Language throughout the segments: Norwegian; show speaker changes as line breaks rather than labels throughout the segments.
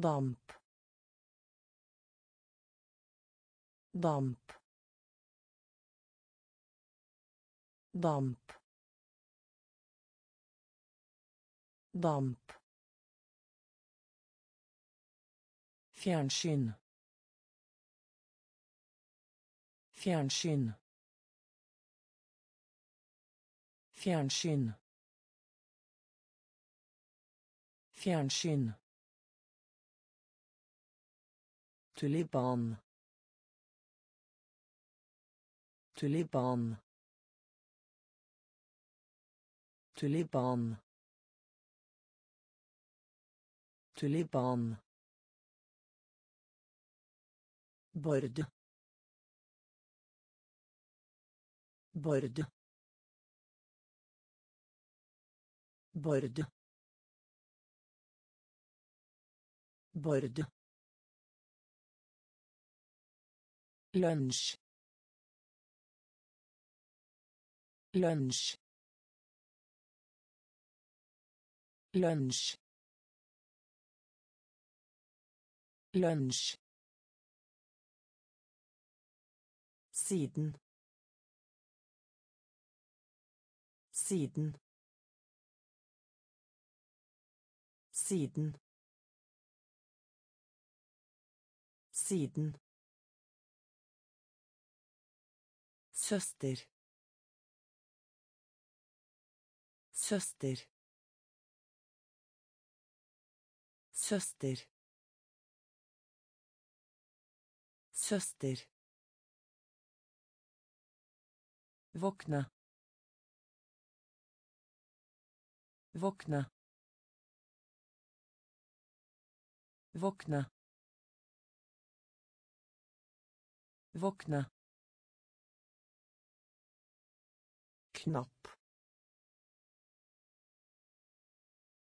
damp damp damp damp Fjernsyn. Fjernsyn. Fjernsyn. Fjernsyn. Tulipan. Tulipan. Tulipan. Tulipan. Bord. Bord. Bord. Bord. Lunsj. Lunsj. Lunsj. Lunsj. Siden. Siden. Siden. Siden. Søster. Søster. Søster. Søster. Våkne. Våkne. Våkne. Våkne. Knapp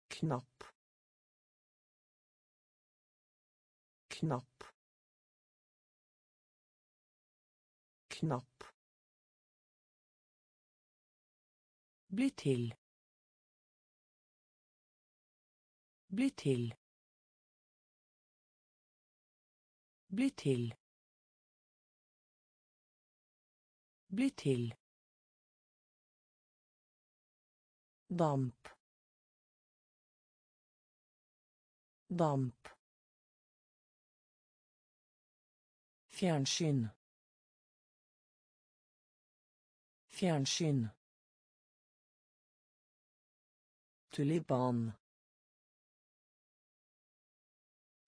knapp knapp knapp bli til bli til bli til bli til damp damp Fjernsyn. Fjernsyn. Tulipan.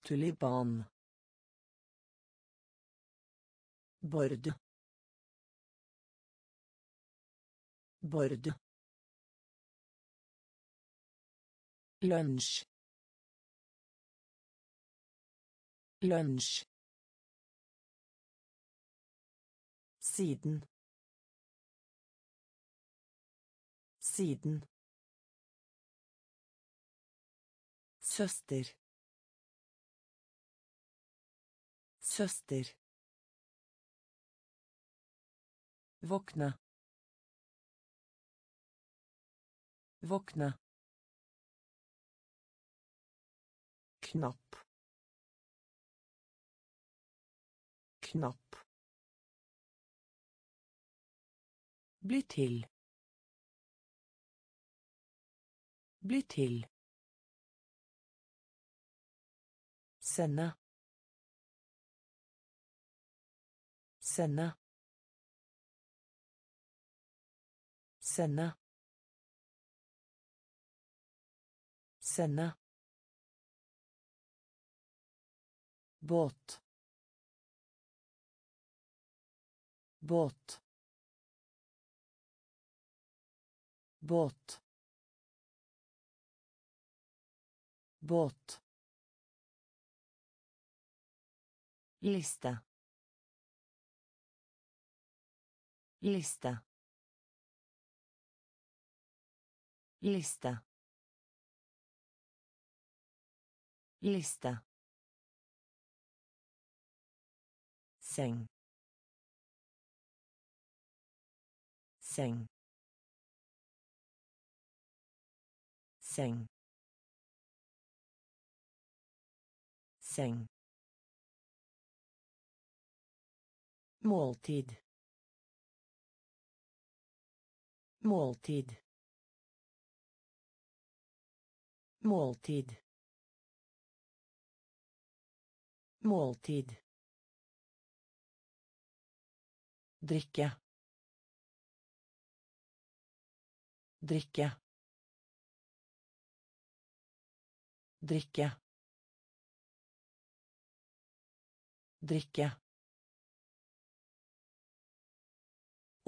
Tulipan. Bord. Bord. Lunsj. Lunsj. Siden. Siden. Søster. Søster. Våkne. Våkne. Knapp knapp bli til bli til sende sende sende sende båt båt båt båt lista. Lista. Lista. Lista seng seng seng seng måltid måltid måltid måltid drikke drikke drikke drikke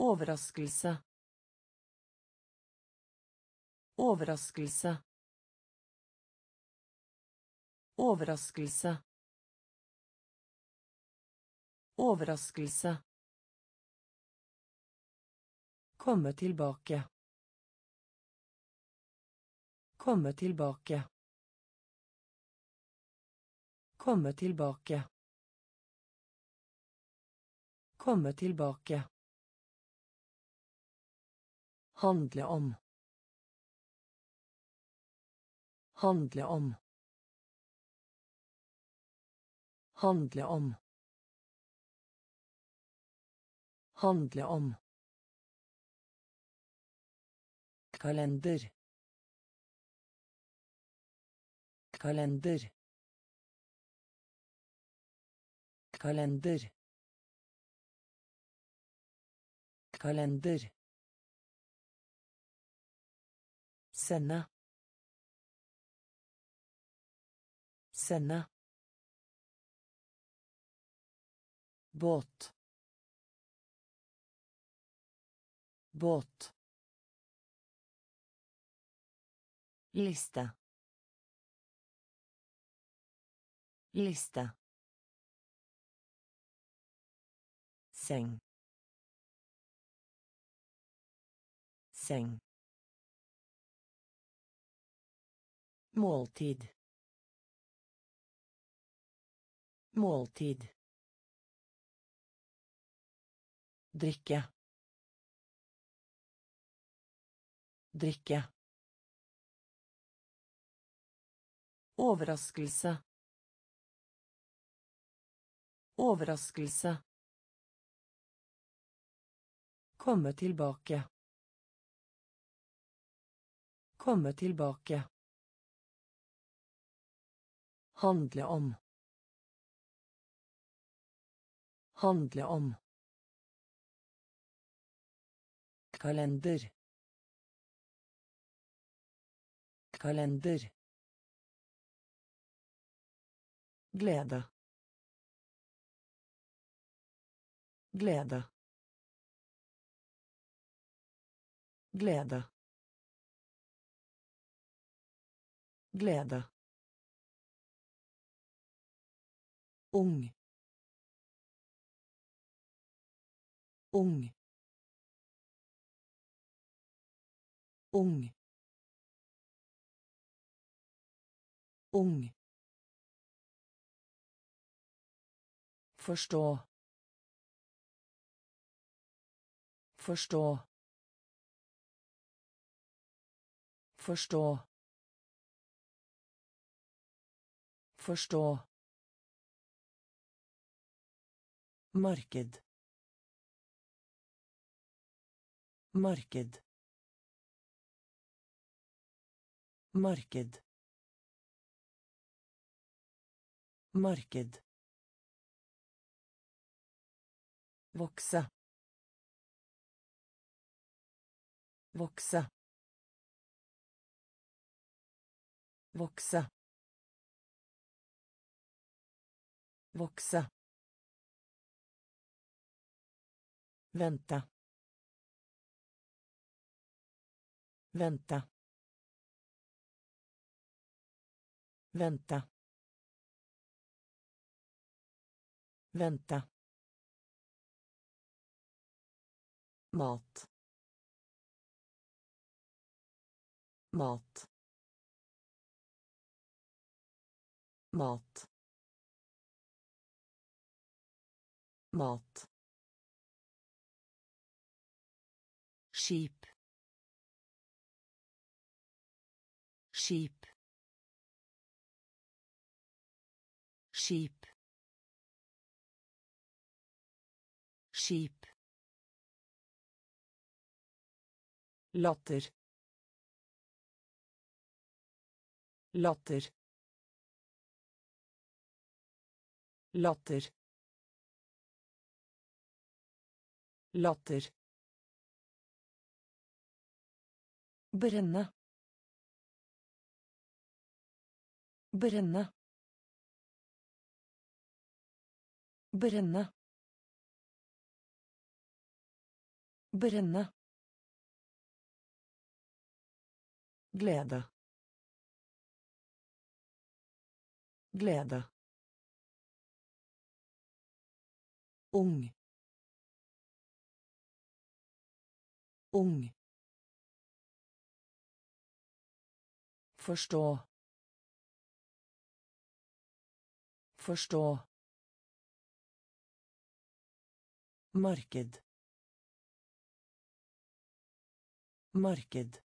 Overraskelse. Overraskelse. Overraskelse. Overraskelse. Komme tilbake. Komme tilbake. Komme tilbake. Komme tilbake. Handle om. Handle om. Handle om. Handle om. Kalender kalender kalender kalender. Sende sende båt båt liste liste seng. Seng. Måltid. Måltid. Drikke. Drikke Overraskelse. Overraskelse. Komme tilbake. Komme tilbake. Handle om. Handle om. Kalender. Kalender. Glede. Glede. Glede. Glede. ung ung ung ung Forstå. Forstå. Forstå. Forstå. Marked. Marked. Marked. Marked. Vokse. Vokse. Vokse. Vokse. Vente. Vente. Vente. Vente. Mat. Mat. Mat. Mat. Skip. Skip. Skip. Skip latter. Latter. Latter. Latter. Brenne. Brenne. Brenne. Brenne glede glede ung ung Forstå. Forstå. Marked. Marked.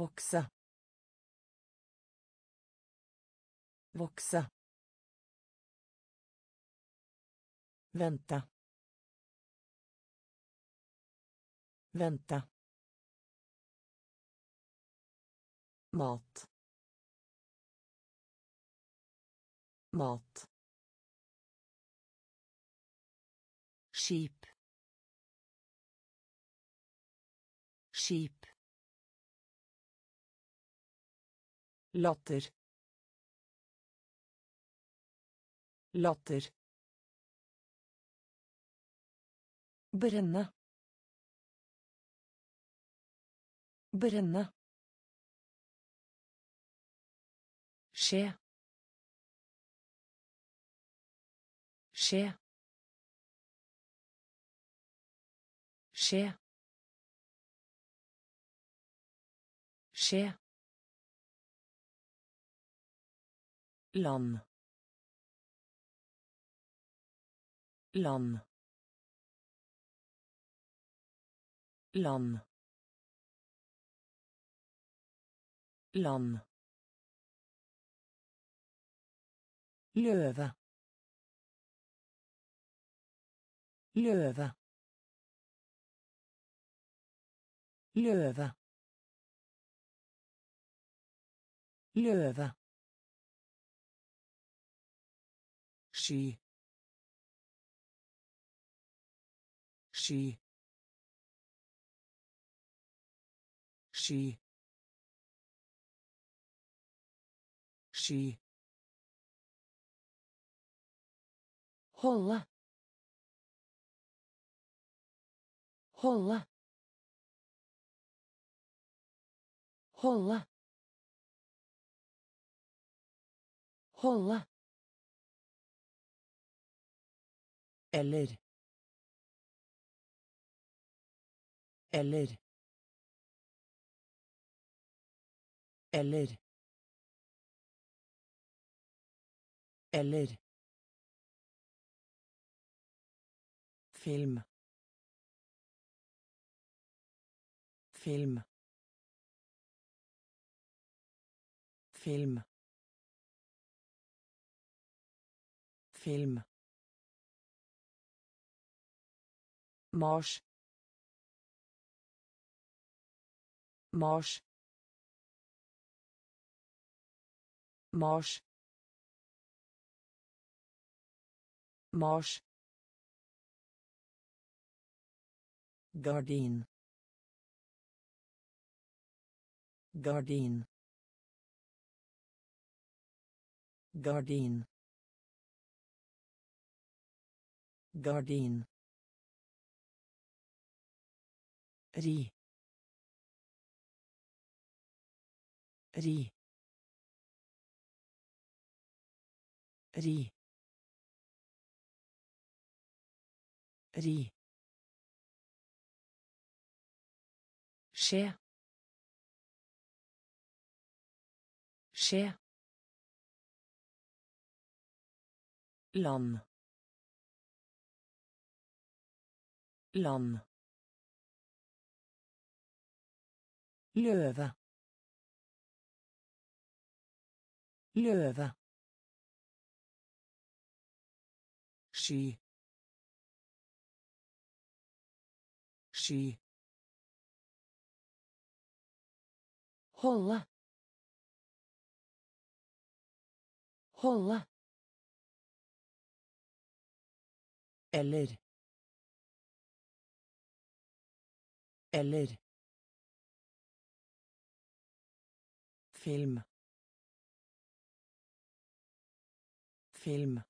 Vokse. Vokse. Vente. Vente. mat mat skip skip latter. Latter. Brenne. Brenne. Skje. Skje. Skje. Skje land land land land Løve. Løve. Løve. Løve. Sky. Sky. Sky. Sky. Holde. Holde. Holde. Holde. Eller. Eller. Eller. Eller. film film film film marsh marsh marsh marsh Gardin. Gardin. Gardin. Gardin. Ri. Ri. Ri. Ri. Skje. Skje. Land. Land. Løve. Løve. Sky. Sky. Holde. Holde. Eller. Eller. Film. Film.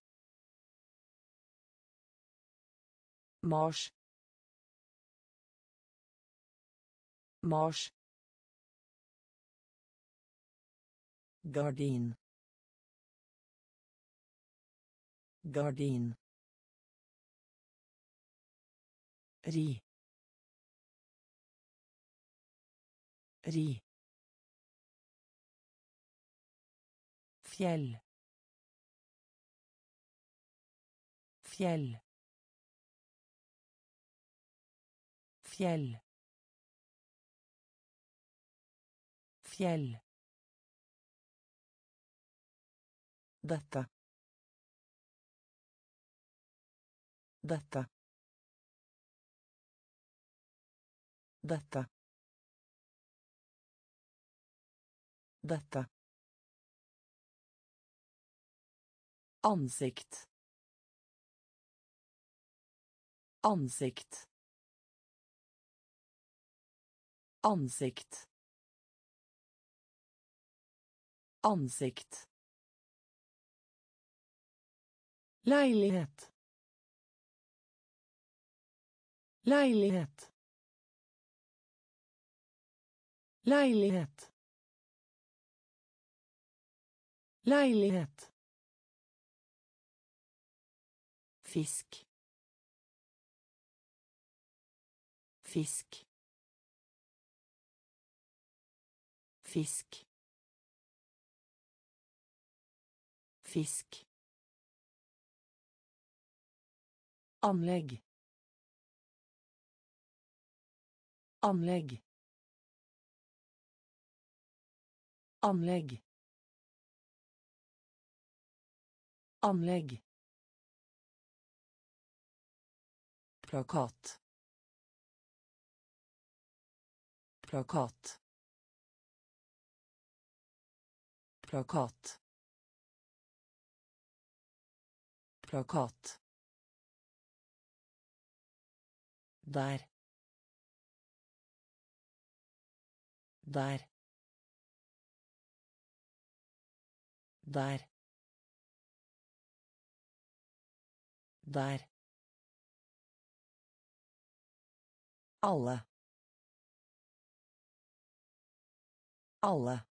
Mars. Mars. Gardin. Gardin. Ri. Ri. Fiel. Fiel. Fiel. Fiel. Dette. Dette. Dette. Dette. Ansikt. Ansikt. Ansikt. Ansikt. Leilighet. Leilighet. Leilighet. Leilighet. Fisk. Fisk. Fisk. Fisk. Anlegg. Anlegg. Anlegg. Anlegg. Plakat. Plakat. Plakat. Plakat. Der. Der. Der. Der. Alle. Alle.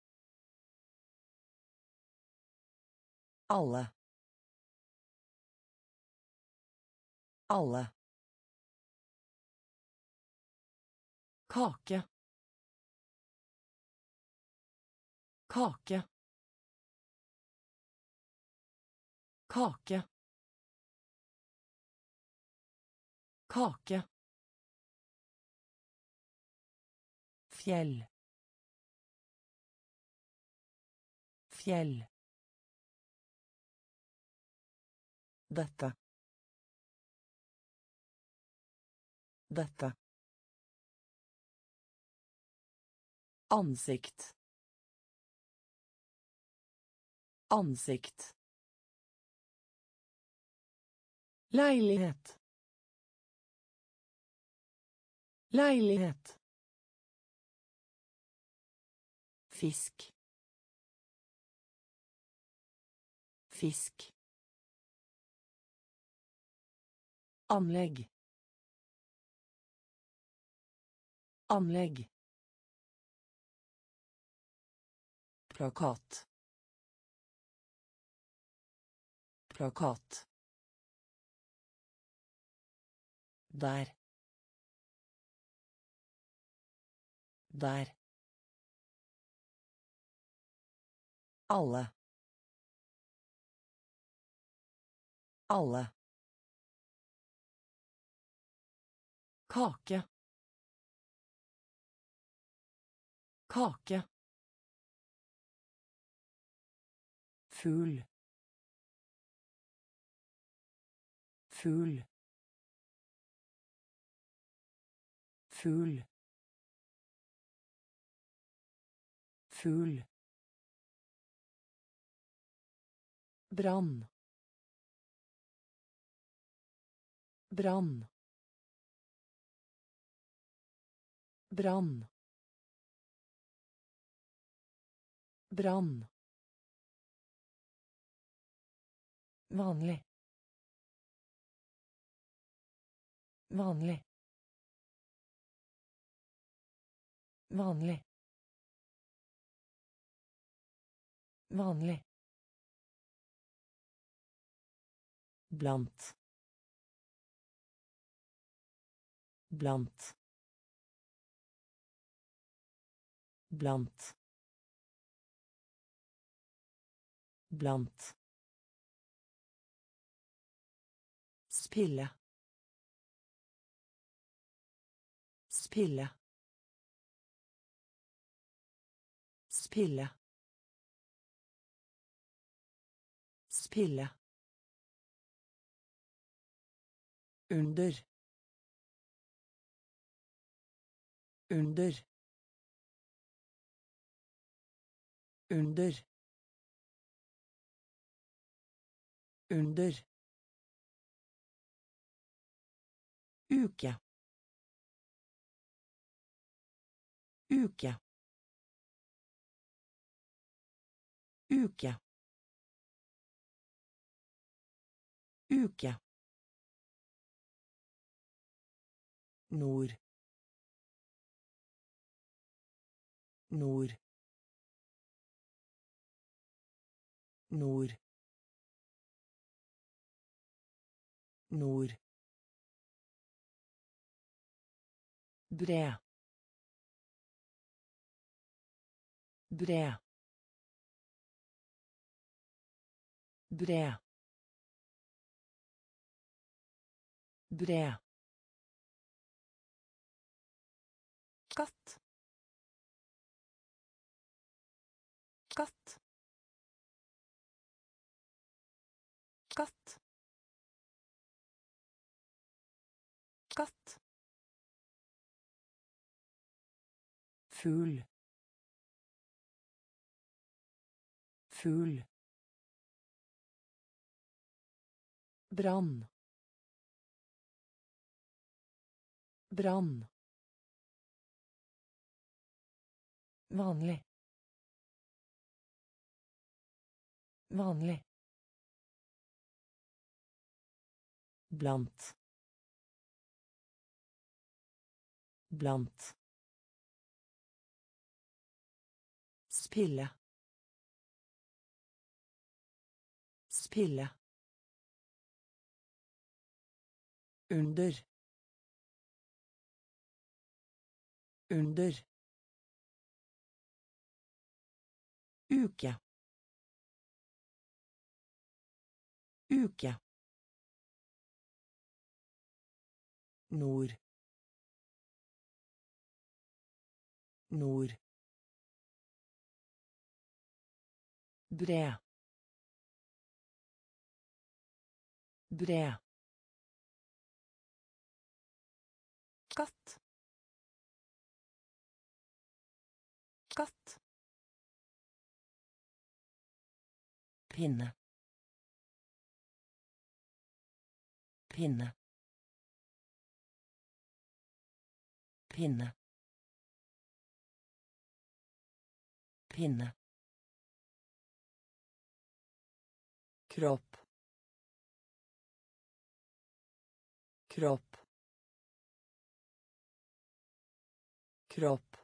Alle. Alle. Kake. Kake. Kake. Kake. Fjell. Fjell. Dette. Dette. Ansikt. Ansikt. Leilighet. Leilighet. Fisk. Fisk. Anlegg. Anlegg. Plakat. Plakat. Der. Der. Alle. Alle. Kake. Kake. fugl fugl fugl fugl brann. Brann. Brann. Brann. Vanlig. Vanlig. Vanlig. Vanlig blant. Blant. Blant. Blant. Spille. Spille. Spille. Spille under. Under. Under. Under. Uke. Uke. Uke. Uke nord. Nord. Nord. Nord. Bred bred bred bred Skatt. Skatt. Skatt. Skatt. Fugl. Fugl. Brann. Brann. Vanlig. Vanlig. Blant. Blant. Spille. Spille. Under. Under. Uke. Uke. Nord. Nord. Bre. Bre. katt. Katt pinne. Pinne. Pinne. Pinne. Kropp. Kropp. Kropp.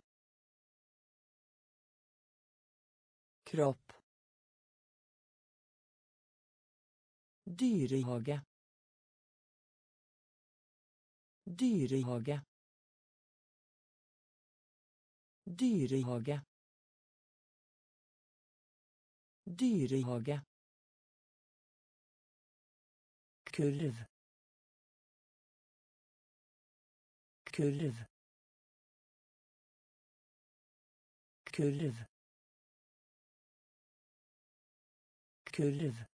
Kropp Dyrehage. Dyrehage. Dyrehage. Dyrehage. kurv kurv kurv kurv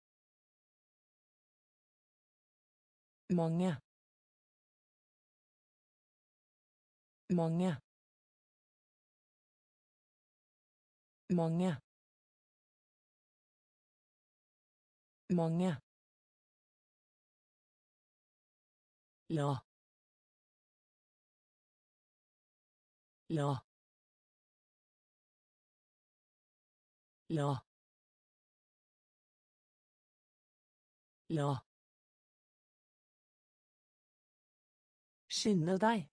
mange mange mange mange la la la la Skynde deg.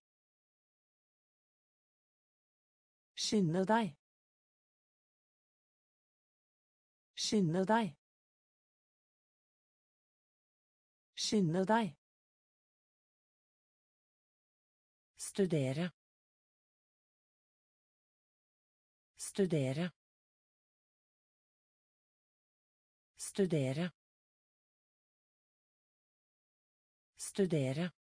Skynde deg. Skynde deg. Skynde deg. Studere. Studere. Studere. Studere.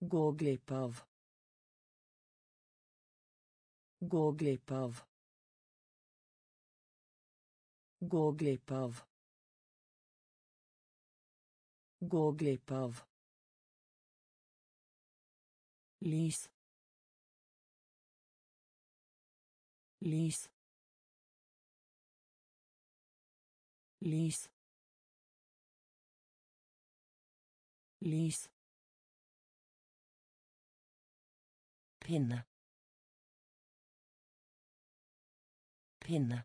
Gå glipp av. Gå glipp av. Gå glipp av. Gå glipp av. Lys. Lys. Lys. Lys. Pinne. Pinne.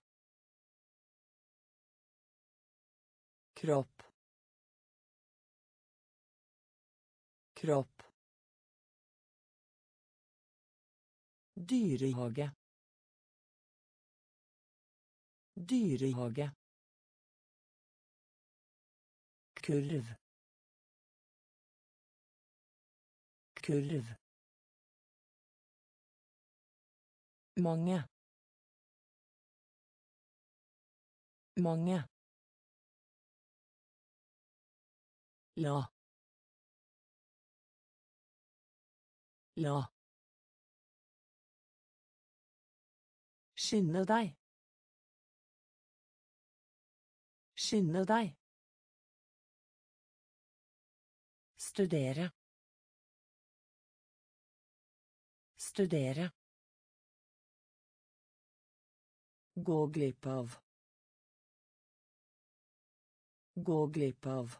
Kropp. Kropp. Dyrehage. Dyrehage. Kurv. Kurv mange mange la la Skynde deg. Skynde deg. Studere. Studere. Gå glipp av. Gå glipp av.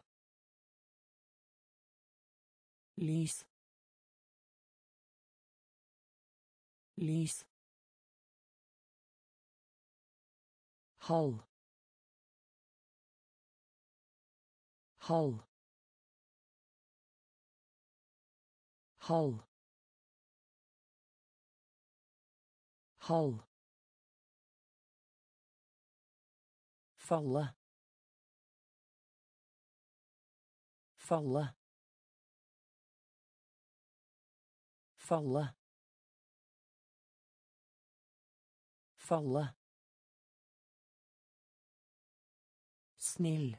Lys. Lys. halv halv halv halv falle falle falle falle snill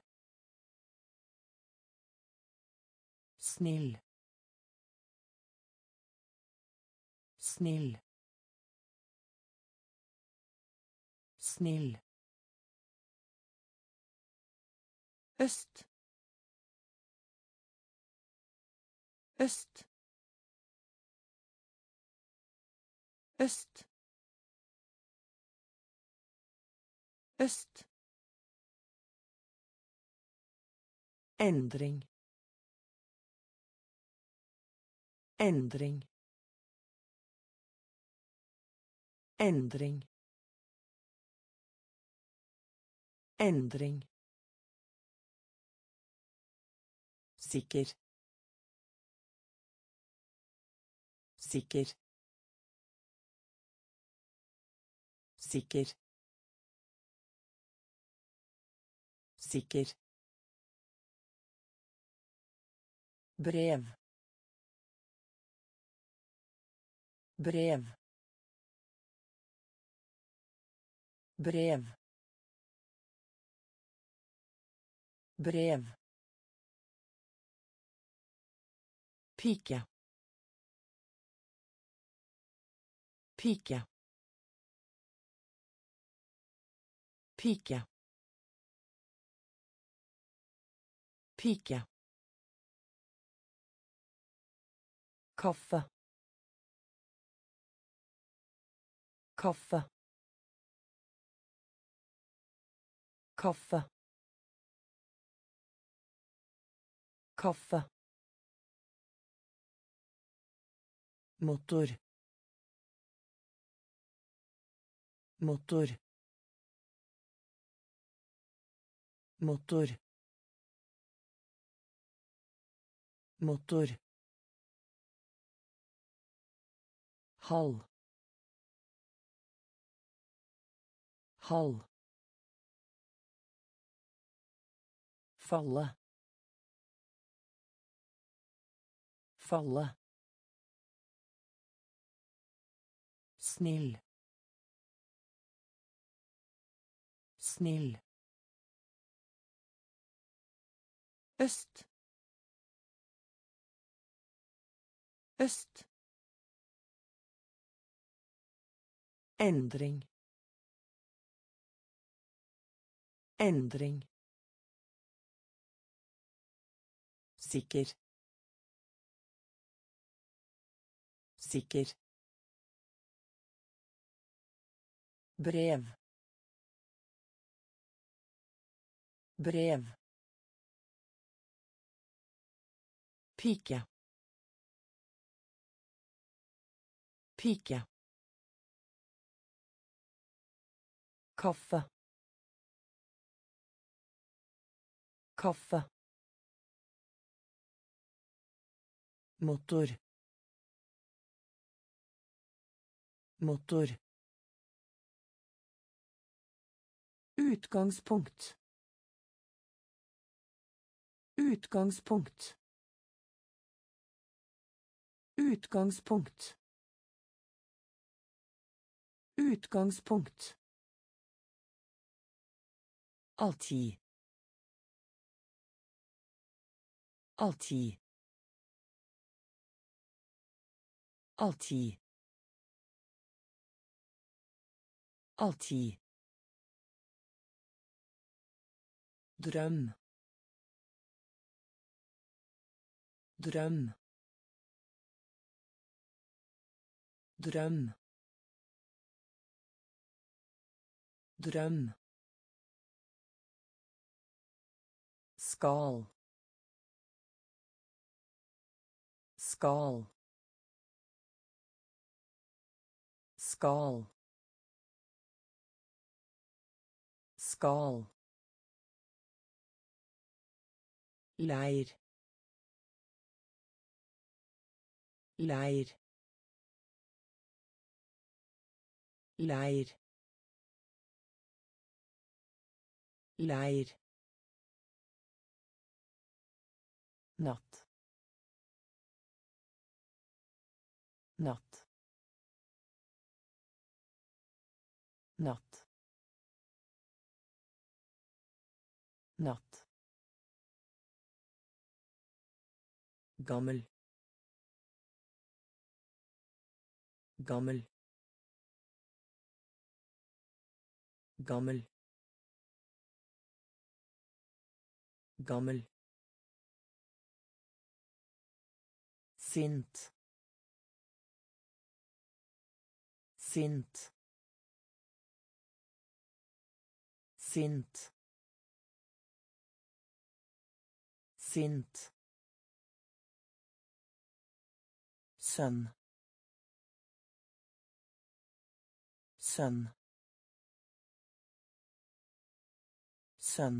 snill snill snill øst. Øst. Øst. Øst. Endring. Endring. Endring. Endring sikker. Sikker. Sikker. Sikker. Brev. Brev. Brev. Brev pike pike Pike. Pike. Kaffe. Kaffe. Kaffe. Kaffe. Motor motor motor motor halv halv falle falle snill. Snill. Øst. Øst. Endring. Endring. Sikker. Sikker brev. Brev. Pike. Pike. Kaffe. Kaffe. Motor. Motor Utgangspunkt. Utgangspunkt. Utgangspunkt. Utgangspunkt. Alltid. Alltid. Alltid. Alltid. Drøm drøm drøm drøm skal. Skal. Skal. Skal leir leir leir leir natt natt gammel. Gammel. Gammel. Gammel. Sint. Sint. Sint. Sint sønn sønn sønn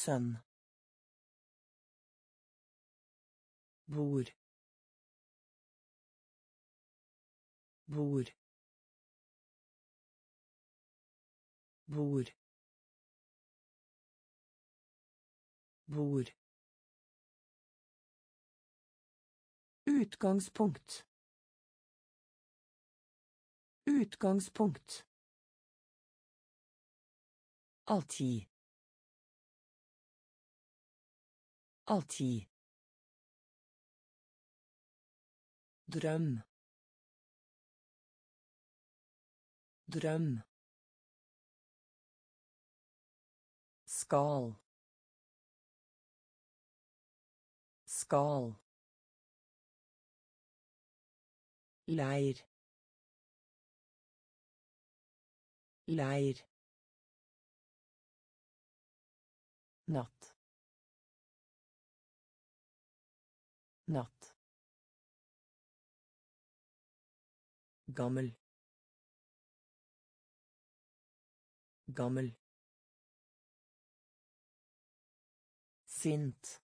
sønn Bor. Bor. Bor. bord Utgangspunkt. Utgangspunkt. Alltid. Alltid. Drøm. drøm skal skal leir. Leir. Natt. Natt. Gammel. Gammel. Sint.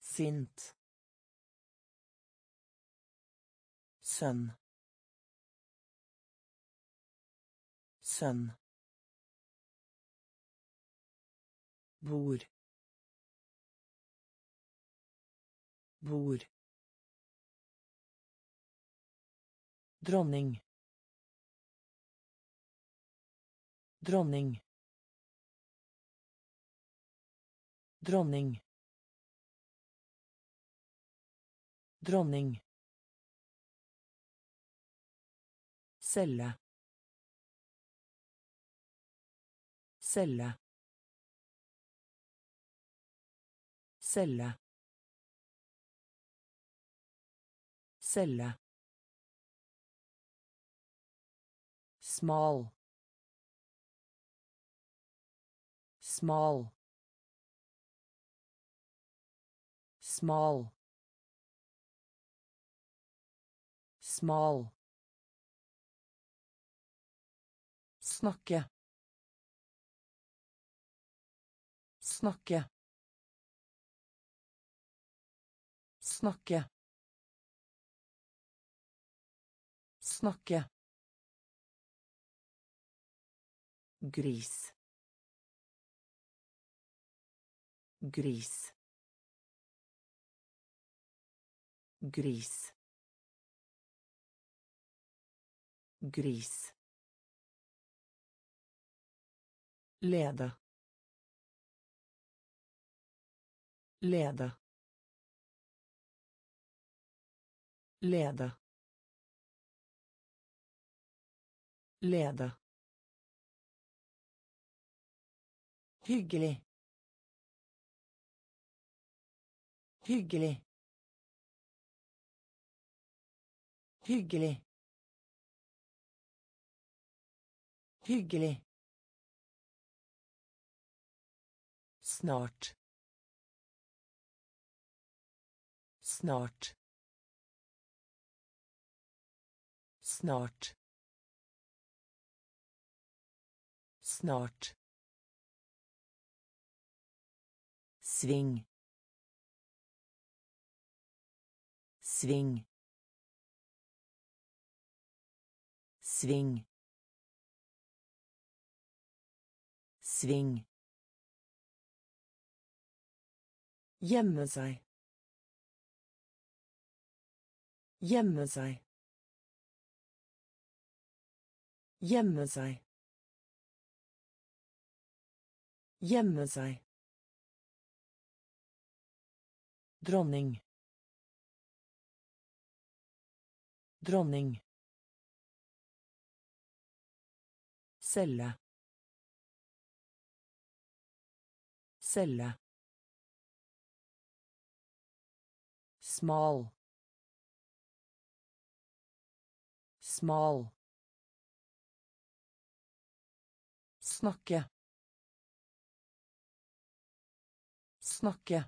Sint sønn. Sønn. Bor. bord dronning. Dronning. Dronning. Dronning celle. Celle. Celle. Celle. Small. Small. Small. Small snakke. Snakke. Snakke. Snakke. Gris. Gris. Gris. Gris lede lede lede lede hyggelig hyggelig hyggelig hyggelig snart. Snart. Snart. Snart. Sving. Sving. Sving. Sving Gjemme seg. Gjemme seg. Gjemme seg. Gjemme seg. Dronning. Dronning. Celle. Celle. Small smal. Snakke. Snakke.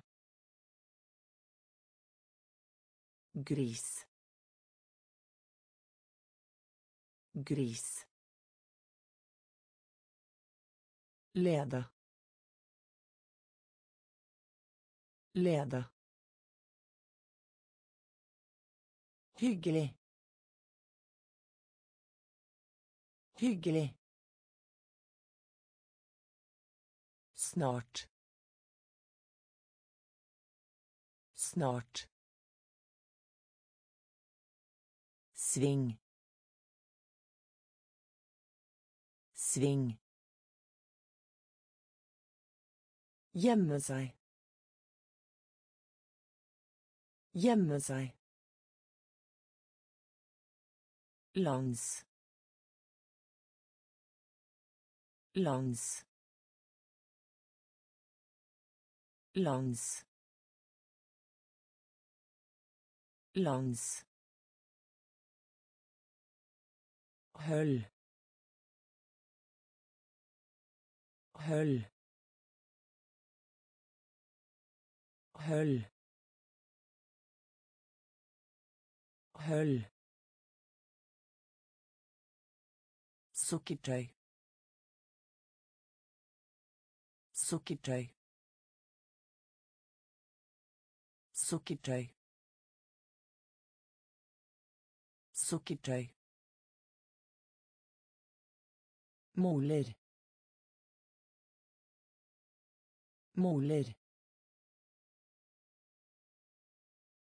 Gris. Gris. Lede. Lede Hyggelig. Hyggelig. Snart. Snart. Sving. Sving. Gjemme seg. Gjemme seg. Lands lands lands lands høll høll høll høll sukkertøy sukkertøy sukkertøy sukkertøy Moler. Moler.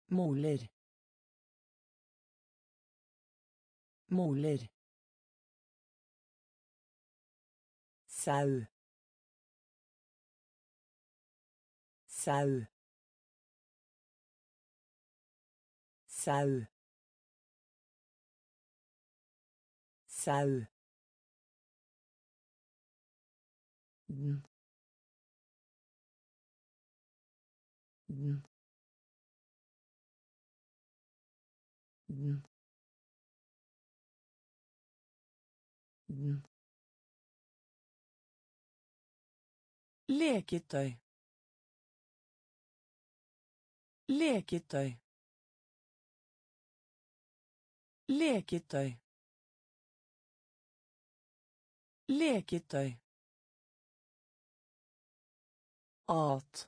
Moler. Moler. Sau. Sau. Sau. Sau. den Dn. Dn. Dn. Leketøy leketøy leketøy leketøy at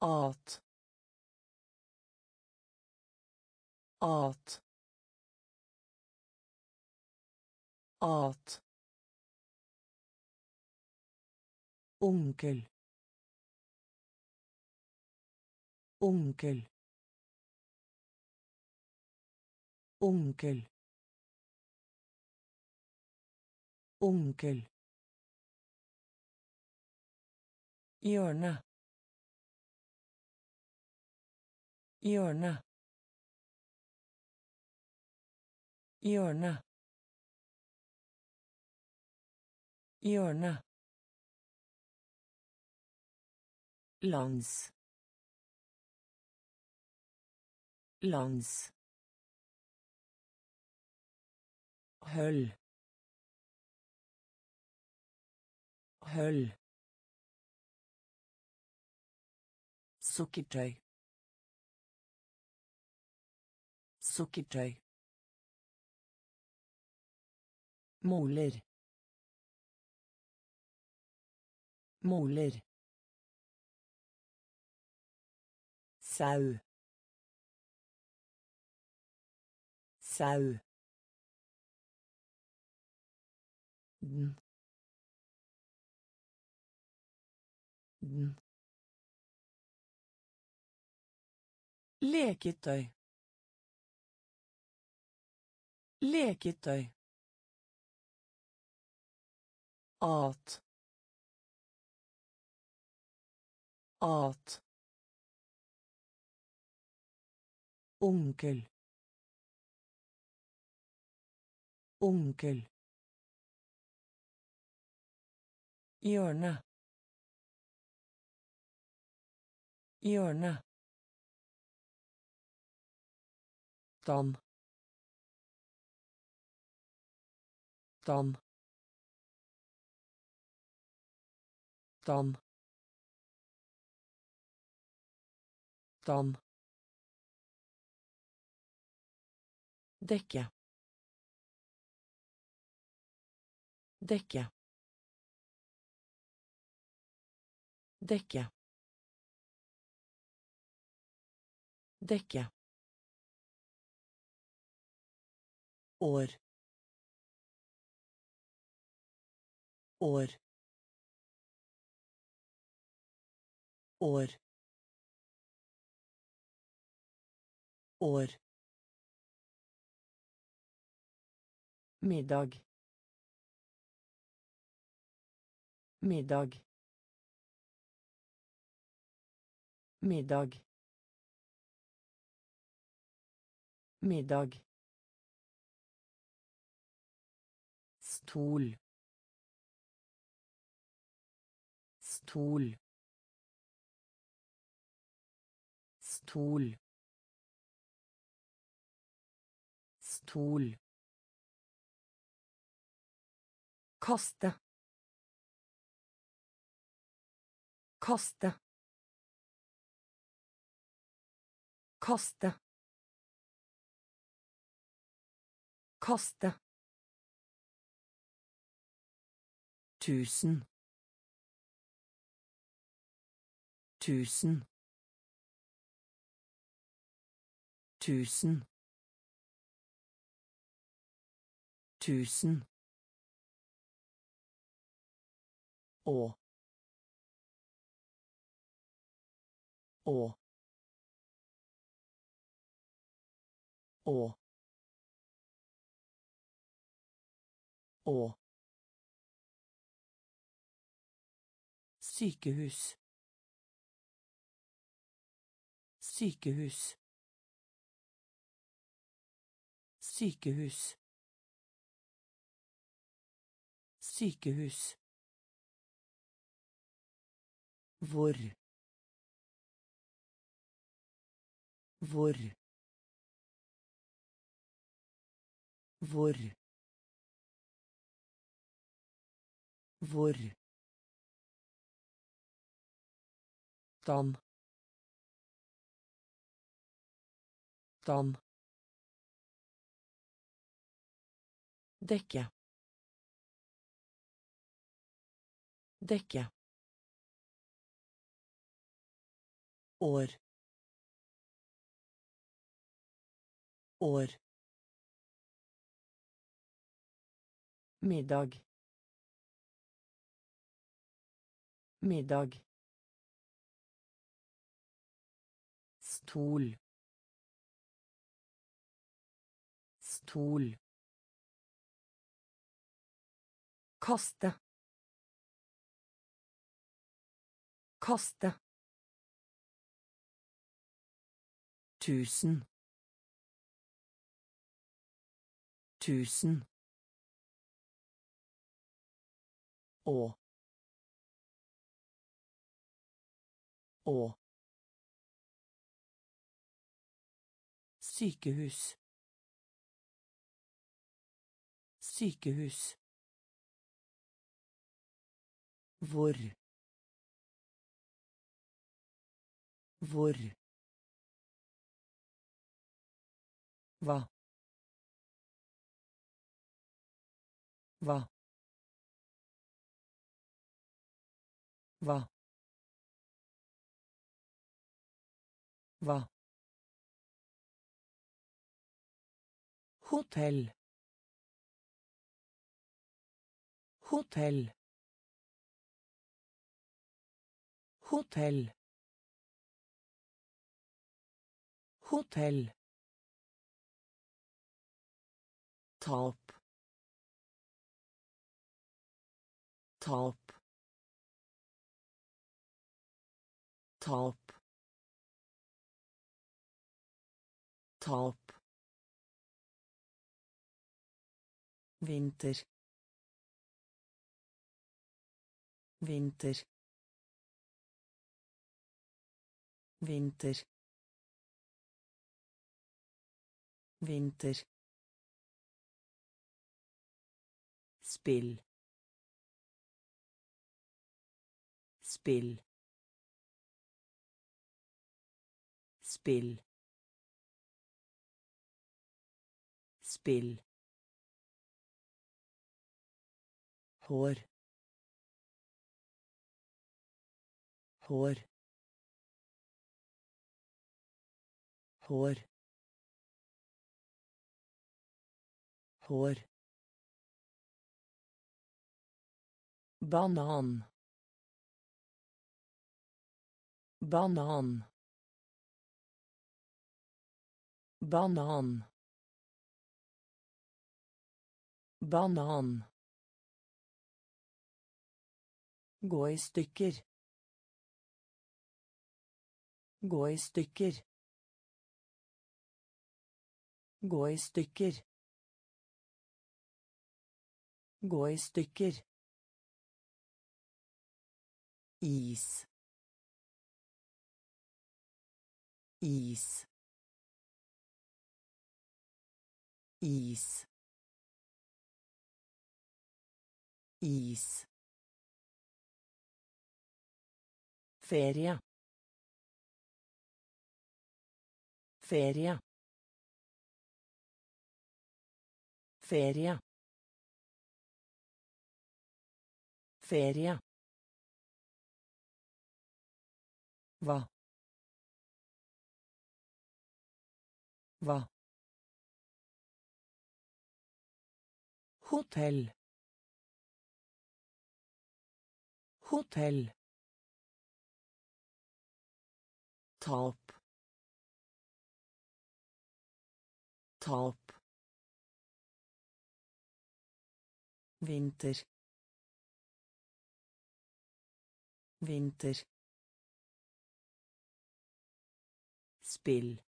at at at onkel. Onkel. Onkel. Onkel. Hjørne. Hjørne. Hjørne. Hjørne lands lands høll høll Sukkertøy. Sukkertøy. måler Moler. Sau. Sau. Den. Den. Leketøy. Leketøy. At. At. Onkel. Onkel. Hjørne. Hjørne. dam dam dam dam dekke. Dekke. Dekke. Dekke. År. År. År. År middag. Middag. Middag. Middag. Stol. Stol. Stol. Stol kaste kaste kaste kaste tusen. Tusen. Tusen. Tusen å. Å. Å. Å. Sykehus. Sykehus. Sykehus. Sykehus hvor hvor hvor hvor dan dan dekke. Dekke år. År. Middag. Middag. Stol. Stol. Kaste kaste tusen. Tusen. Å. Å. Sykehus. Sykehus. Hvor? Hvor Va. Va. Va. Va. Hôtel. Hôtel. Hôtel. Hôtel. top. Top. Top. Top. Vinter. Vinter. Vinter. Vinter. Spill spill spill spill hår. Hår. Hår. Hår banan banan banan banan Gå i stykker. Gå i stykker. Gå i stykker. Gå i stykker. Is. Is. Is. Is. Feria. Feria. Feria. Feria. war war Hotel. Hotel. Tap Tap Winter. Winter. Spill.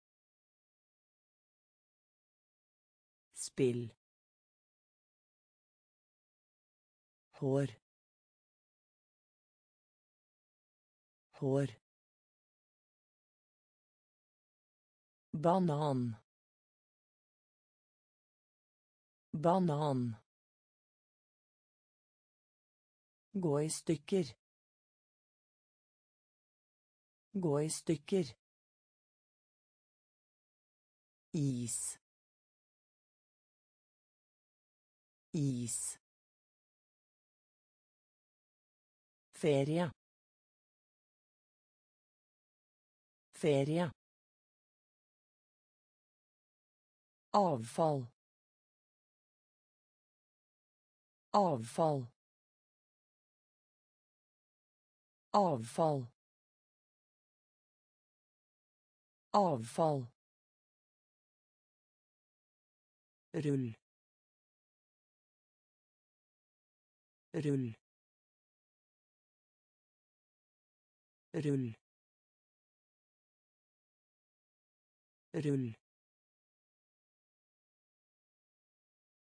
Spill. hår. Hår. Banan. Banan. Gå i stykker. Gå i stykker is. Is. Ferie ferie avfall. Avfall. Avfall. Avfall rull rull rull rull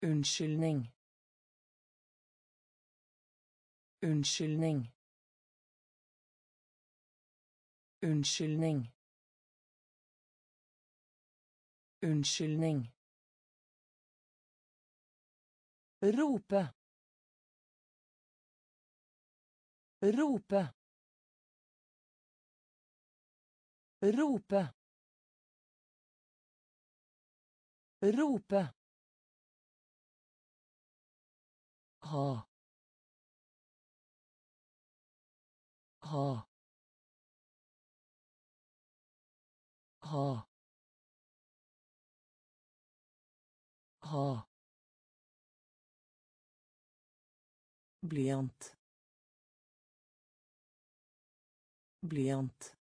Unnskyldning. Unnskyldning. Unnskyldning. Unnskyldning. Rope. Rope. Rope. Rope. Ha. Ha. Ha. Ha. Blyant. Blyant.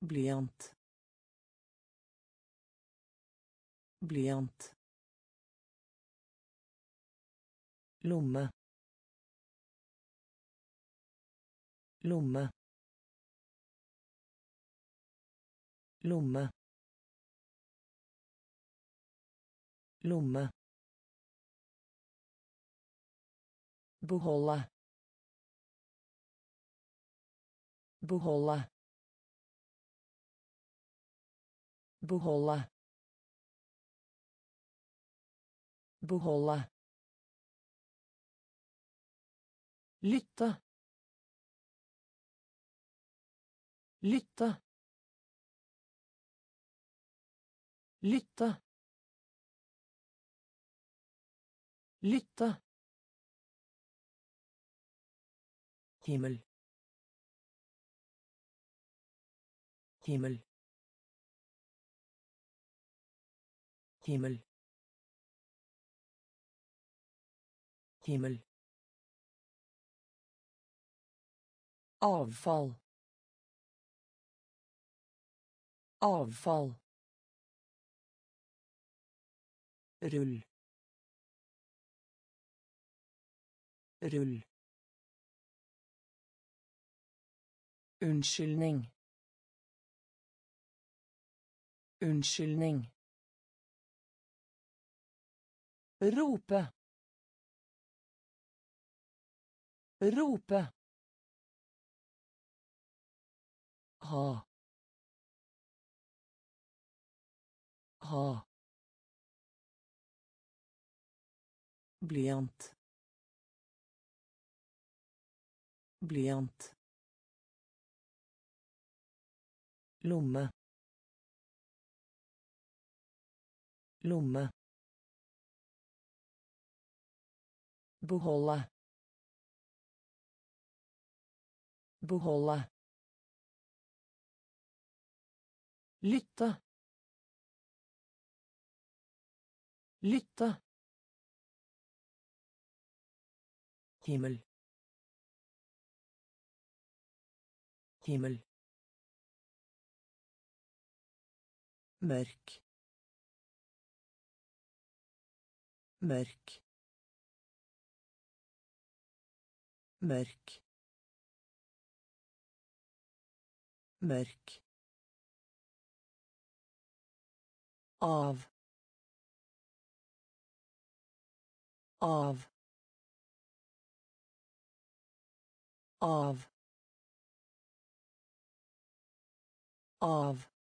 Blyant. Blyant. lomme lomme lomme lomme beholde beholde beholde beholde Lytte. Lytte. Lytte. Lytte. Himmel. Himmel. Himmel. Himmel. Avfall. Avfall. Rull. Rull. Unnskyldning. Unnskyldning. Rope. Rope. Ha. Ha. Blyant. Blyant. Lomme. Lomme. Beholde. Beholde. Lytte. Lytte. himmel himmel mørk. Mørk. Mørk. Mørk. Av. Av. Av. Av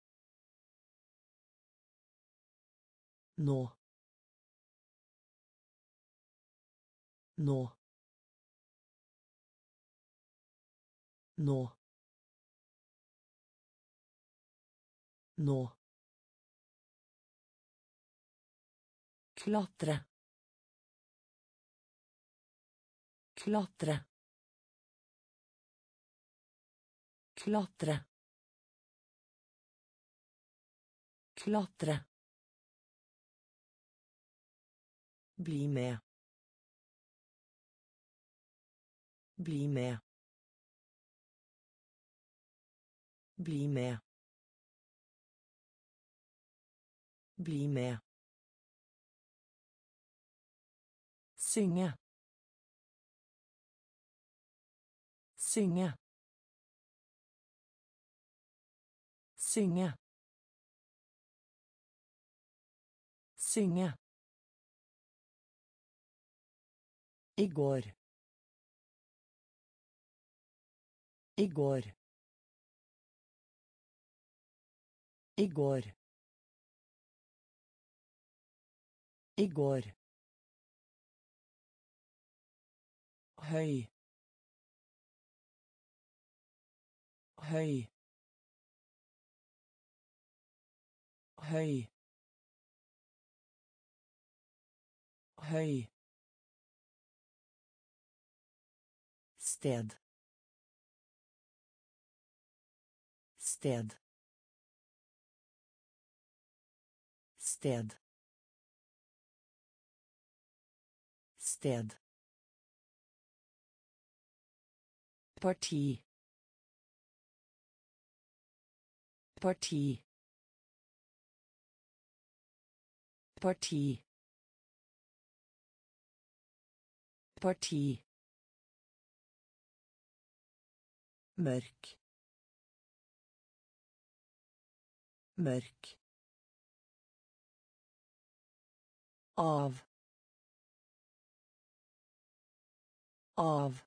nå nå nå nå klatre. Klatre. Klatre. Klatre. Bli med. Bli med. Bli med. Bli med. Synge. Synge. Synge. Synge. I går. I går. I går. I går. Sted. Sted. Sted. Sted. Parti. Parti. Parti. Parti mørk. Mørk. Av. Av.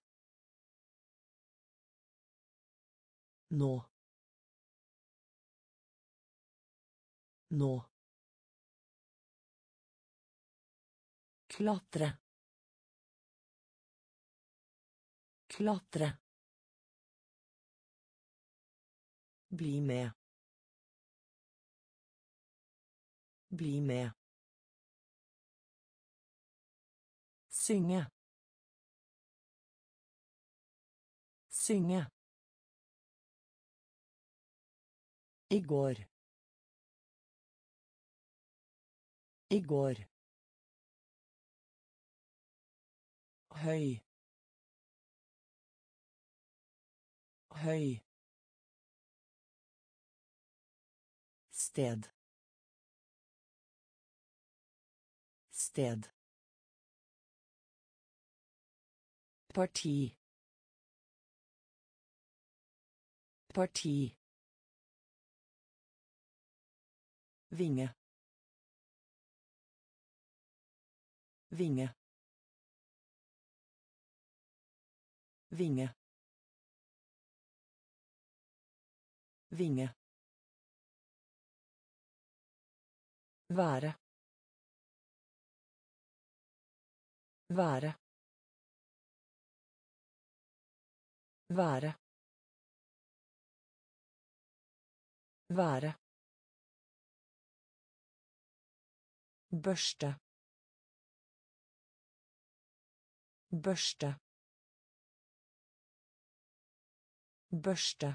Nå. Nå. Klatre. Klatre. Bli med. Bli med. Synge. Synge. I går. I går. høy høy sted sted parti parti Vinge. Vinge. Vinge. Vinge. Være. Være. Være. Være. Børste. Børste. Børste.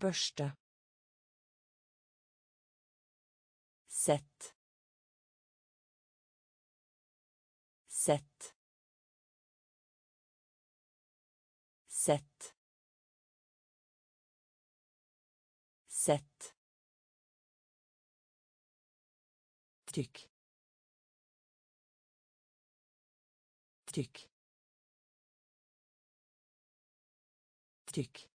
Børste. Sett. Sett. Sett. Sett. Trykk. Trykk. Trykk.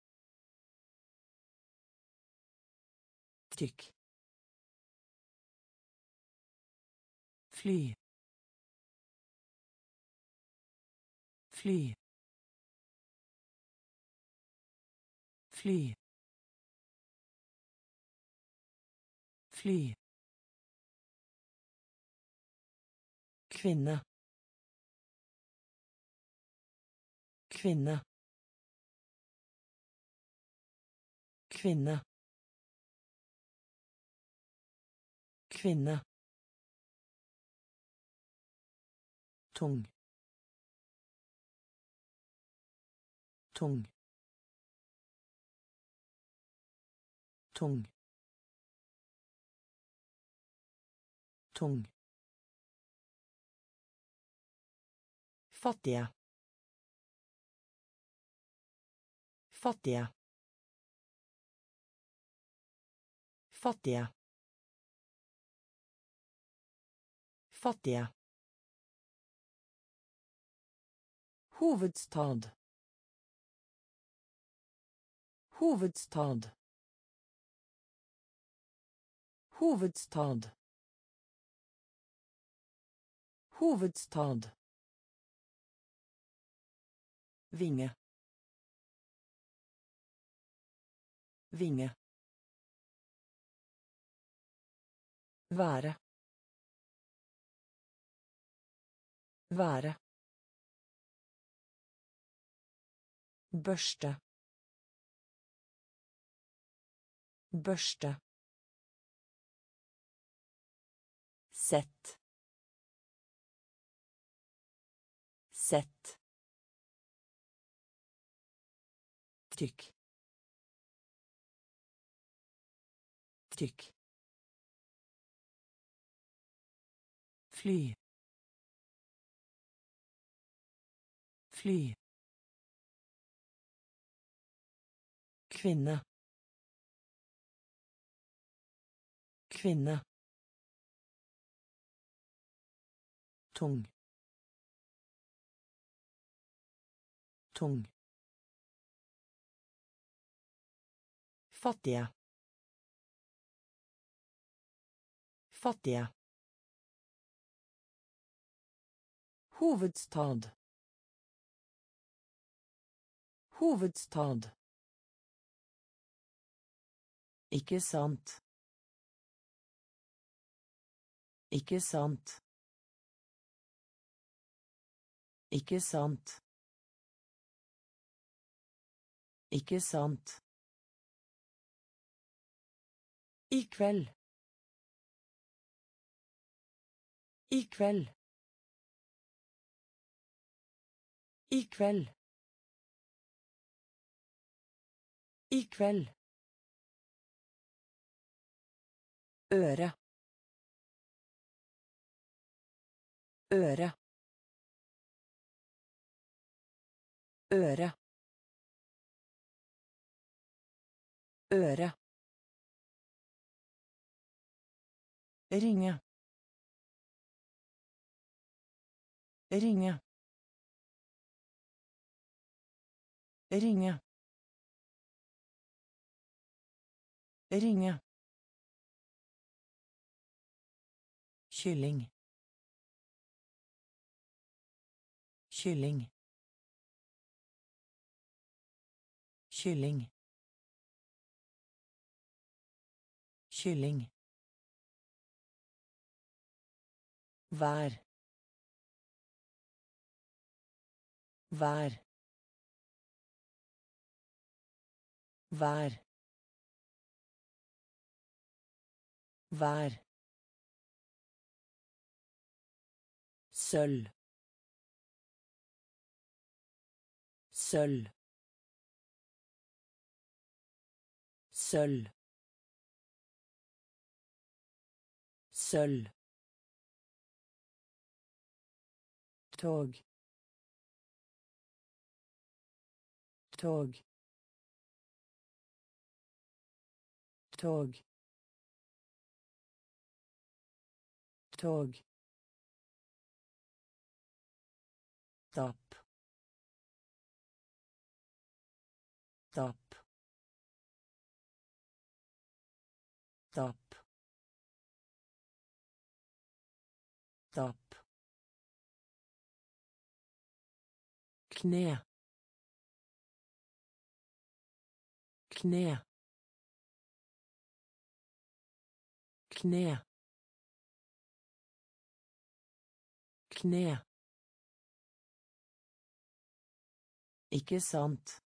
Trykk. Fly. Fly. Fly. Fly. Kvinne. Kvinne. Kvinne. Kvinne. Tung. Tung. Tung. Tung. Fattige. Fattige. Fattige. Fattige Hovedstad. Hovedstad. Hovedstad. Hovedstad. Vinge. Vinge. Være. Være. Børste. Børste. Sett. Sett. Trykk. Trykk. Fly. Fly. Kvinne. Kvinne. Tung. Tung. Fattige. Fattige. Hovedstad. Hovedstad. Ikke sant. Ikke sant. Ikke sant. Ikke sant. I kveld. I kveld. I kveld. I kveld. Øre. Øre. Øre. Øre. Ringe. Ringe. Ringe. Ringe. Kylling. Kylling. Kylling. Kylling. Vær. Vær. Vær. Vær. Sølv. Sølv. Sølv. Sølv. tog tog tog tog tap tap tap tap kne. Kne. Kne. Kne Ikke sant.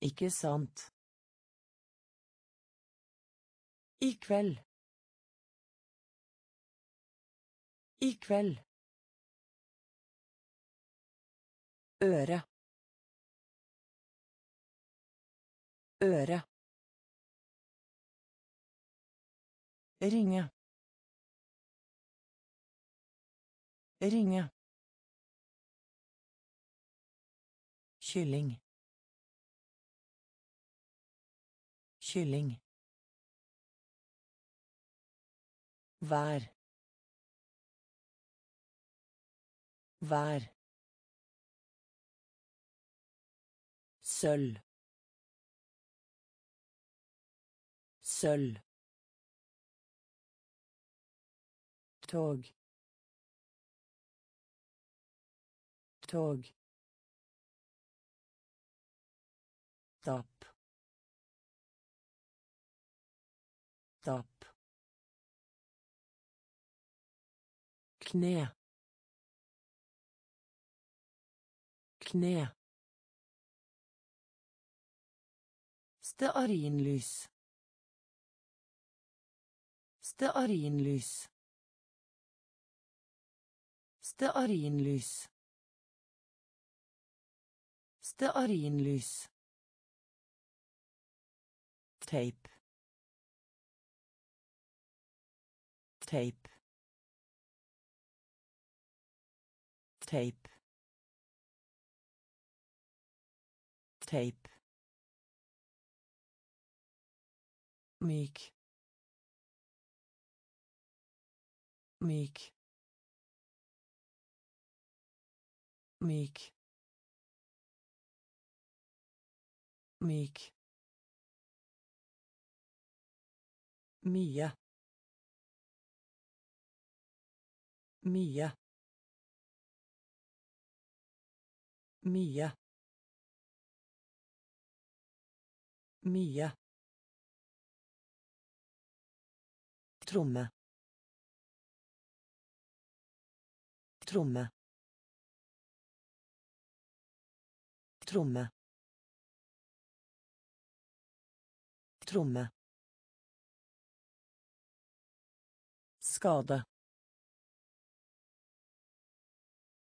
Ikke sant. I kveld. I kveld. øre øre ringe ringe kylling. Kylling. Vær. Vær. Sølv. Sølv. Tog. Tog tap tap kne kne Stearinlys. Stearinlys. Stearinlys. Stearinlys. Tape. Tape. Tape. Tape. myk myk myk myk mye. Mye. Mye. Mye. Tromme. Tromme. Tromme. Tromme skade.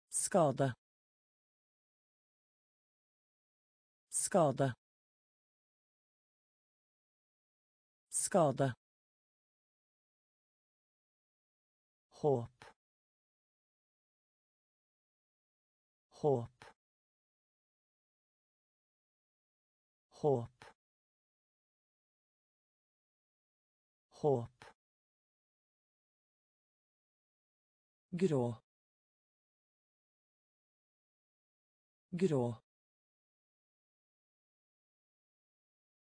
Skade. Skade. Skade. Håp. Håp. Håp. Håp grå. Grå.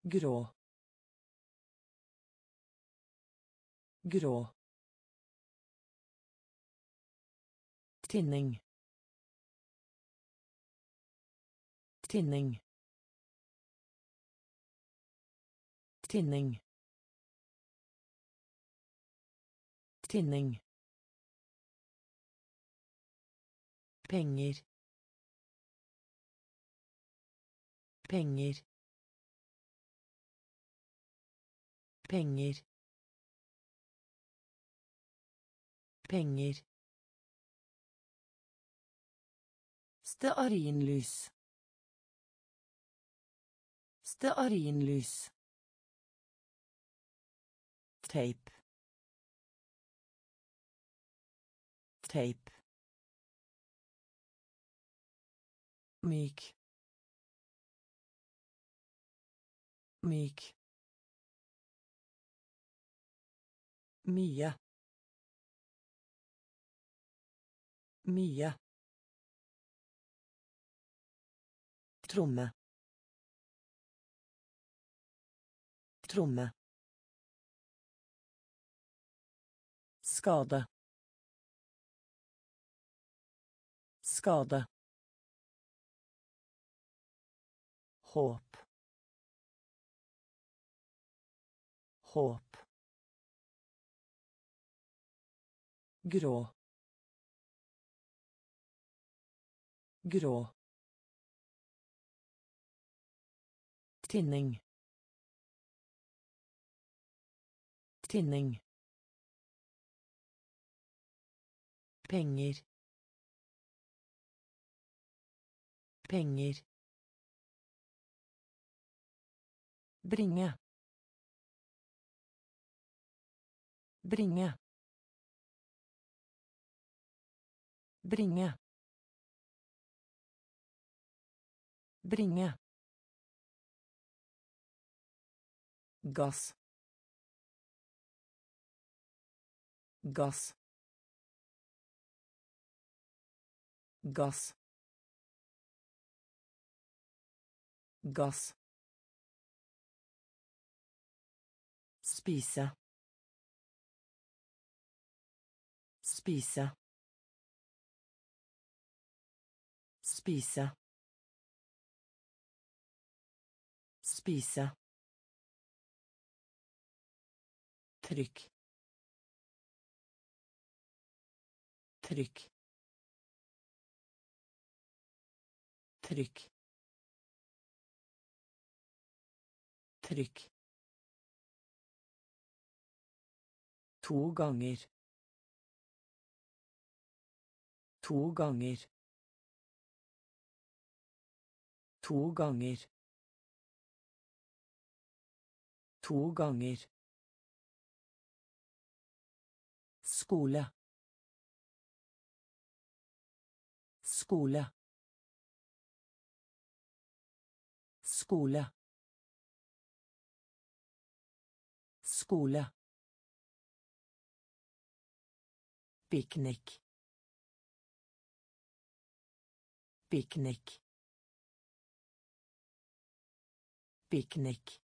Grå. Grå. Tinning. Tinning. Tinning. Tinning penger penger penger penger Stearinlys. Stearinlys. Tape. Tape. Myk. Myk. Mye. Mye. Tromme. Tromme. Skade. Skade håp. Håp. Grå. Grå. Tinning. Tinning. Penger. Penger Bringe. Bringe. Bringe. Bringe. gass gass gass gass Spise. Spise. Spise. Spise. Trykk. Trykk. Trykk. Trykk. To ganger. To ganger. To ganger. To ganger. Skole. Skole. Skole. Skole. Piknik. Piknik. Piknik.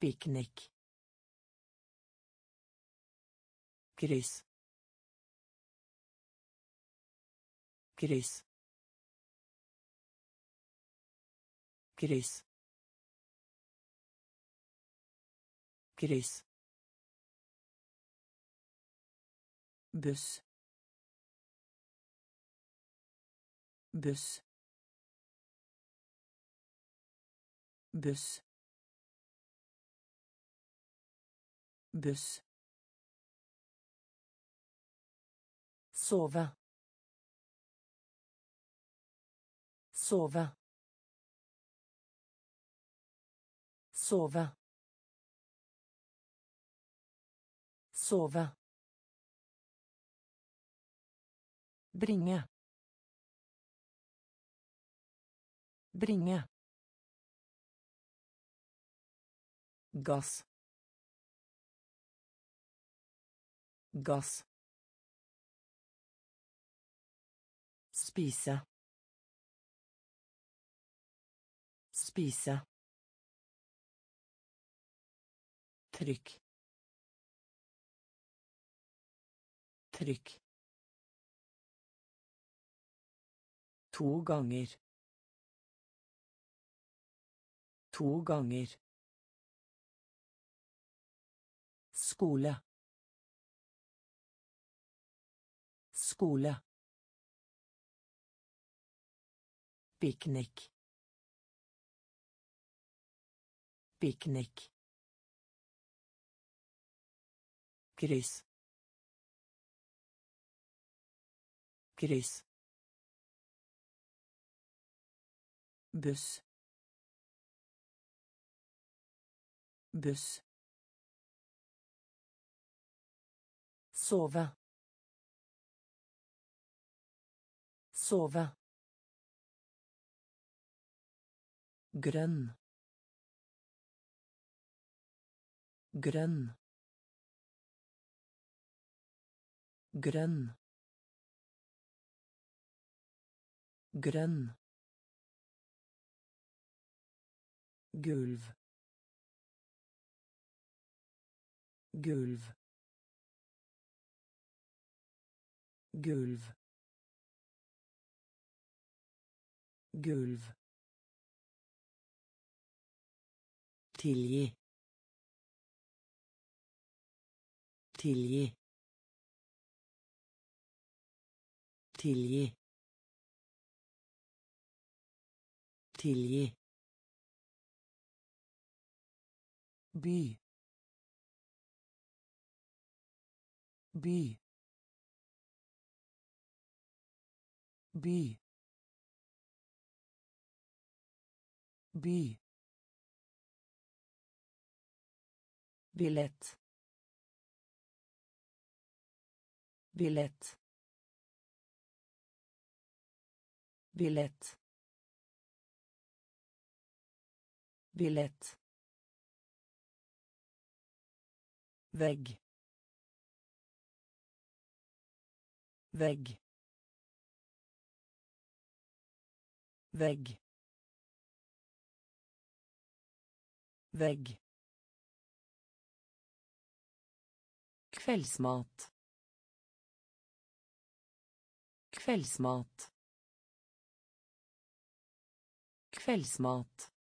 Piknik. Kryss. Kryss. Kryss. Kryss. Buss buss buss buss sove. Sove. Sove. Sove Bringe. Bringe. Gass. Gass. Spise. Spise. Trykk. Trykk. To ganger. To ganger. Skole. Skole. Piknik. Piknik. Kryss. Kryss. Buss. Buss. Sove. Sove. Grønn. Grønn. Grønn. Grønn gulv. Gulv. Gulv. Gulv. Tilgi. Tilgi. Tilgi. Tilgi by by by by billett billett billett billett vegg. Vegg. Vegg. Vegg. Kveldsmat. Kveldsmat. Kveldsmat.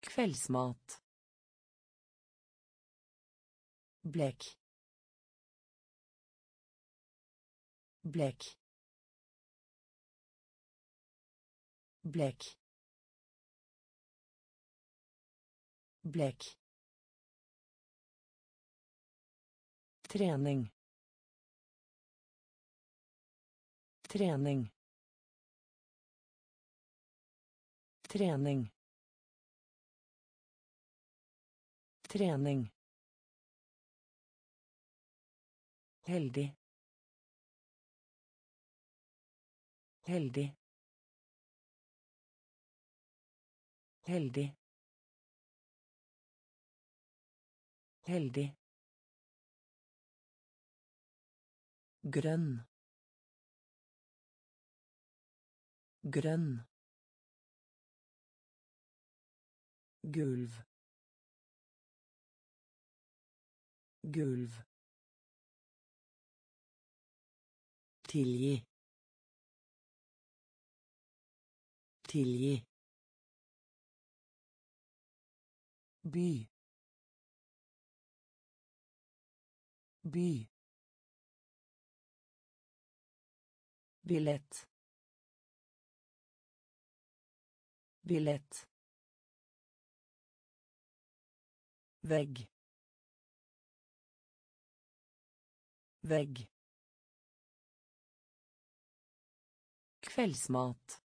Kveldsmat blekk blek. Blek. Blekk trening. Trening. Trening. Trening Heldig. Heldig. Heldig. Heldig. Grønn. Grønn. Gulv. Gulv. Tilgi. Tilgi. By. By. Billett. Billett. Vegg. Vegg. Kveldsmat.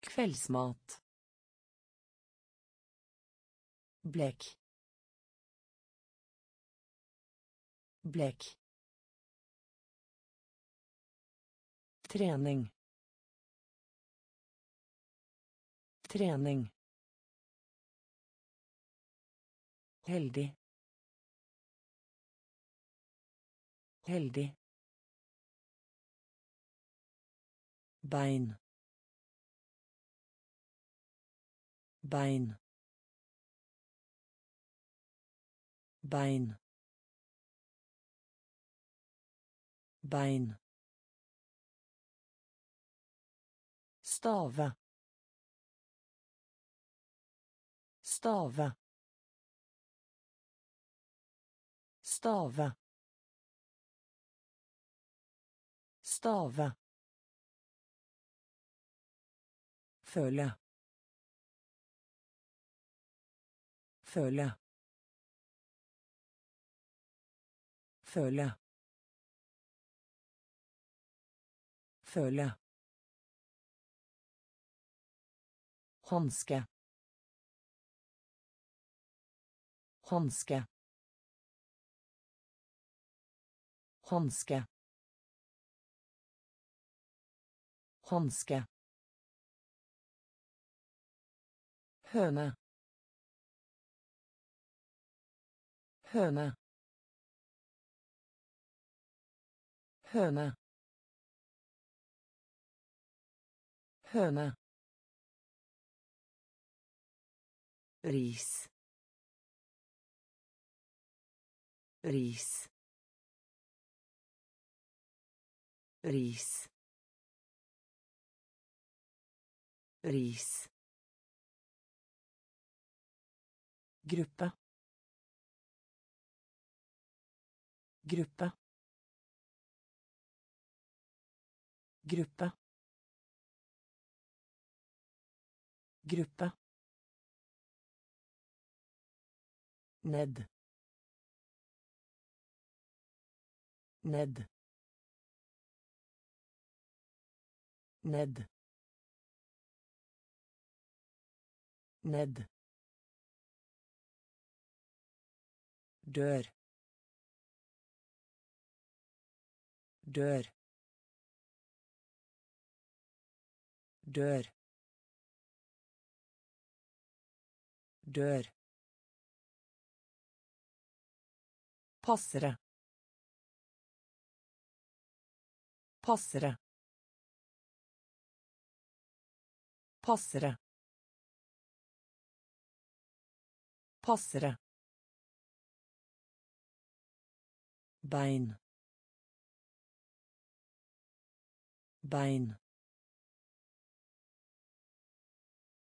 Kveldsmat. Blekk. Blekk. Trening. Trening. Heldig. Heldig. Bein. Bein. Bein. Bein. Stave stave stave stave føle føle føle føle Hanske. Hanske. Hanske. Hanske. Høne. Høne. Høne. Høne. ris ris ris ris gruppe gruppe gruppe gruppe ned ned ned ned dør dør dør dør Passere. Passere. Passere. Passere. Bein. Bein.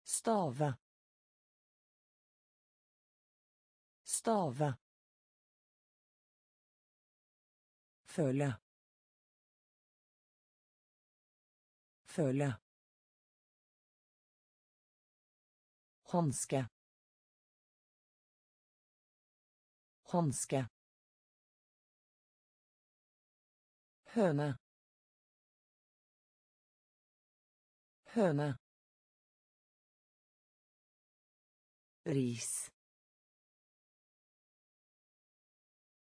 Stave. Stave. Føle. Føle. Hanske. Hanske. Høne. Høne. Ris.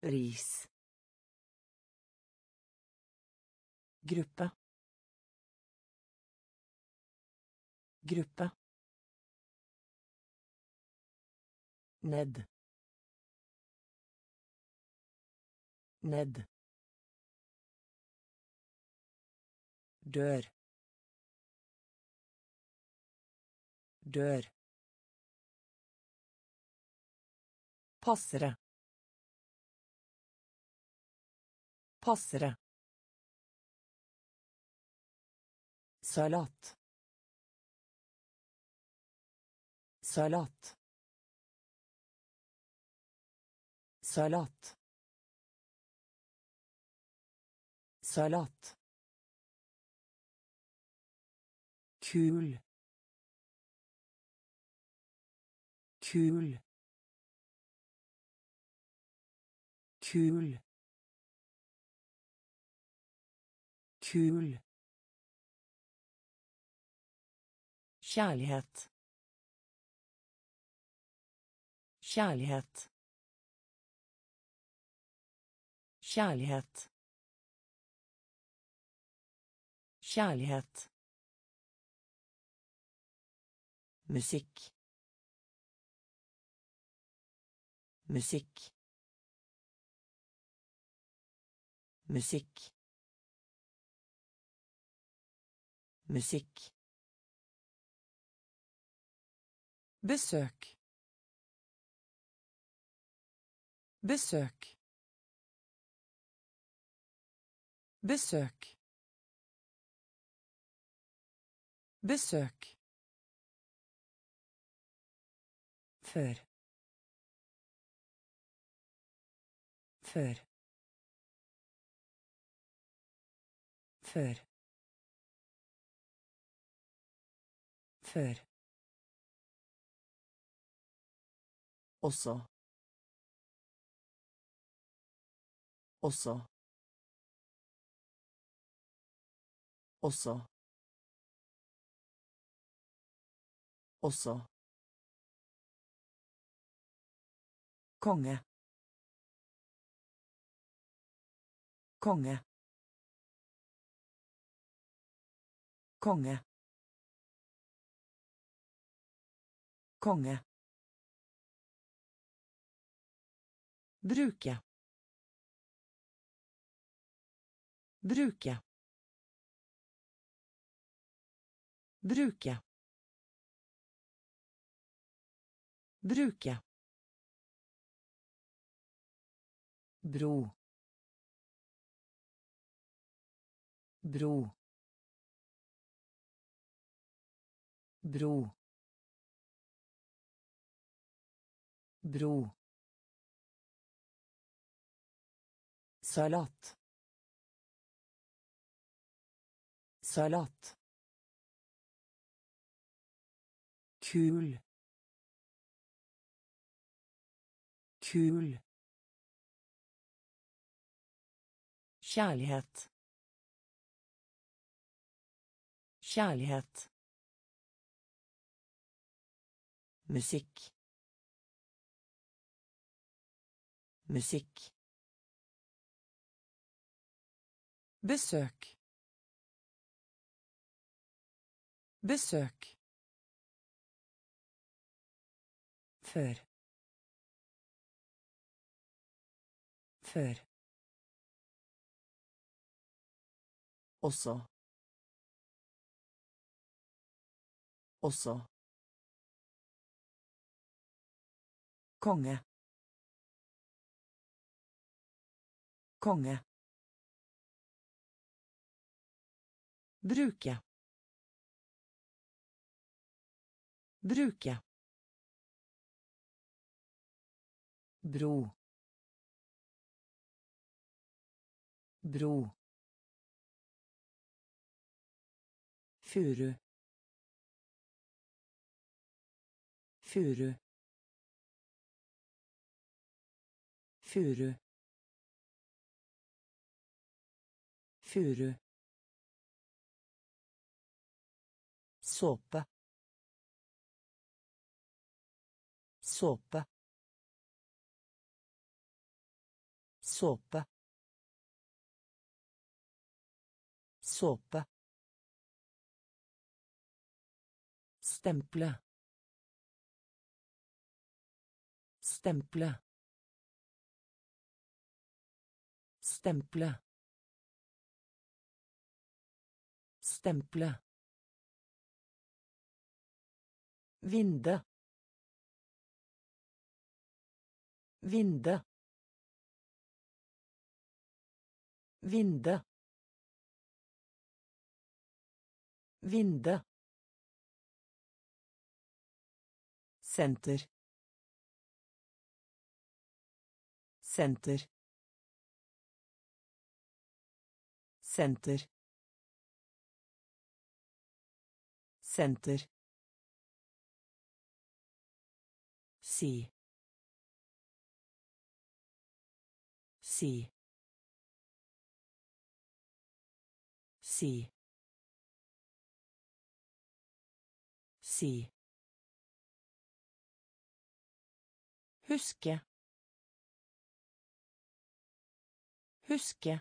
Ris. gruppe gruppe ned ned dør dør passere passere Salat. Salat. Salat. Salat. Kul. Kul. Kul. Kul. Kjærlighet. Kjærlighet. Kjærlighet. Kjærlighet. Musikk. Musikk. Musikk. musikk
besøk besøk besøk besøk
før. Før. Før. Før. Også. Også. Også. Også
konge. Konge. Konge. Konge. Bruke. Bruke. Bruke. Bruke
bro. Bro. Bro. Bro. Salat. Salat. Kul. Kul Kjærlighet. Kjærlighet. Musikk. Musikk.
besøk besøk
før før også. Også.
Konge. Konge. Bruke. Bruke.
Bro. Bro furu. Furu. Furu. Furu. Såpe. Såpe. Såpe. Såpe Stemple. Stemple. Stemple. Stemple. Vinde. Vinde. Vinde. Vinde. Senter. Senter. Senter. Senter. Si. Si. Si. Si. Huske. Huske.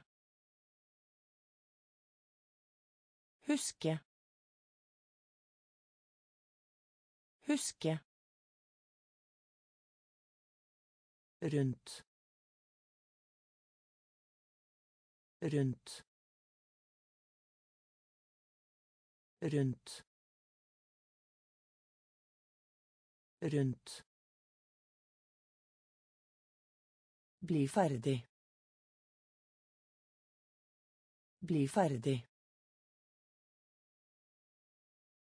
Huske. Huske. Rundt. Rundt. rundt rundt Bli ferdig. Bli ferdig.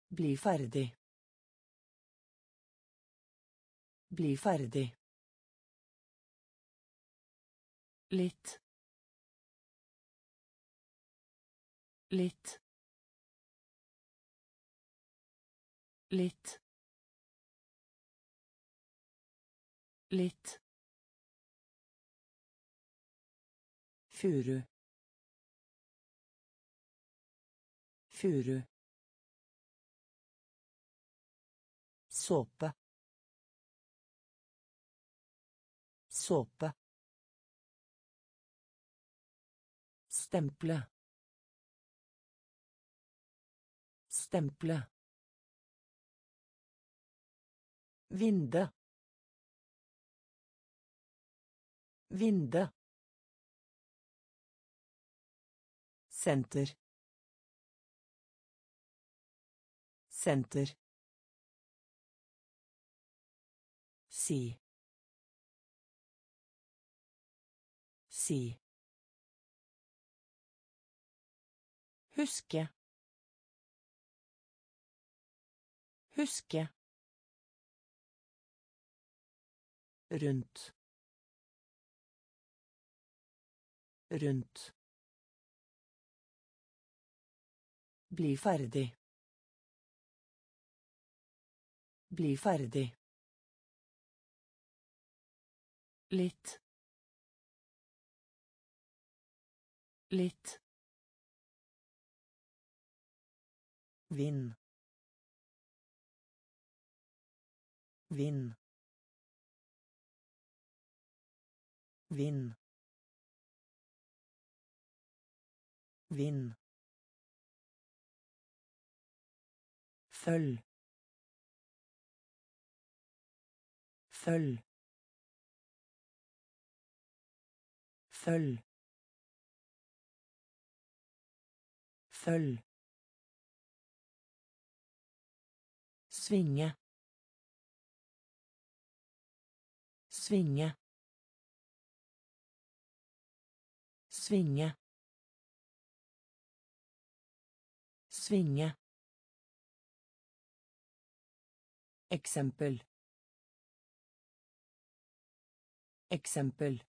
Bli ferdig. Bli ferdig. Litt. Litt. Litt. Litt. Furu. Furu. Såpe. Såpe. Stemple. Stemple. Vinde. Vinde. Senter. Senter. Si. Si. Huske. Huske. Rundt. Rundt. Bli ferdig. Bli ferdig. Litt. Litt. Vind. Vind. Vind. Vind. Følg. Følg. Følg. Følg. Svinge. Svinge. Svinge. Svinge. Eksempel. Eksempel.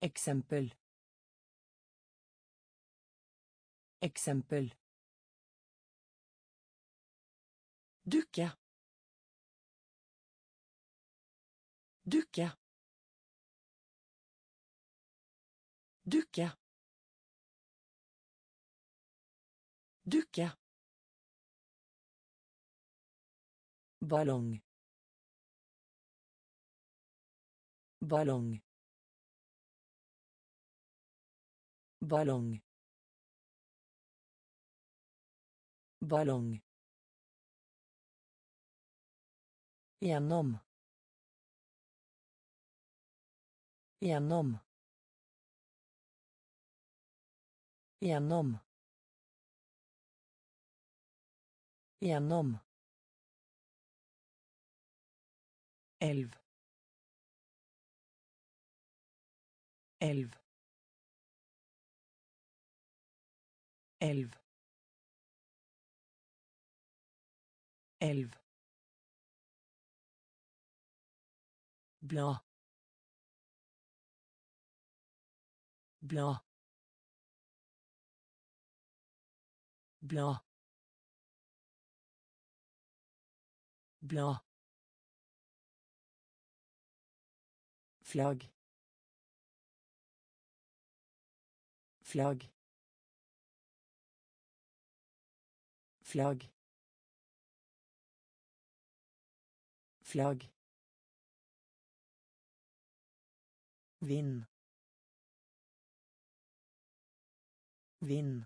Eksempel. Eksempel. Dukke. Dukke. Dukke. Dukke. Ballong. Ballong. Ballong. Ballong. Gjennom. Gjennom. Gjennom. Gjennom Elve. Elve. Elve. Elve. Blanc. Blanc. Blanc. Blanc. Flagg. Flagg. Flagg. Flagg. Vind vind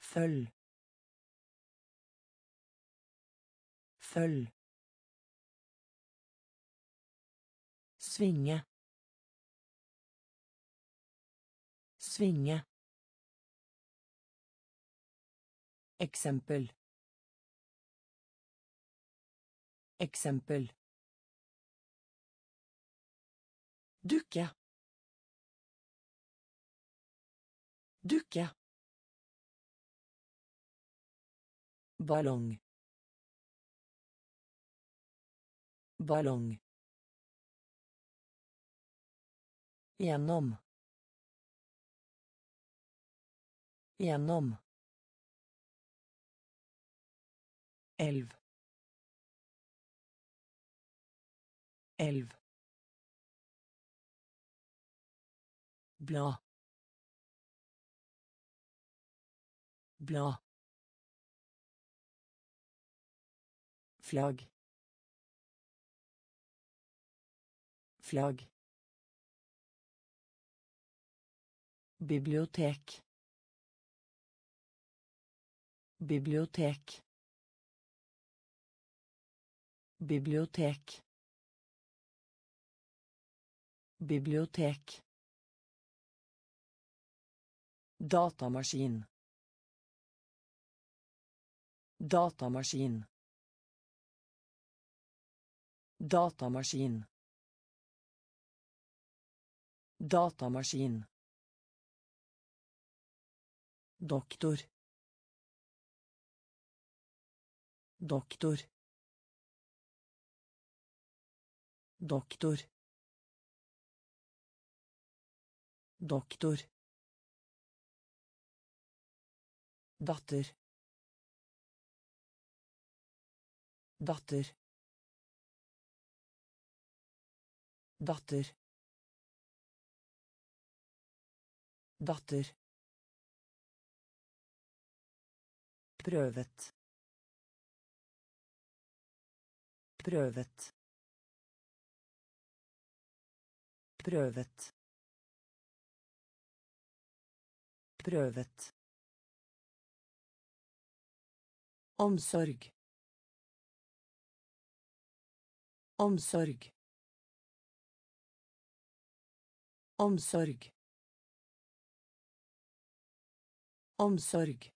følg. Følg Svinge.
Svinge. Eksempel. Eksempel. Dukke. Dukke. Ballong. Ballong. Gjennom. Gjennom. Elv. Elv. Blad. Blad. Flagg. Flagg. Bibliotek. Bibliotek. Bibliotek. Bibliotek. Datamaskin. Datamaskin. Datamaskin. Datamaskin. Doktor. Doktor. Doktor. Doktor. Datter. Datter. Datter. Datter. Prøvet. Prøvet. Prøvet. Prøvet. Omsorg. Omsorg. Omsorg. Omsorg.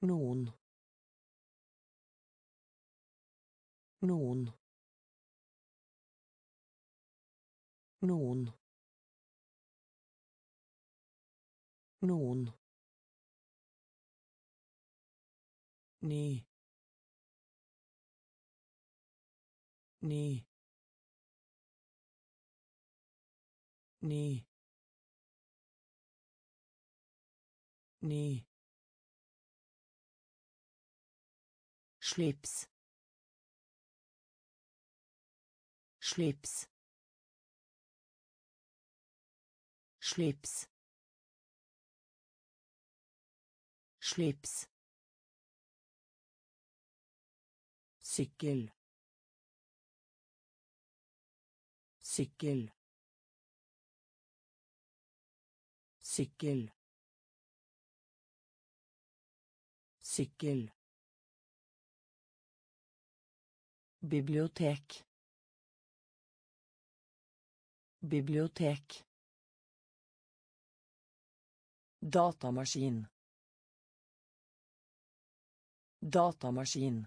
Noen. Noen. Noen. Noen. Ny. Ny. Ny. Ny. Slips. Slips. Slips. Slips. sykkel sykkel sykkel sykkel bibliotek bibliotek datamaskin datamaskin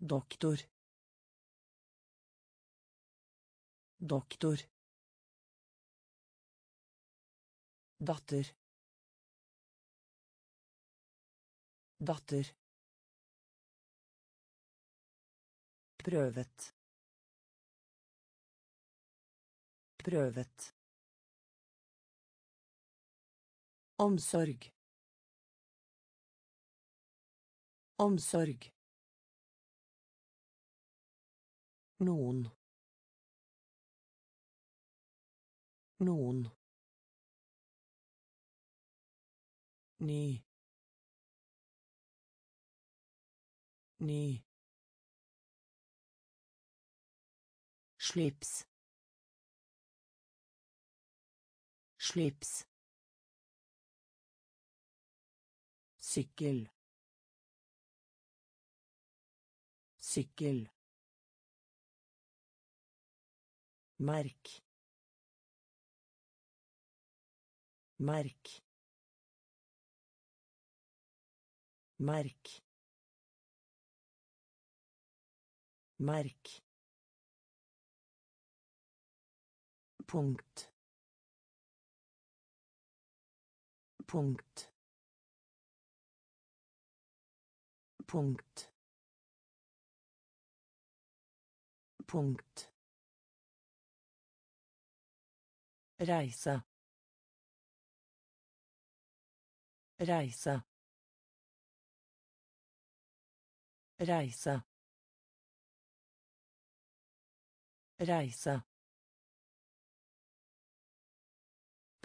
Doktor. Doktor. Datter. Datter. Prøvet. Prøvet. Omsorg. Omsorg. Noen. Noen. Ny. Ny. Slips. Slips. Sykkel. Sykkel.
Merk. Merk. Merk. Merk. Punkt. Punkt. Punkt. Punkt. Reise. Reise. Reise. Reise.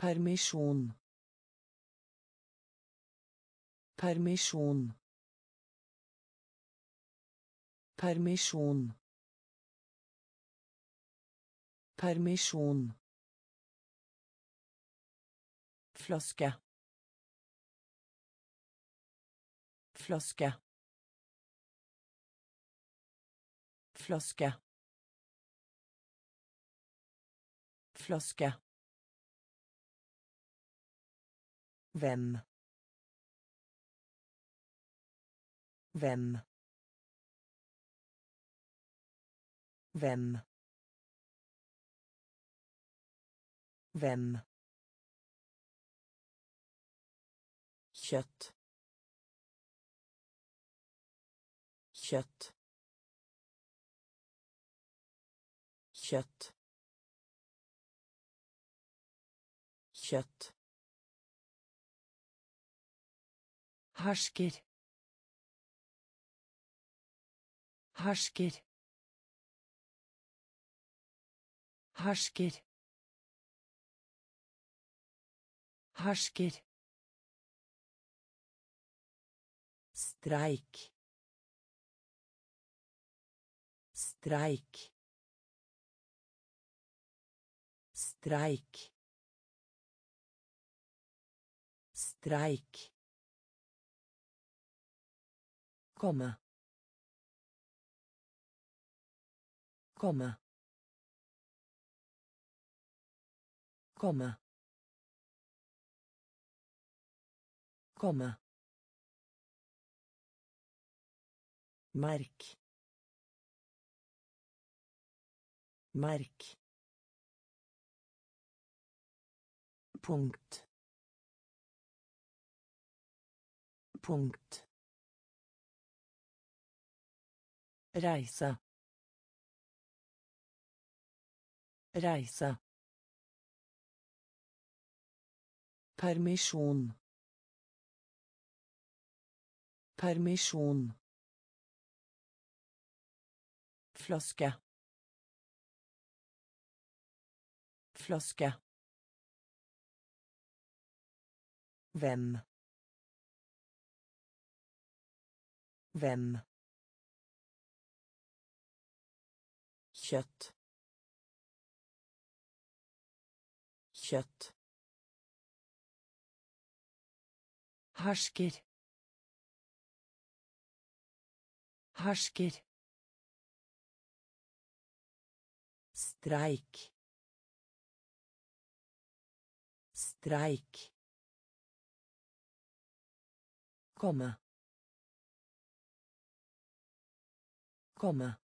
Permisjon. Permisjon. Permisjon. Permisjon. Flaske. Flaske. Flaske. Flaske. Hvem. Hvem. Hvem. Hvem. kjøtt kjøtt kjøtt kjøtt hersker hersker hersker hersker streik. Streik. Streik. Streik komme komme komme komme Merk. Merk. Punkt. Punkt. Reise. Reise. Permisjon. Permisjon. Flaske. Flaske. Venn. Hvem. Kjøtt. Kjøtt. Hersker hersker streik. Streik. Komme. Komme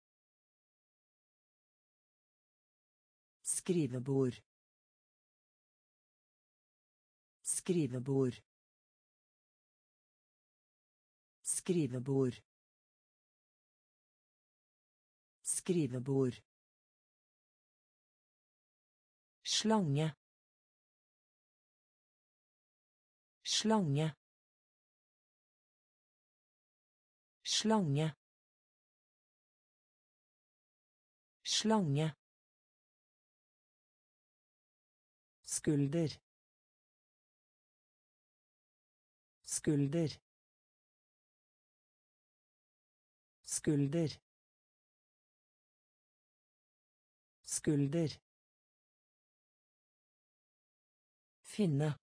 skrivebord skrivebord skrivebord skrivebord Slange. Slange. Slange. Slange. Skulder. Skulder. Skulder. Skulder. Finne.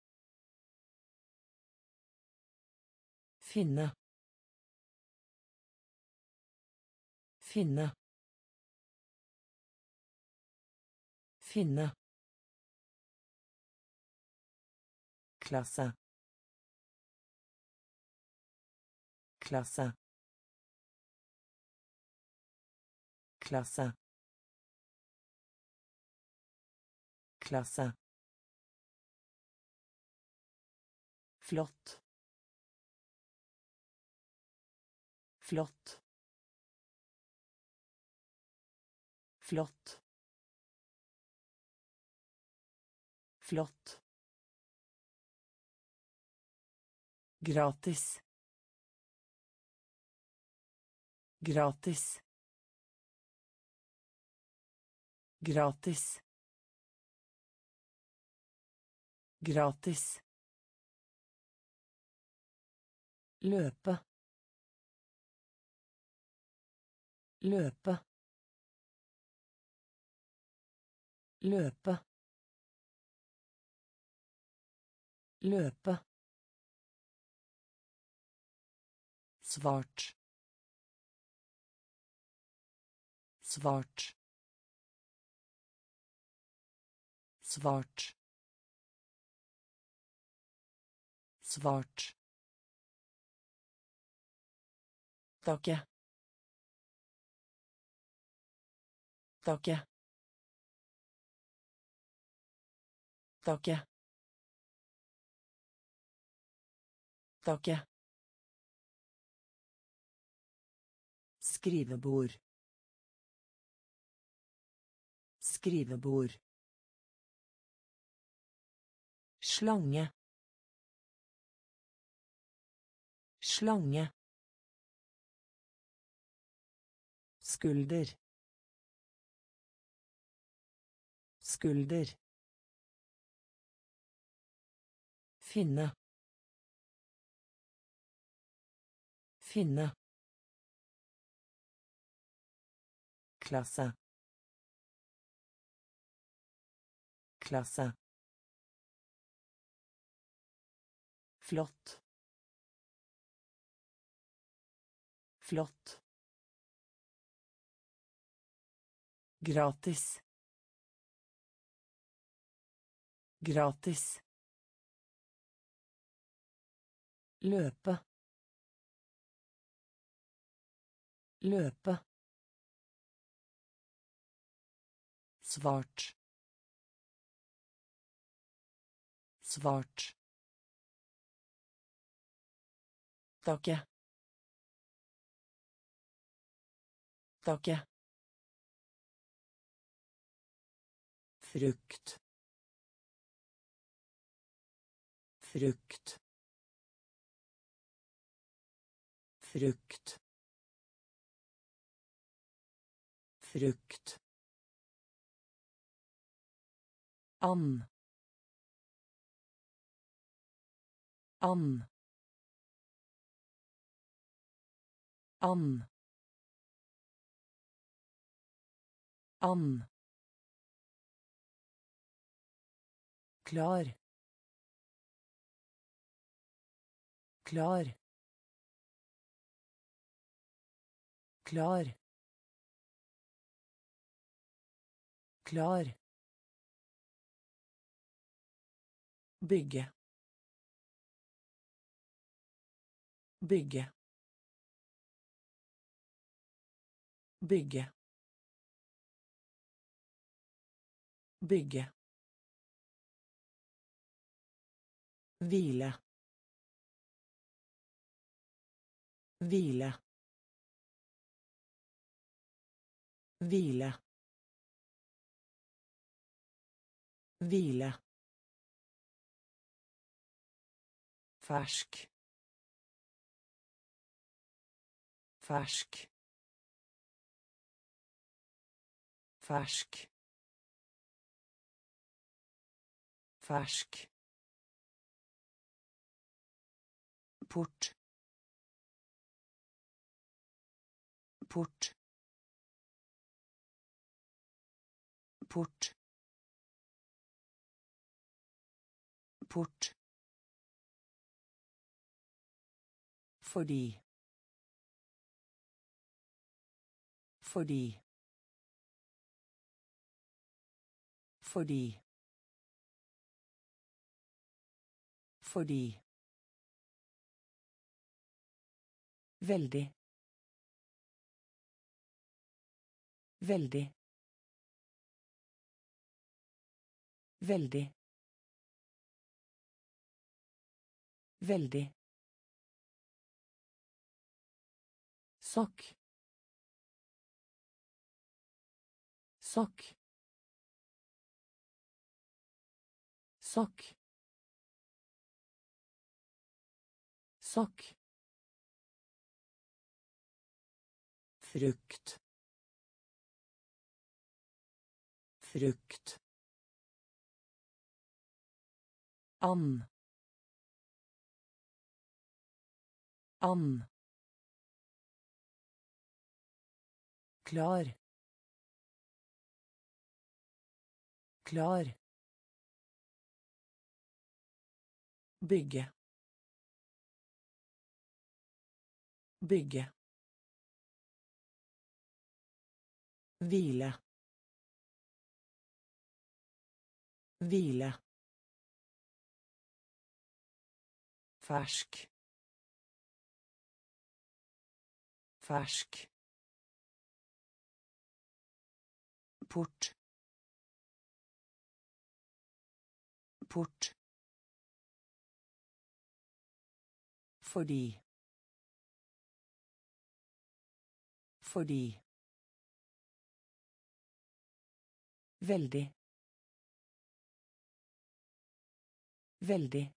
Finne. Finne. Finne. Klasse. Klasse. Klasse. Klasse. Flott. Flott. Flott. Flott. Gratis. Gratis. Gratis. Gratis. Løpe. Løpe. Løpe. Løpe. Svart. Svart. Svart. Svart. Takke. Takke. Takke. Takke. Skrivebord. Skrivebord. Slange. Slange. Skulder. Skulder. Finne. Finne. Klasse. Klasse. Flott. Flott. Gratis. Gratis. Løpe. Løpe. Svart. Svart. Takke. Takke. frukt frukt frukt frukt and An. An. An. klar klar klar klar bygge bygge bygge bygge Hvile. Hvile. Hvile. Hvile. Färsk. Färsk. Färsk. Färsk. Port. Port. Port. Port. Fordi fordi
Fordi. Fordi. Veldig. Veldig. Veldig. Veldig. Sokk. Sokk. Sokk. Sokk. Frukt. Frukt. Ann. And. Klar. Klar. Bygge. Bygge. Hvile. Hvile. Fersk. Fersk.
Port port
Fordi. Fordi. Veldig. Veldig.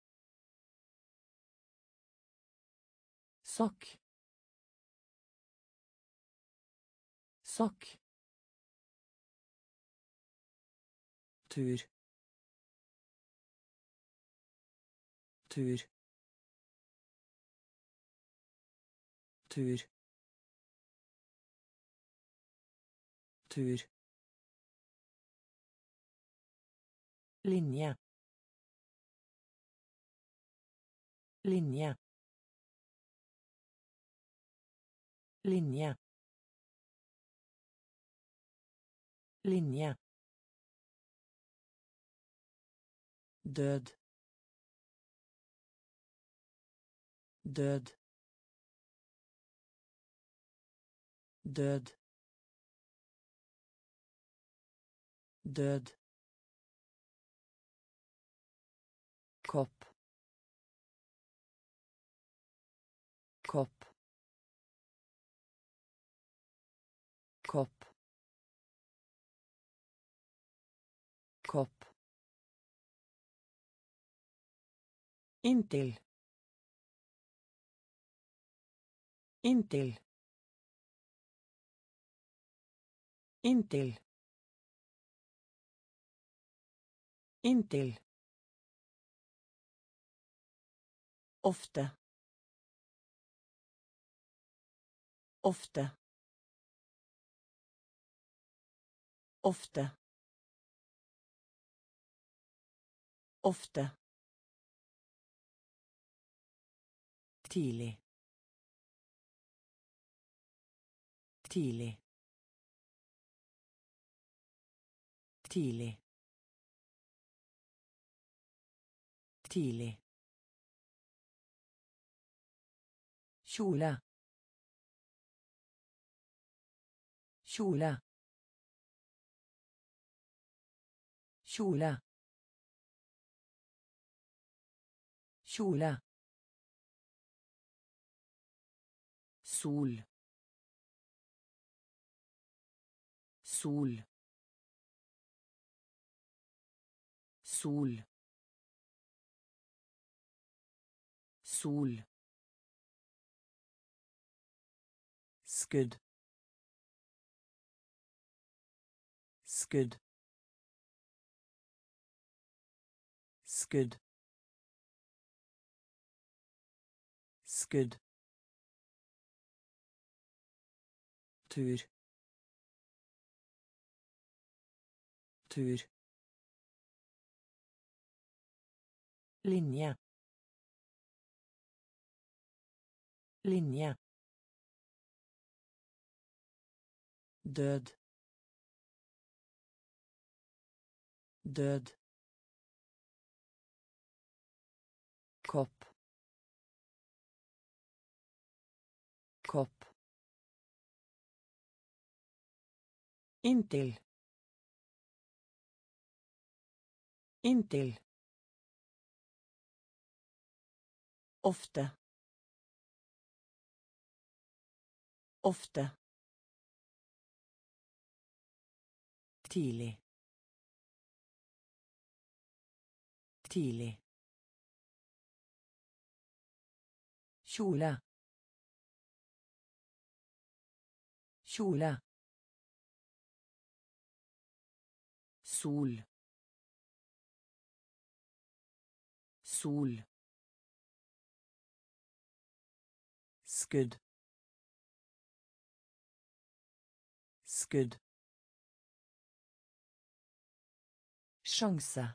Sokk. Sokk. Tur. Tur. Tur. Tur. linje linje linje linje død død død død Intil. Intil. Intil. Intil. Ofte. Ofte. Ofte. Ofte. Tile. Tile. Tile. Tile. Kjole. Kjole. Kjole. Kjole. Sol. Sol. Sol. Sol. Skid. Skid. Skid. Skid. Tur. Tur. Linje. Linje. Død. Død inntil inntil ofte ofte tidlig tidlig kjole kjole sol sol skudd skudd sjanse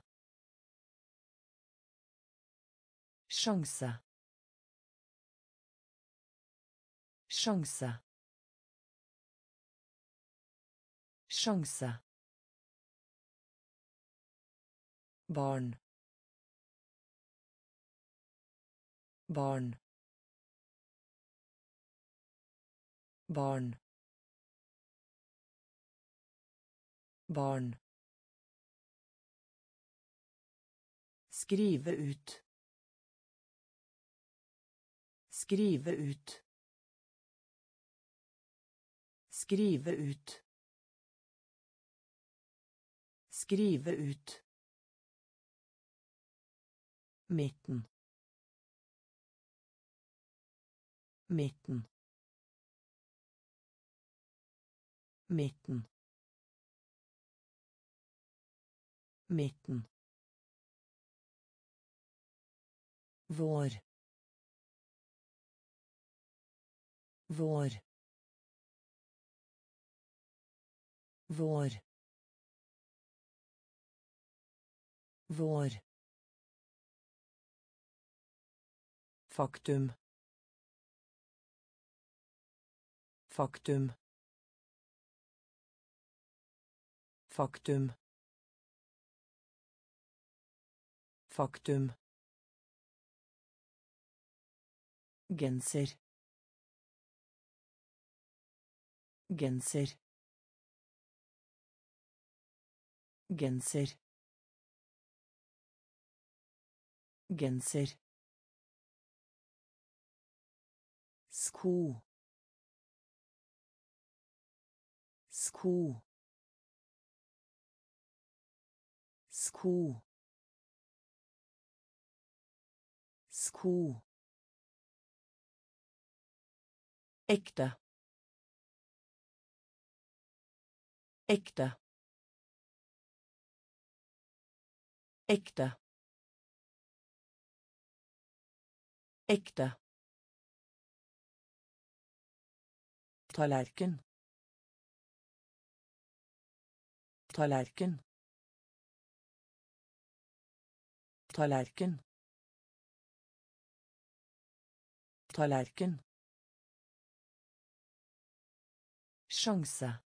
sjanse sjanse sjanse barn barn barn barn Skrive ut. Skrive ut. Skrive ut. Skrive ut. Midten. Midten. Midten. Midten. Vår. Vår. Vår. Vår. Faktum. Faktum. Faktum. Faktum. genser genser genser genser sko sko sko sko Ekte. Ekte. Ekte. Ekte. Tallerken. Tallerken. Tallerken. Tallerken. Sjanse.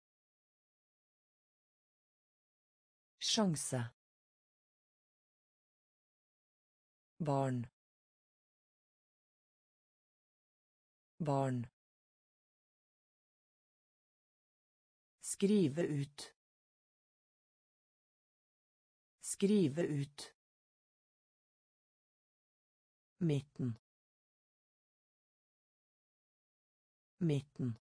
Sjanse. Barn. Barn. Skrive ut. Skrive ut. Midten. Midten.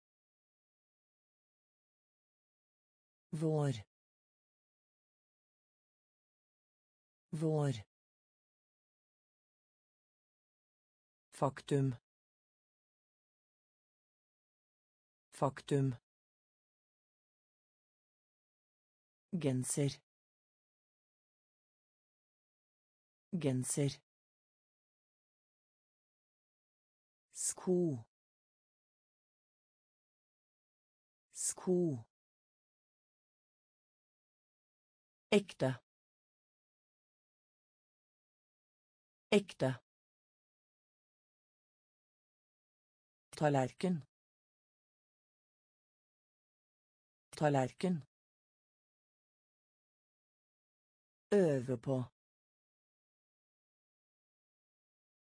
Vår. Vår. Faktum. Faktum. Genser. Genser. Sko. Sko. Ekte. Ekte. Tallerken. Tallerken. Øve på.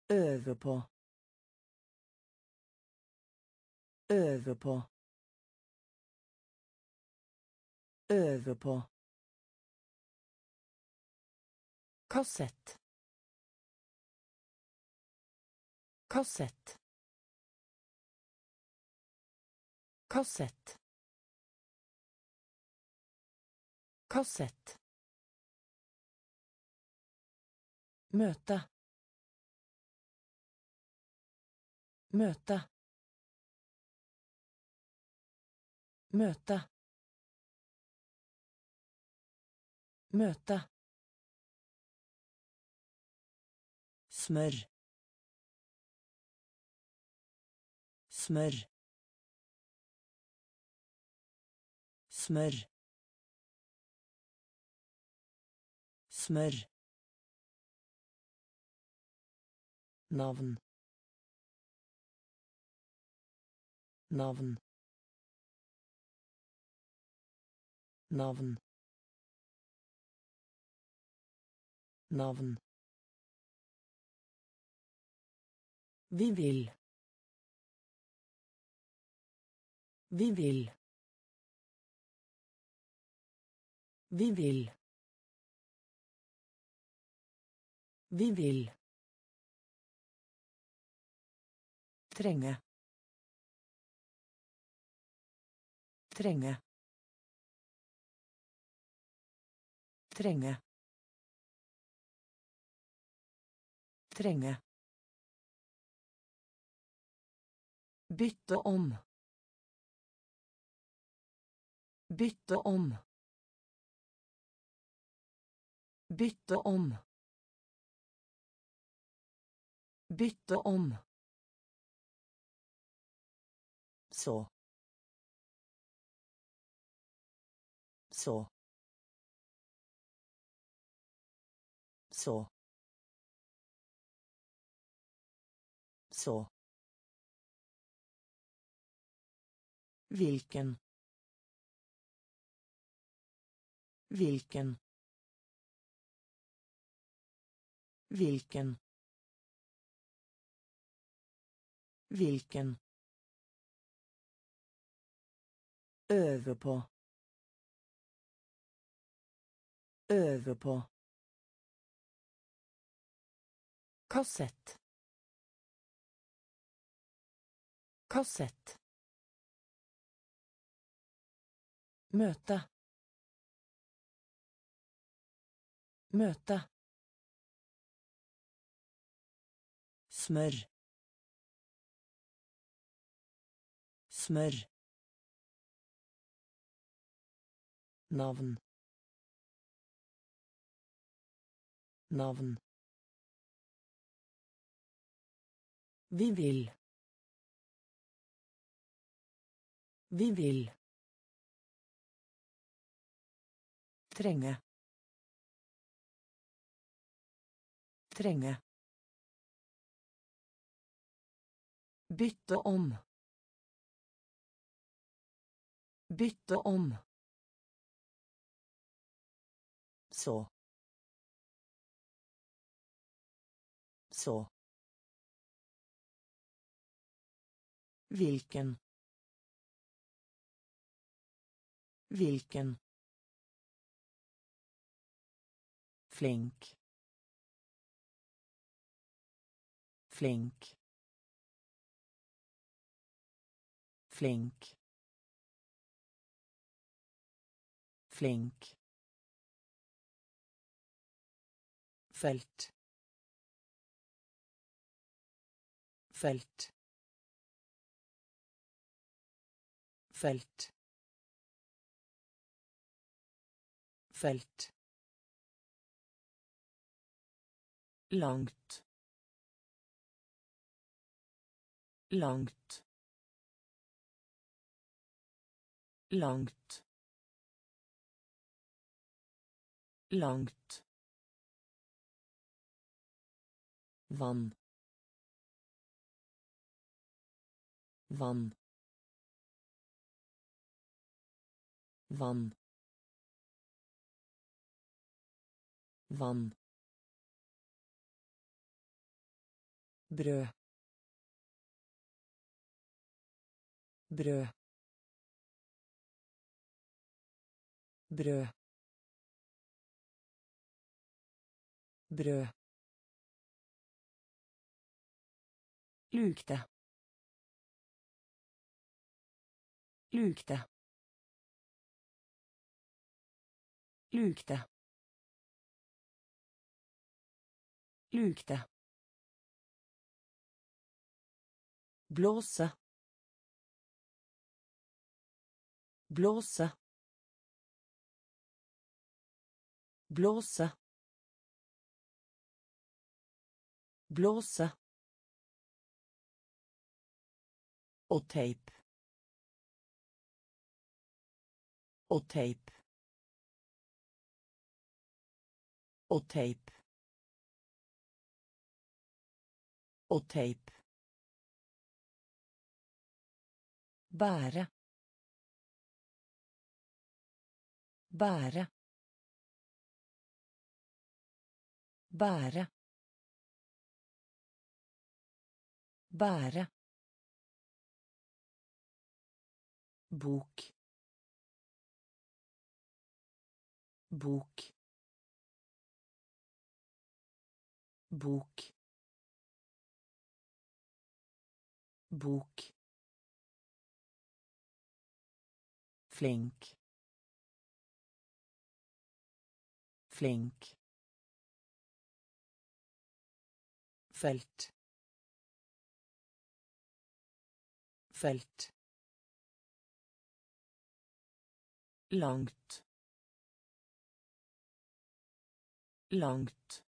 Øve på. Øve på. Øve på. Kassett. Kassett. Kassett. Kassett. Møte. Møte. Møte. Møte. Smør. Smør. Smør. Smør. Navn. Navn. Navn. Navn. Vi vil. Vi vil. Vi vil. Vi vil. Trenge. Trenge. Trenge. Trenge. Bytte om. Bytte om. Bytte om. Bytte om. Så. Så. Så. Så. Hvilken. Hvilken. Hvilken. Hvilken. Øve på. Øve på. Kassett. Kassett. Møte. Møte. Smør. Smør. Navn. Navn. Vi vil. Vi vil. Trenge. Trenge. Bytte om. Bytte om. Så. Så. Hvilken. Hvilken. Flink. Flink. Flink. Flink. Felt felt felt felt langt. Langt. Langt. Langt vann vann vann Vann. Brød. Brød. Brød. Brød. Lukte. Lukte. Lukte. Lukte. Blåse. Blåse. Blåse. Blåse. Og teip. Og teip. Og teip. Og teip. Bære. Bære. Bære. Bære. Bok. Bok. Bok. Bok. Flink. Flink. Felt. Felt langt. Langt.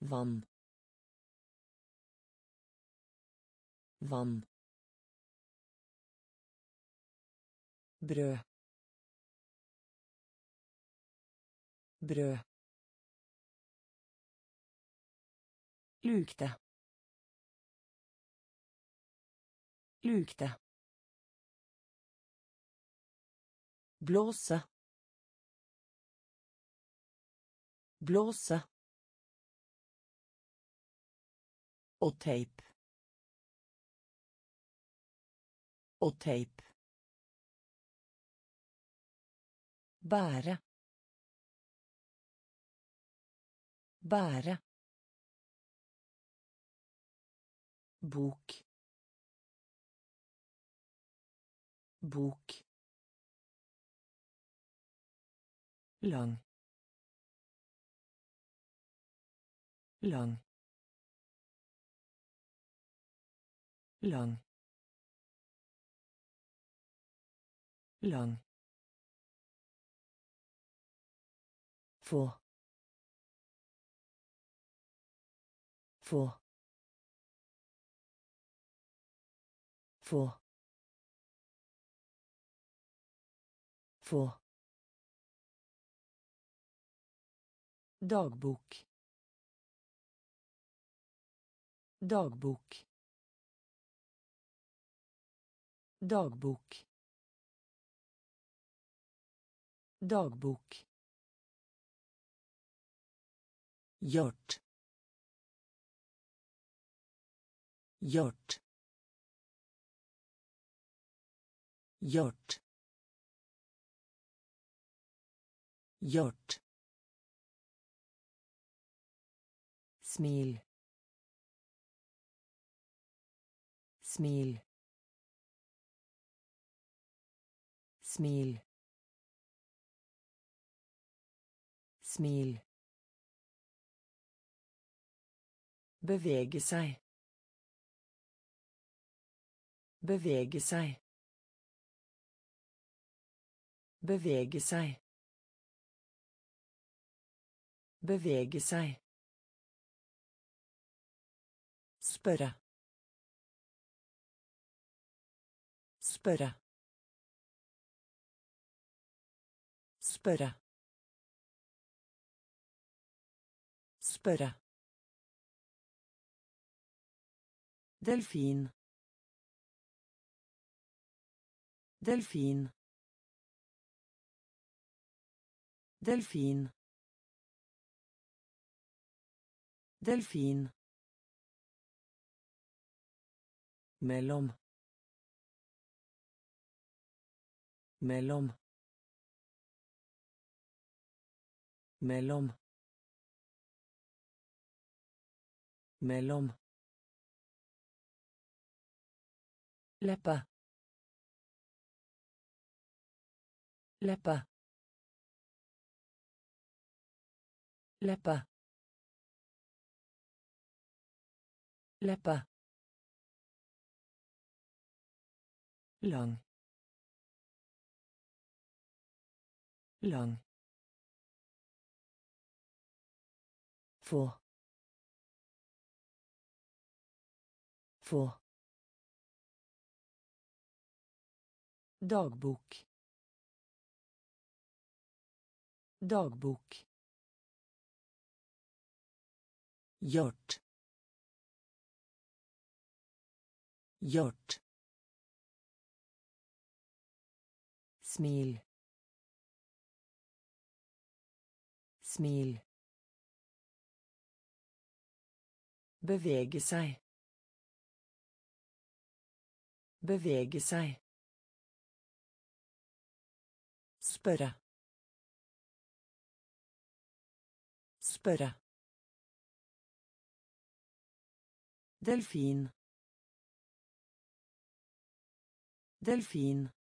Vann. Vann. Brød. Brød. Lukte lukte blåse. Blåse. Og teip. Og teip. Bære. Bære. Bok. Bok lang. Lang. Lang. Lang. Vor vor vor vor dagbok dagbok dagbok dagbok gjort gjort gjort gjort smil smil smil smil Bevege seg. Bevege seg. Bevege seg. Bevege seg. Spørre. Spørre. Spørre. Spørre. Delfin. Delfin. Delfin. Delfin. Mellom. Mellom. Mellom. Mellom. Lapa. Lapa. Lapa. Lapa. Lang. Lang. Få. Få. Dagbok. Dagbok. Gjort gjort smil smil Bevege seg. Bevege seg. Spørre. Spørre. Delfin. Delfin.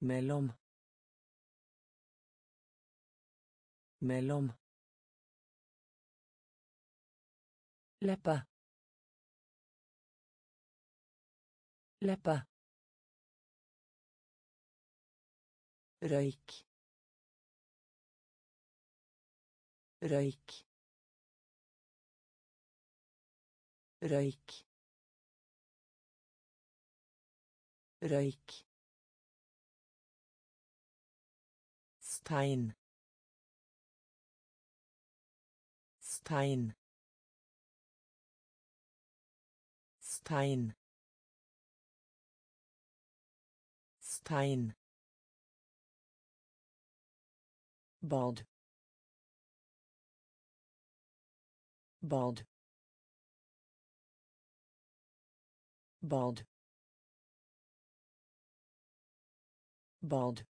Mellom. Mellom. Leppe. Røyk. Røyk. Røyk. Røyk. Stein. Stein. Stein. Stein. bad bad bad bad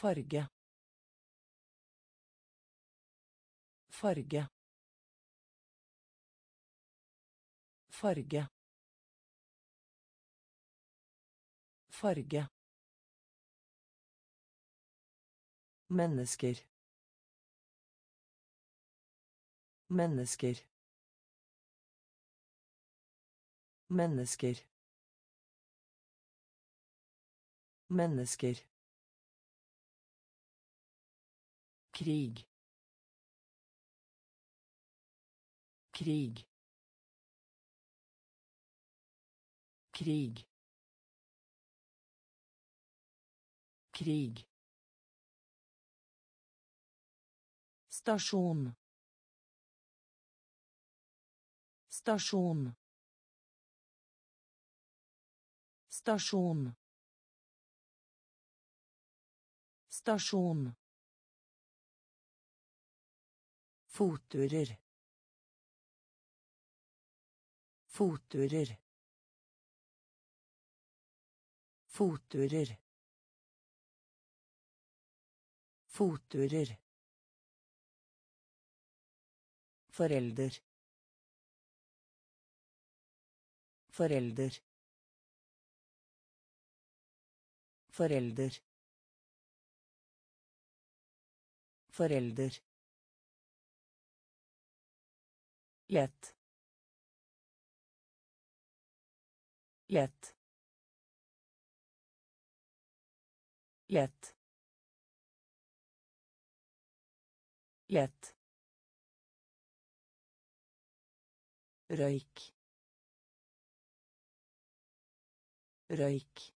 farge farge farge farge Mennesker. Mennesker. Mennesker. Mennesker. Krig. Krig. Krig. Krig. Stasjon. Stasjon. Stasjon. Stasjon. Fotturer. Fotturer. Fotturer. Fotturer. Forelder. Forelder. Forelder. Forelder. Lett. Lett. Lett. Lett. Røyk. Røyk.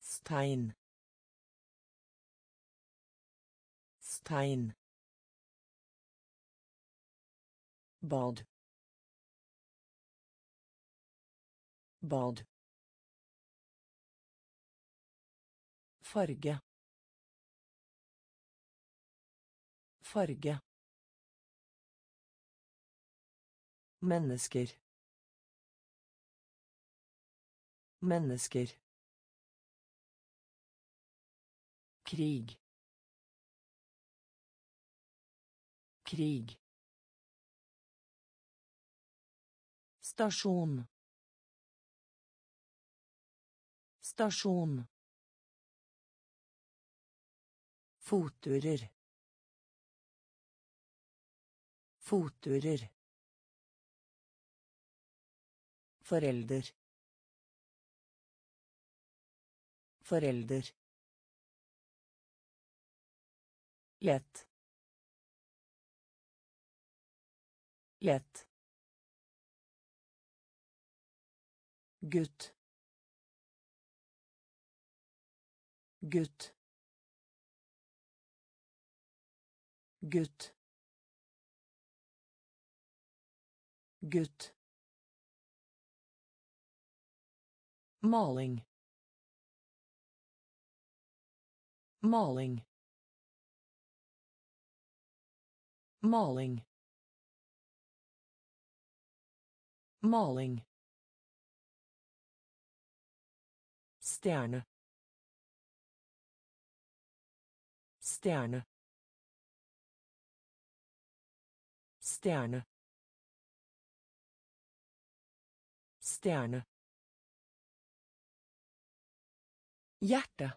Stein. Stein. Bad. bad. Farge. Farge. Mennesker. Mennesker. Krig. Krig stasjon stasjon Fotturer. Fotturer. Forelder. Forelder. Lett. Lett. Gutt. Gutt. gutt. Gutt. Maling. Maling. Maling. Maling stjerne stjerne
Stjerne. Stjerne. Hjerte.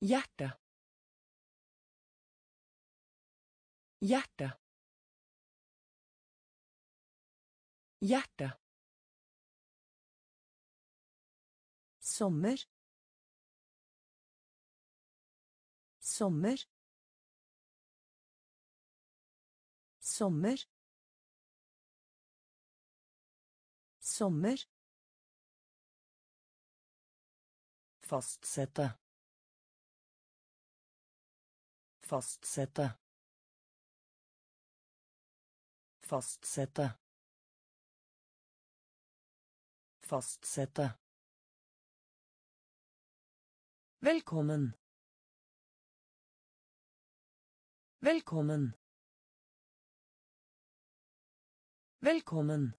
Hjerte. Hjerte. Hjerte. Sommer. Sommer. Sommer. Sommer. Fastsette. Fastsette. Fastsette. Fastsette. Velkommen. Velkommen. Velkommen.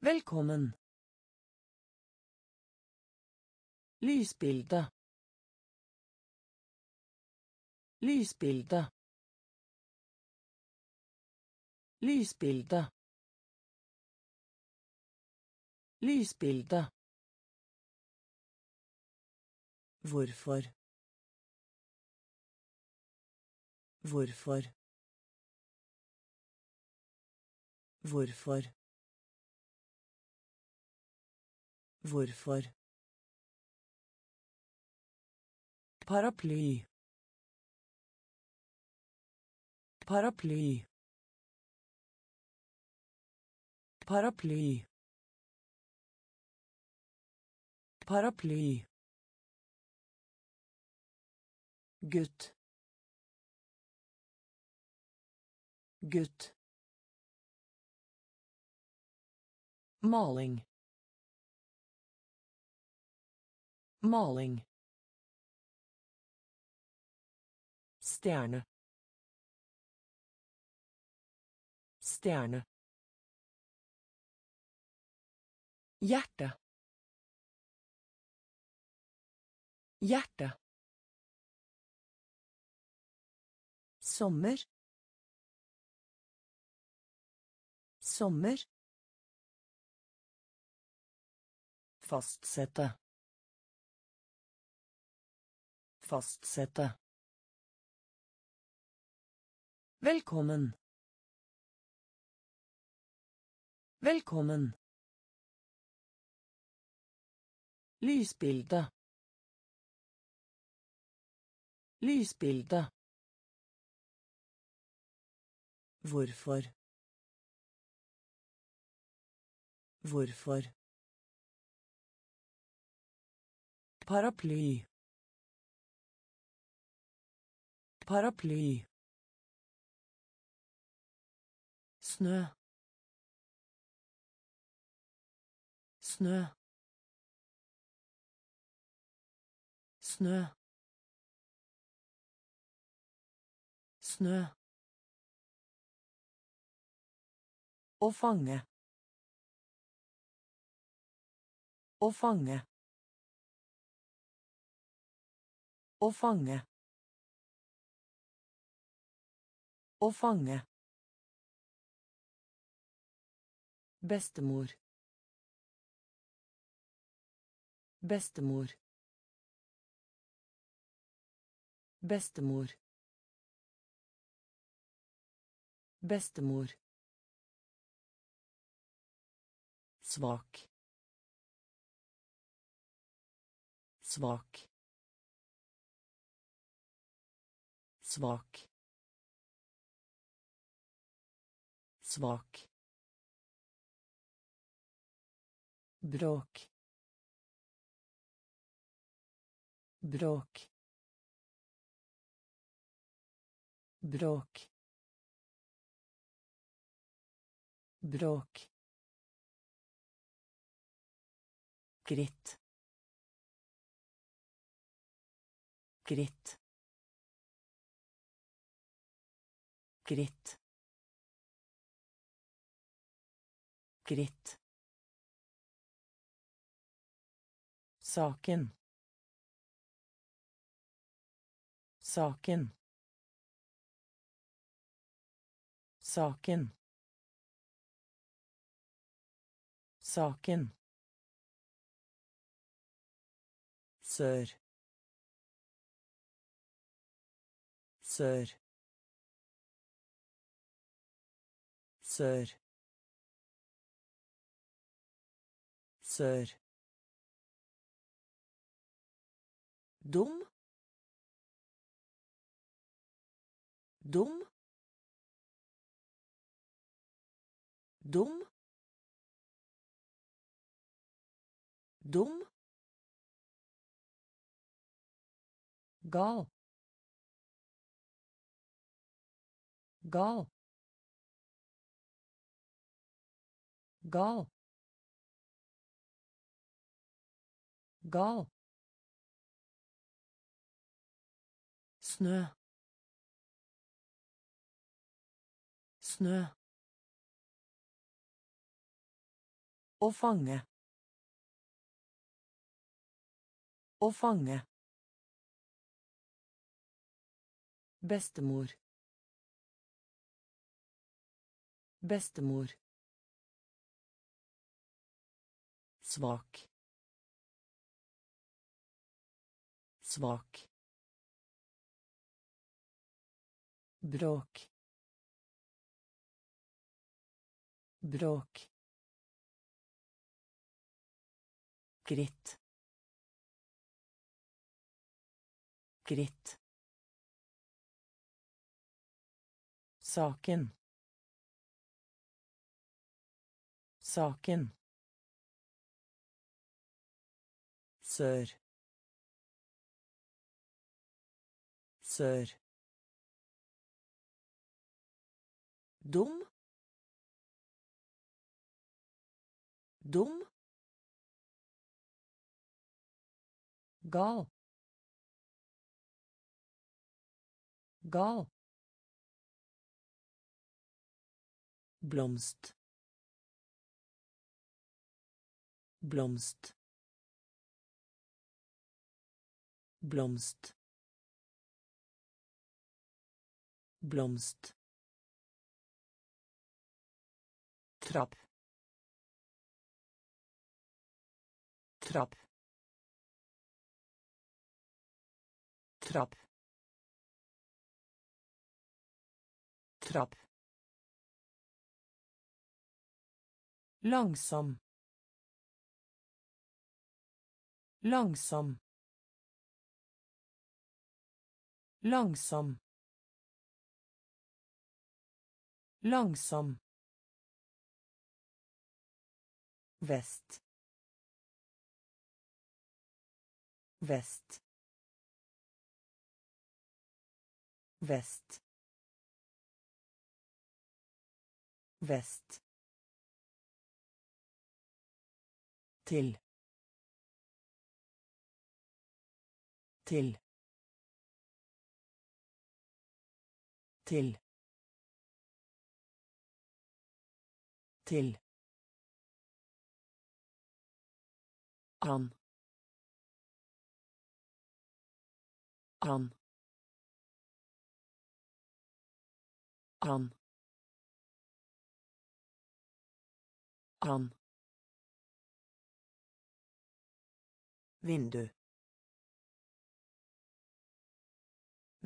Velkommen. Lysbilde. Lysbilde. Lysbilde. Lysbilde. Hvorfor? Hvorfor? Hvorfor? Hvorfor? Paraply. Paraply. Paraply. Paraply. Gutt. Gutt. maling. Maling. Stjerne. Stjerne. Hjerte. Hjerte sommer sommer Fastsette. Fastsette. Velkommen. Velkommen. Lysbilde. Lysbilde. Hvorfor? Hvorfor? Paraply. Paraply. snø snø snø snø Å fange. Å fange. Å fange. Å fange. Bestemor. Bestemor. Bestemor. Bestemor. Svak. Svak. Svak. Svak. Bråk. Bråk. Bråk. Bråk gritt gritt gritt gritt saken. Saken. Saken. Saken sør. Sør. Sør. Sør. Dum. Dum. Dum. Dum gal. Gal. Gal. Gal. Snø. Snø. Å fange. Å fange. Bestemor. Bestemor. Svak. Svak. Bråk. Bråk. Gritt. Gritt. Saken. Saken. Sør. Sør. Dum. Dum. Gal. Gal. Blomst. Blomst. Blomst. Blomst. Trapp trapp trapp trapp Langsom. Langsom. Langsom. Langsom. Vest. Vest. Vest. vest
til. Til. Til. Til. An. An. An. An
vindu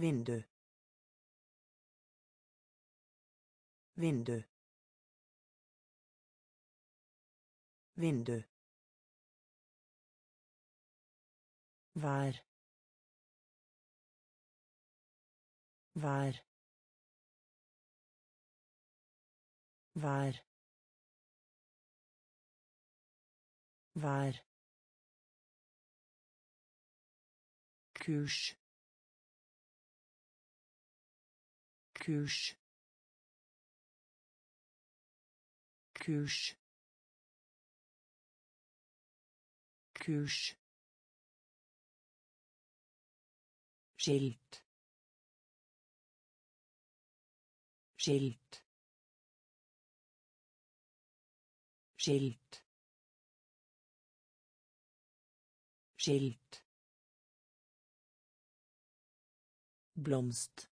vindu vindu vindu vær vær vær vær kurs. Kurs. Kurs. Kurs. Skilt. Skilt. Skilt. Skilt blomst.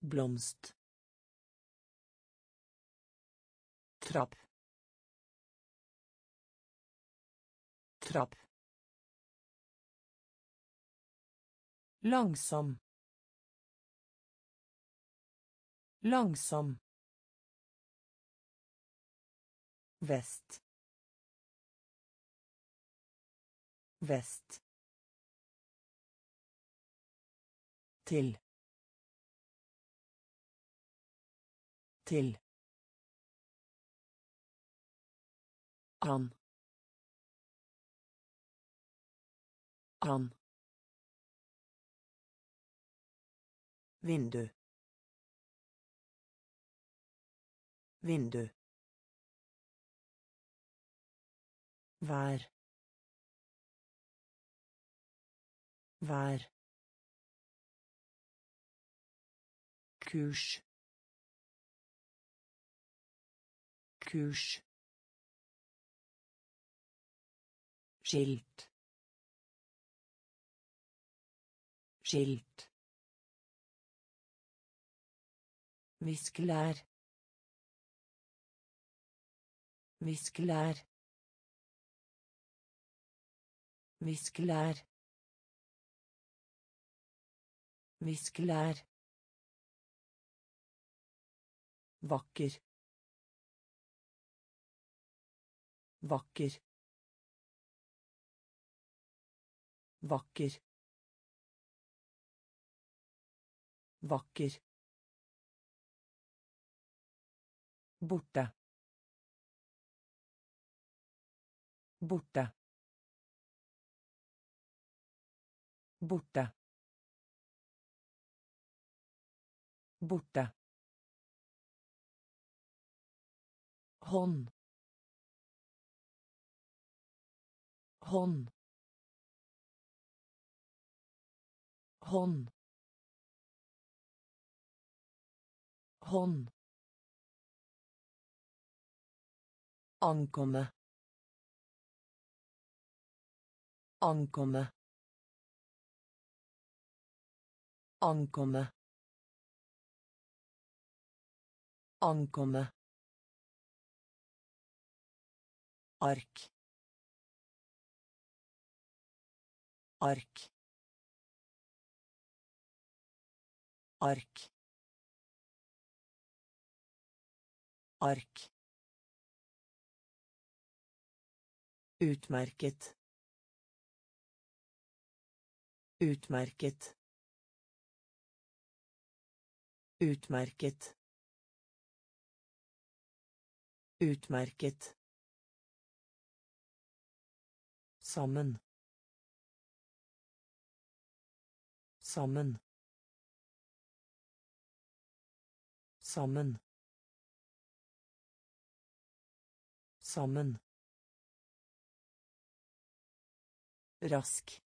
Blomst. Trapp. Trapp. Langsom. Langsom. Vest. Vest
til. Til. An an
vindu. Vindu. Vær. Vær kurs. Kurs.
Skilt. Skilt.
Muskler. Muskler. Muskler. Muskler.
Vakker. Vakker. Vakker. Vakker. Borte. Borte. Borte. Borte hånd hånd hånd hånd ankomme ankomme ankomme ankomme ark. Ark. Ark. Ark. Utmerket utmerket utmerket utmerket sammen sammen Sammen. Sammen. Rask.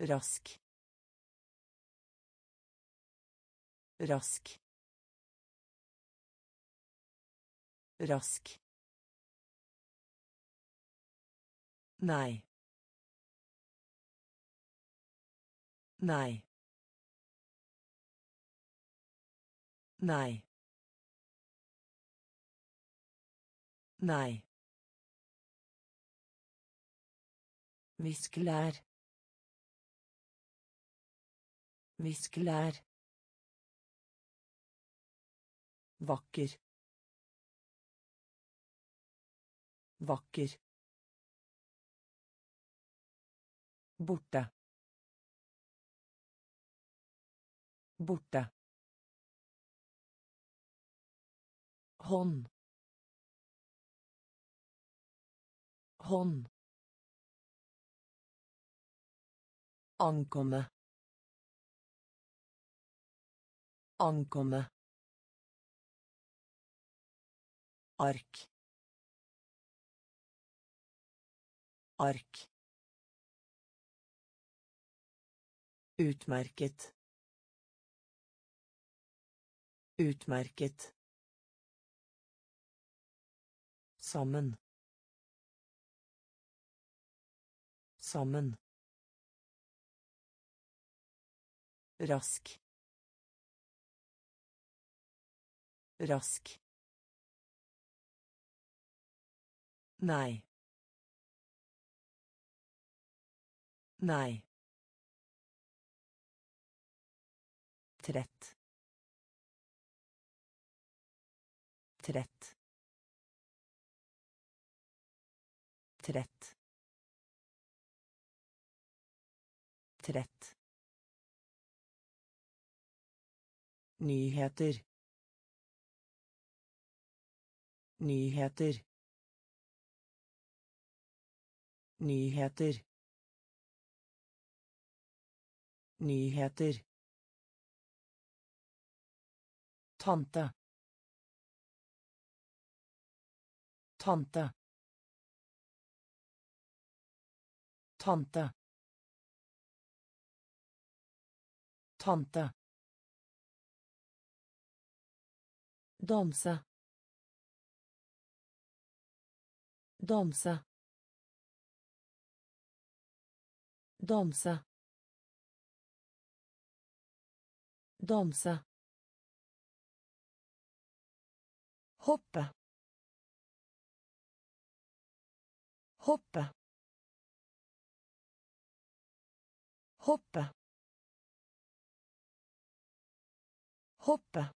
Rask. Rask. Rask. Nei. Nei. Nei. Nei. Viskelær. Viskelær. Vakker. Vakker. Borte. Borte. Hånd. Hånd. Ankomme. Ankomme. Ark. Ark. Utmerket. Utmerket. Sammen. Sammen. Rask. Rask. Nei. Nei. Trett. Trett. Trett. Trett. Nyheter. Nyheter. Nyheter. Nyheter. Tante. Tante. Tante. Tante. Danse. Danse. Danse. Danse. Hoppe. Hoppe. Hoppe. Hoppe.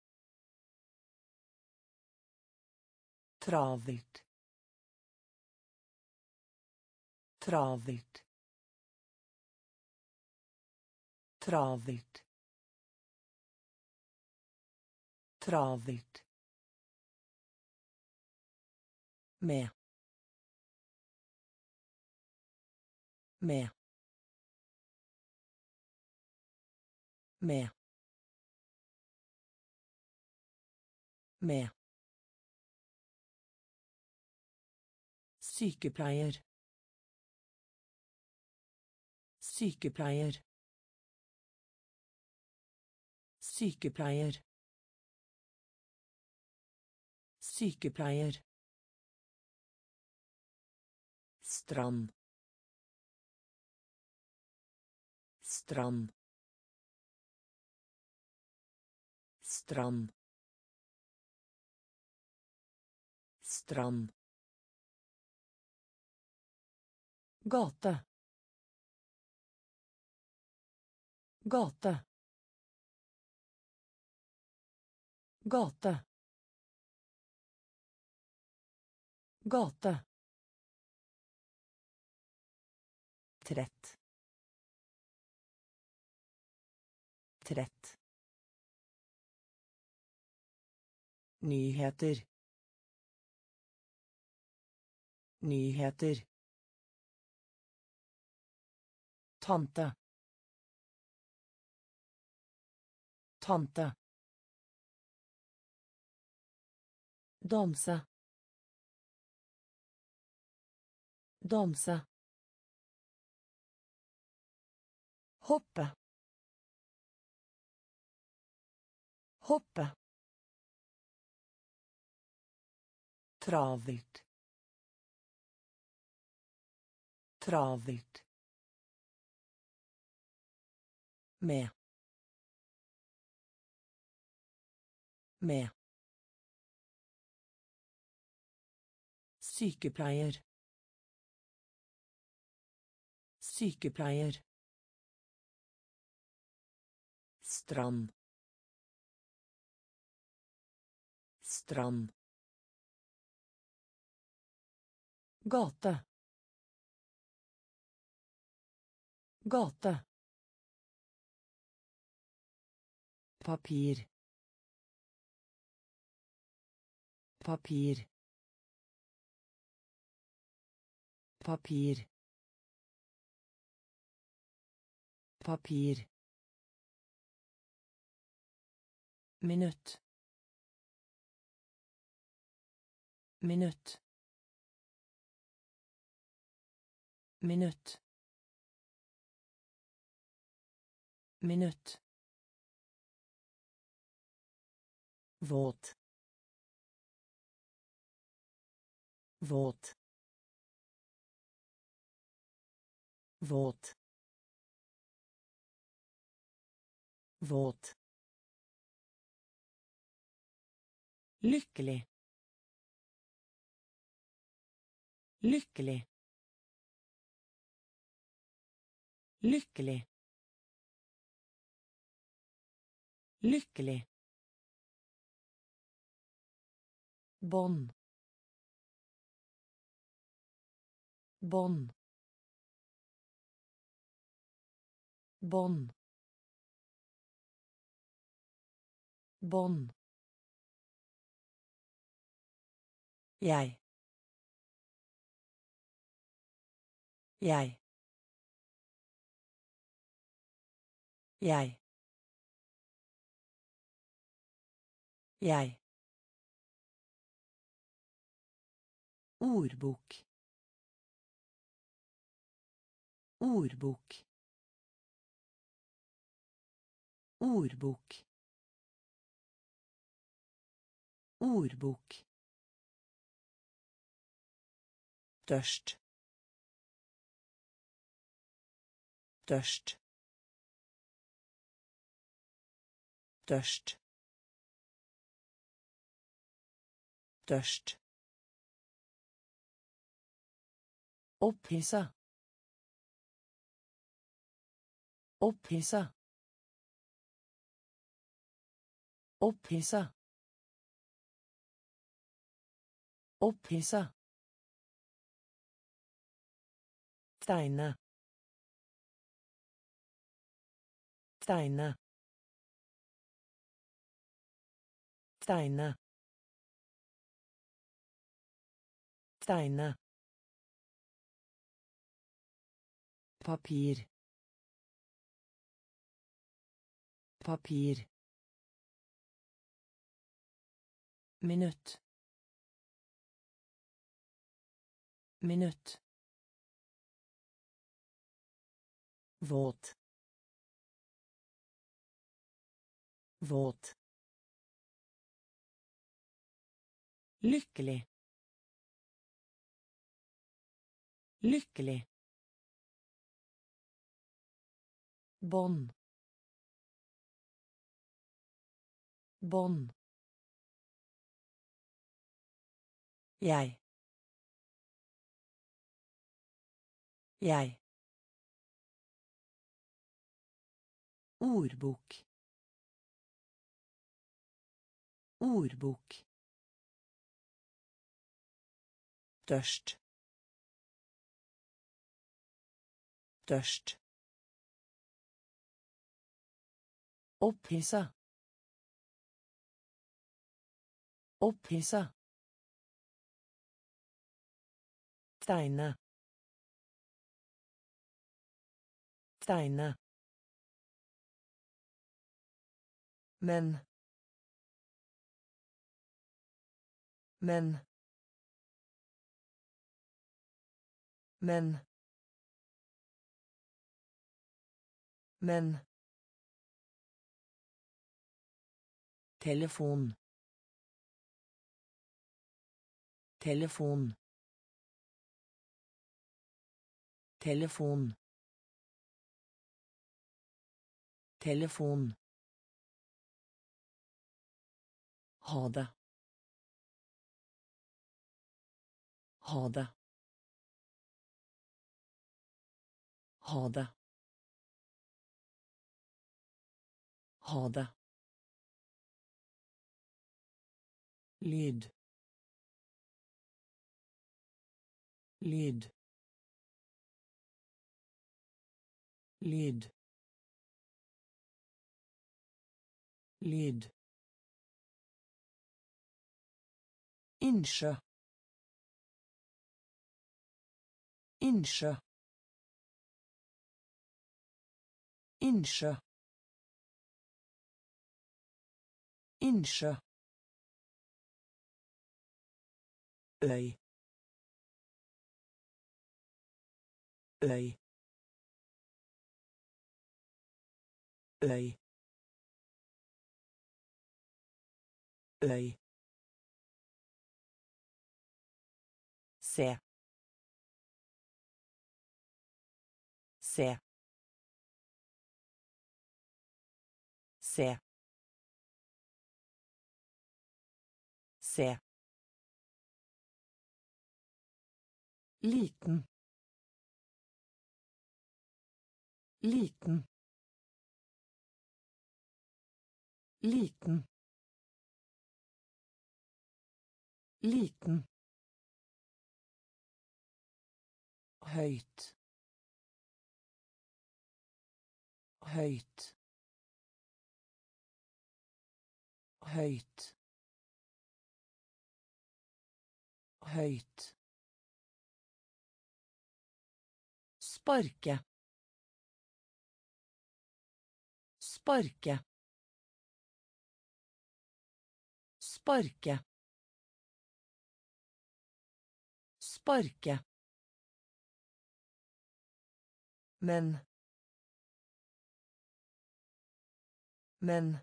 Travelt. Travelt. Travelt. Travelt. Med. Med. Med. Med. Sykepleier. Sykepleier. Sykepleier. Sykepleier. Strand. Strand. Strand. Strand. Gate. Gate. Gate. Gate. Trett. Trett. Nyheter. Nyheter. Tante. Tante. Danse. Danse. Hoppe. Hoppe. Travelt. Travelt. Med. Med. Sykepleier. Sykepleier. Strand. Strand. Gate. Gate. Papir. Papir. Papir. Papir. Minutt. Minutt. Minutt. Minutt. Våt. Våt. Våt. Våt. Lykkelig. Lykkelig. Lykkelig. Lykkelig. Bånd. Bånd. Bånd. Bånd. Jeg. Jeg. Jeg. Jeg. Ordbok. Ordbok. Ordbok. Ordbok. Tørst. Tørst. Tørst. Tørst. Opphissa. Opphissa. Opphissa. Opphissa. Tegne. Steine. Steine. Steine. Papir. Papir. Minutt. Minutt. Våt. Våt. Lykkelig. Lykkelig. Bånd. Bånd. Jeg. Jeg. Ordbok. Ordbok. Tørst. Tørst. Opphissa. Opphissa. Tegne. Tegne. من من من من تلفون تلفون تلفون تلفون Ha det. Ha det. Ha det. Ha det. lyd lyd lyd lyd innsjø. Innsjø. Innsjø. Innsjø. Øy. Øy. Øy. Øy Sé. Sé. Sé. Sé. liten liten liten liten høyt høyt høyt høyt Sparke. Sparke. Sparke. Sparke. Men. Men.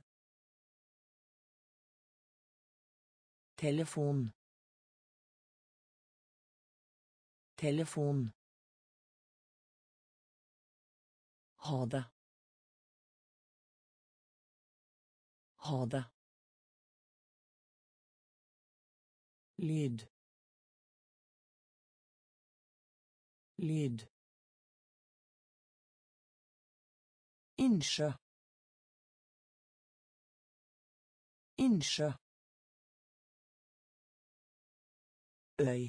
Telefon. Telefon. Ha det. Ha det. lyd lyd innsjø. Innsjø. Øy.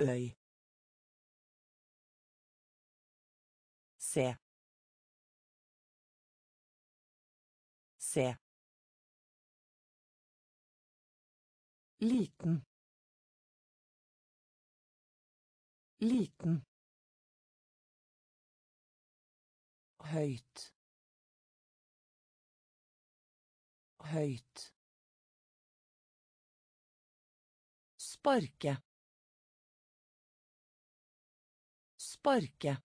Øy. Se. Se. Liten. Liten høyt høyt sparke sparke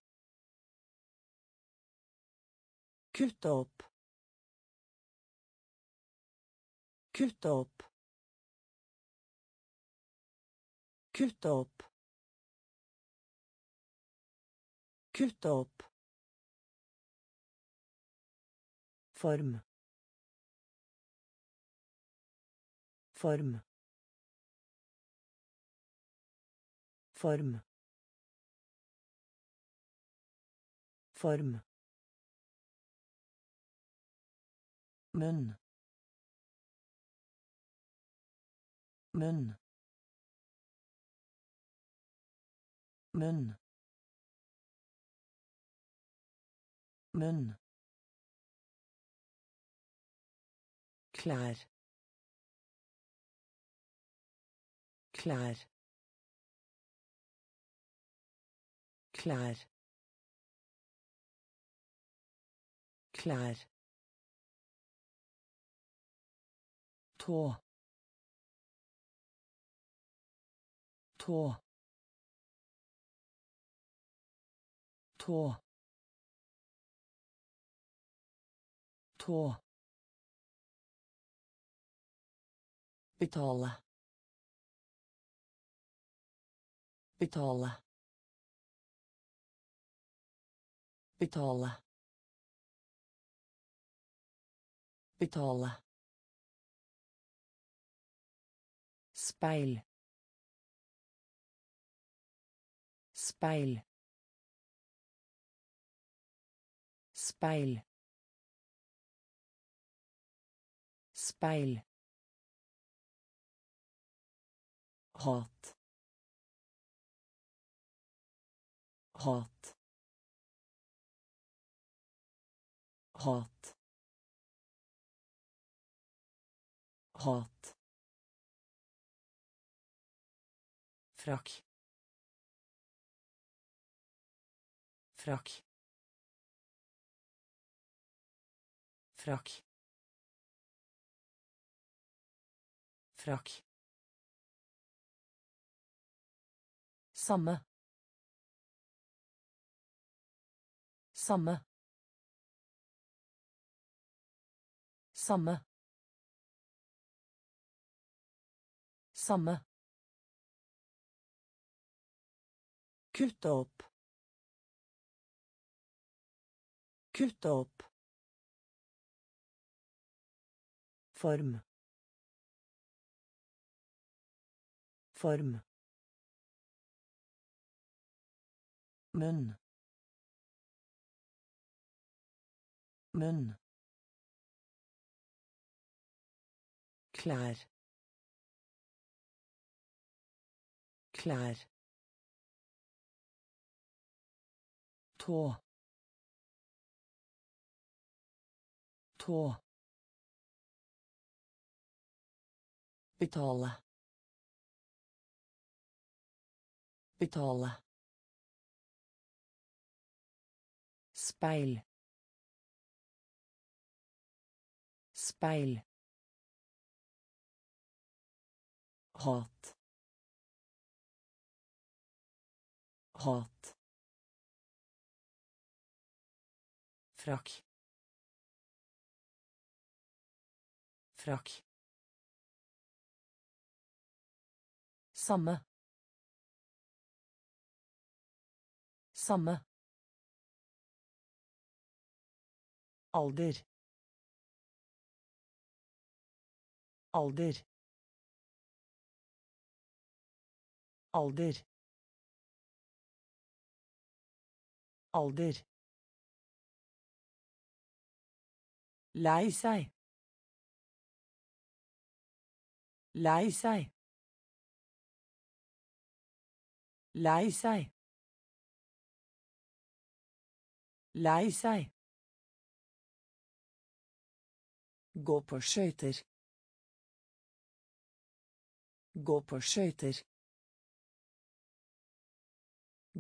Kutte opp. Kutte opp. Kutte opp. Kutte opp. Form. Form. Form. Form. munn munn munn munn klær klær klær klær tå. Tå. Tå. Tå betale betale betale betale speil. Speil. Speil. Speil hat. Hat. Hat. Hat. Frakk frakk frakk frakk samme samme samme samme Kutte opp. Kutte opp. Form. Form. Munn. Munn. Klær. Klær. tå tå betale betale speil. Speil. Hat. Hat. Frakk frakk samme. Samme alder alder alder alder Lei seg. Lei seg. Gå på skøyter. Gå på skøyter.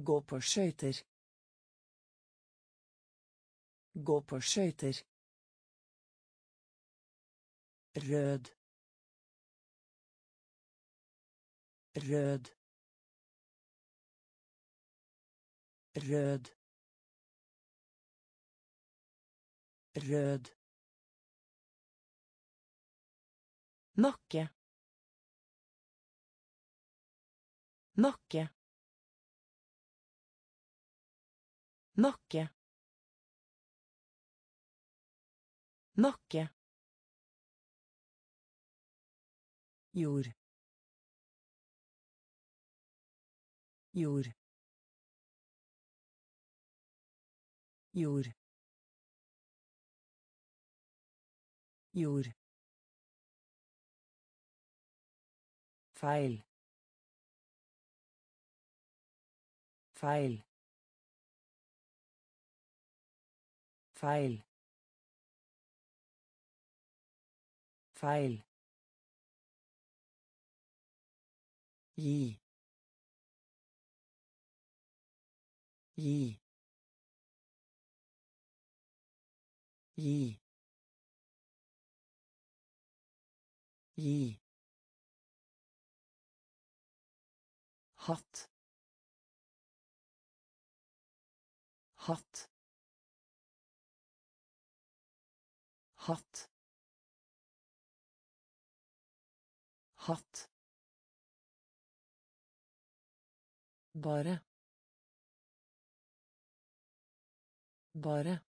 Gå på skøyter. Gå på skøyter rød rød rød rød nakke. Nakke. Nakke. Nakke. Jord. Jord. Jord. Jord feil. Feil. Feil. Feil. Gi. Gi. Gi. Gi. Hatt. Hatt. Hatt. Hatt. Bare. Bare.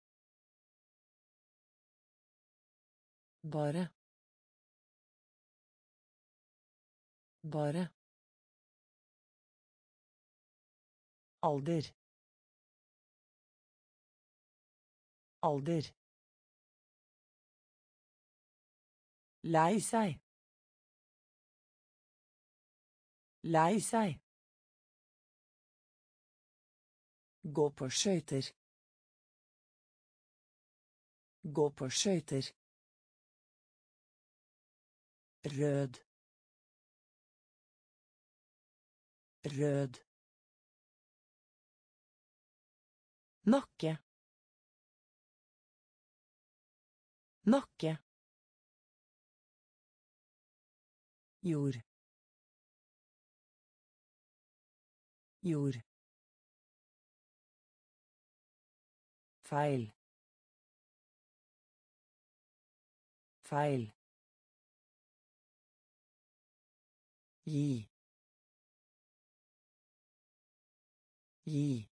Bare. Bare. Alder. Alder. Lei seg. Lei seg. Gå på skøyter. Gå på skøyter. Rød. Rød. Nakke. Nakke. Jord. Jord. Feil. Feil. Gi. Gi.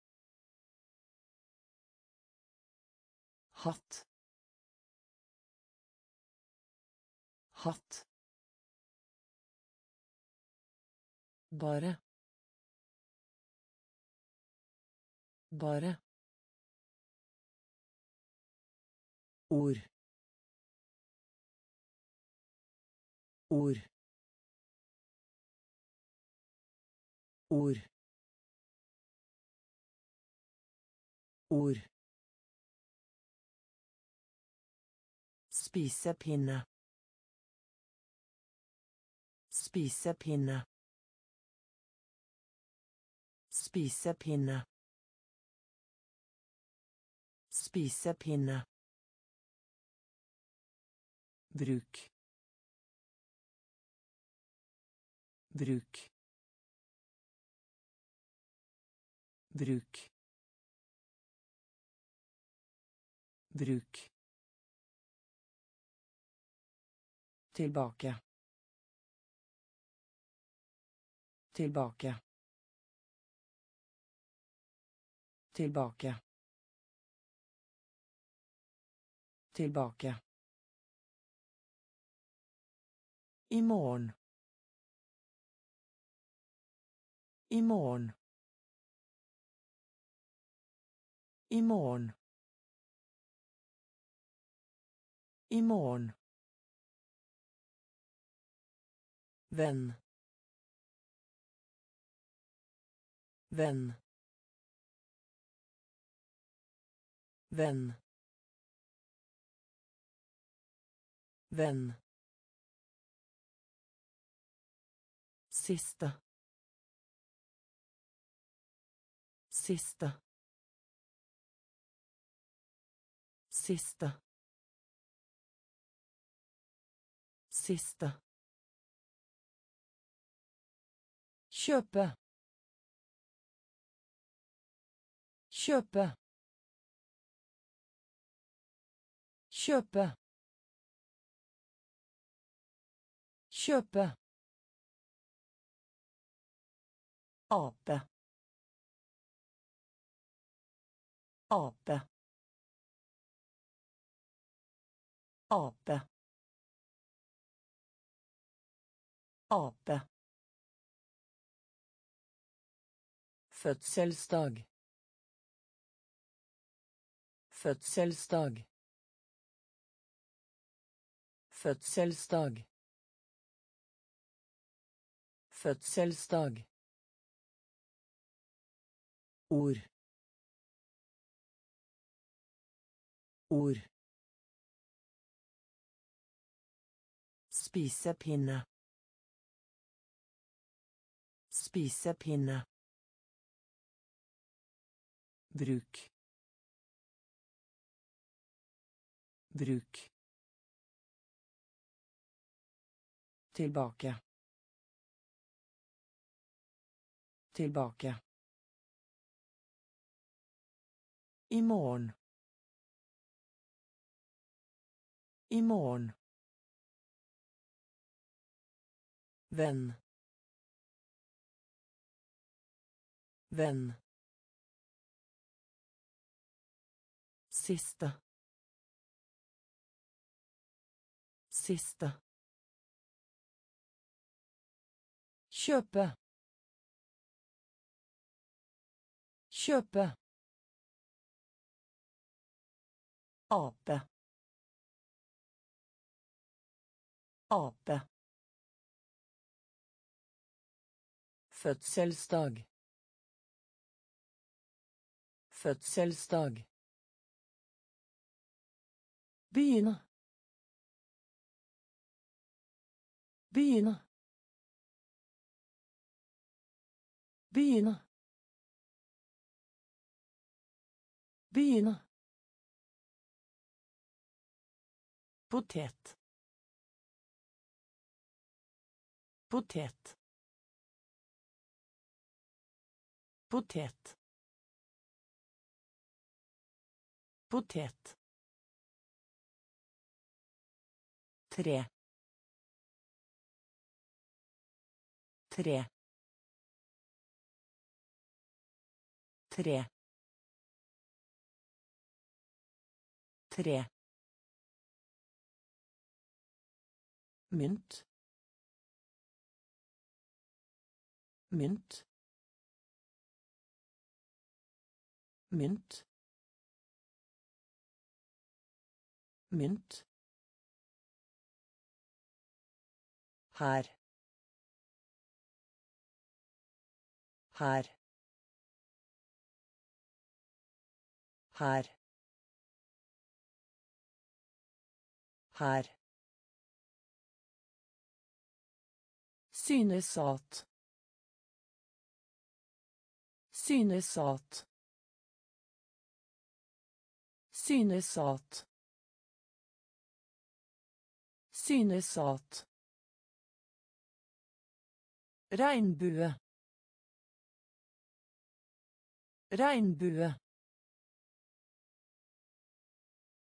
Hatt. Hatt. Bare. Bare. Ord. Ord. Ord. Ord. Spisepinne. Spisepinne. Spisepinne. Spisepinne. Bruk. Bruk. Bruk. Bruk. Tilbake. Tilbake. Tilbake. Tilbake. I morgen. I morgen. I morgen. I morgen. Venn. Venn. Venn. Venn. Siste. Siste. Siste. Siste. Kjøpe. Kjøpe. Kjøpe. Kjøpe. Ape. Ape. Ape. Ape. Fødselsdag. Fødselsdag. Fødselsdag. Fødselsdag. Ord. Ord. Spisepinne. Spisepinne. Bruk. Bruk. Tilbake. Tilbake. I morgen. I morgen. Venn. Venn. Siste. Siste. Kjøpe. Kjøpe. Ape. Ape. Fødselsdag. Fødselsdag. Begynne. Begynne. Begynne. Begynne. Potet. Potet. Potet. Potet. Tre. Tre. Tre. Tre. mynt mynt mynt mynt her her her her Synesat. Synesat. Synes at. Regnbue. Regnbue.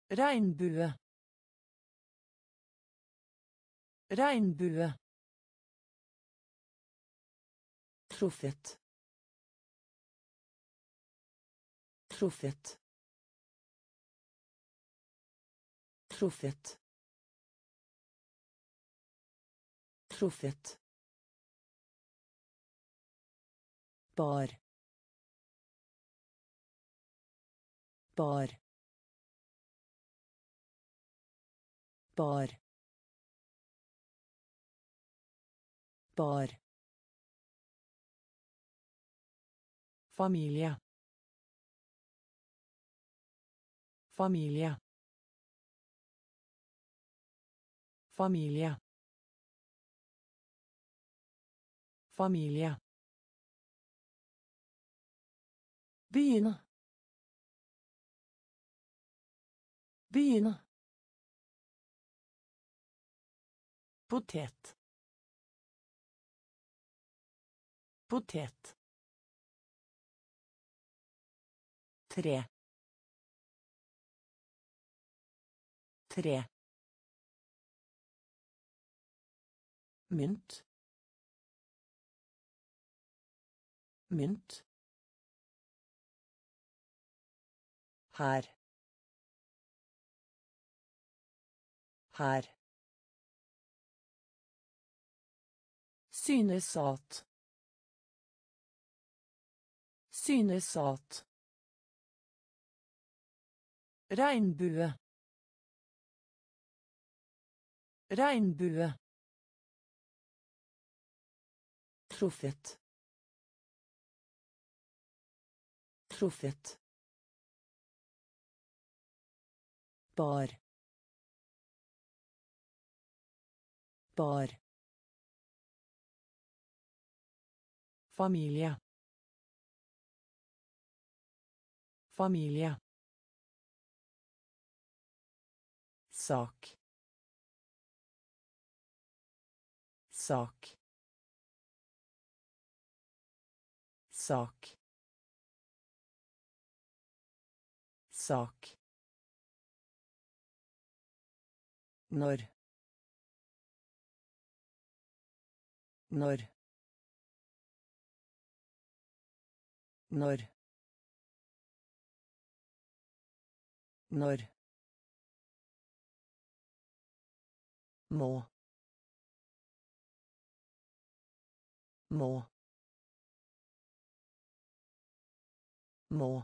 Regnbue. Regnbue. Truffet. Truffet. Truffet. Truffet. Bar bar bar bar familie familie familie familie Begynne. Begynne. Potet. Potet. Tre. Tre. mynt mynt her her Synes at. Synes at. Regnbue. Regnbue. Truffet. Truffet. Bar. Bar. Familie familie
sak. Sak. Sak. Sak når. Når. Når. Når. Må. Må. Må.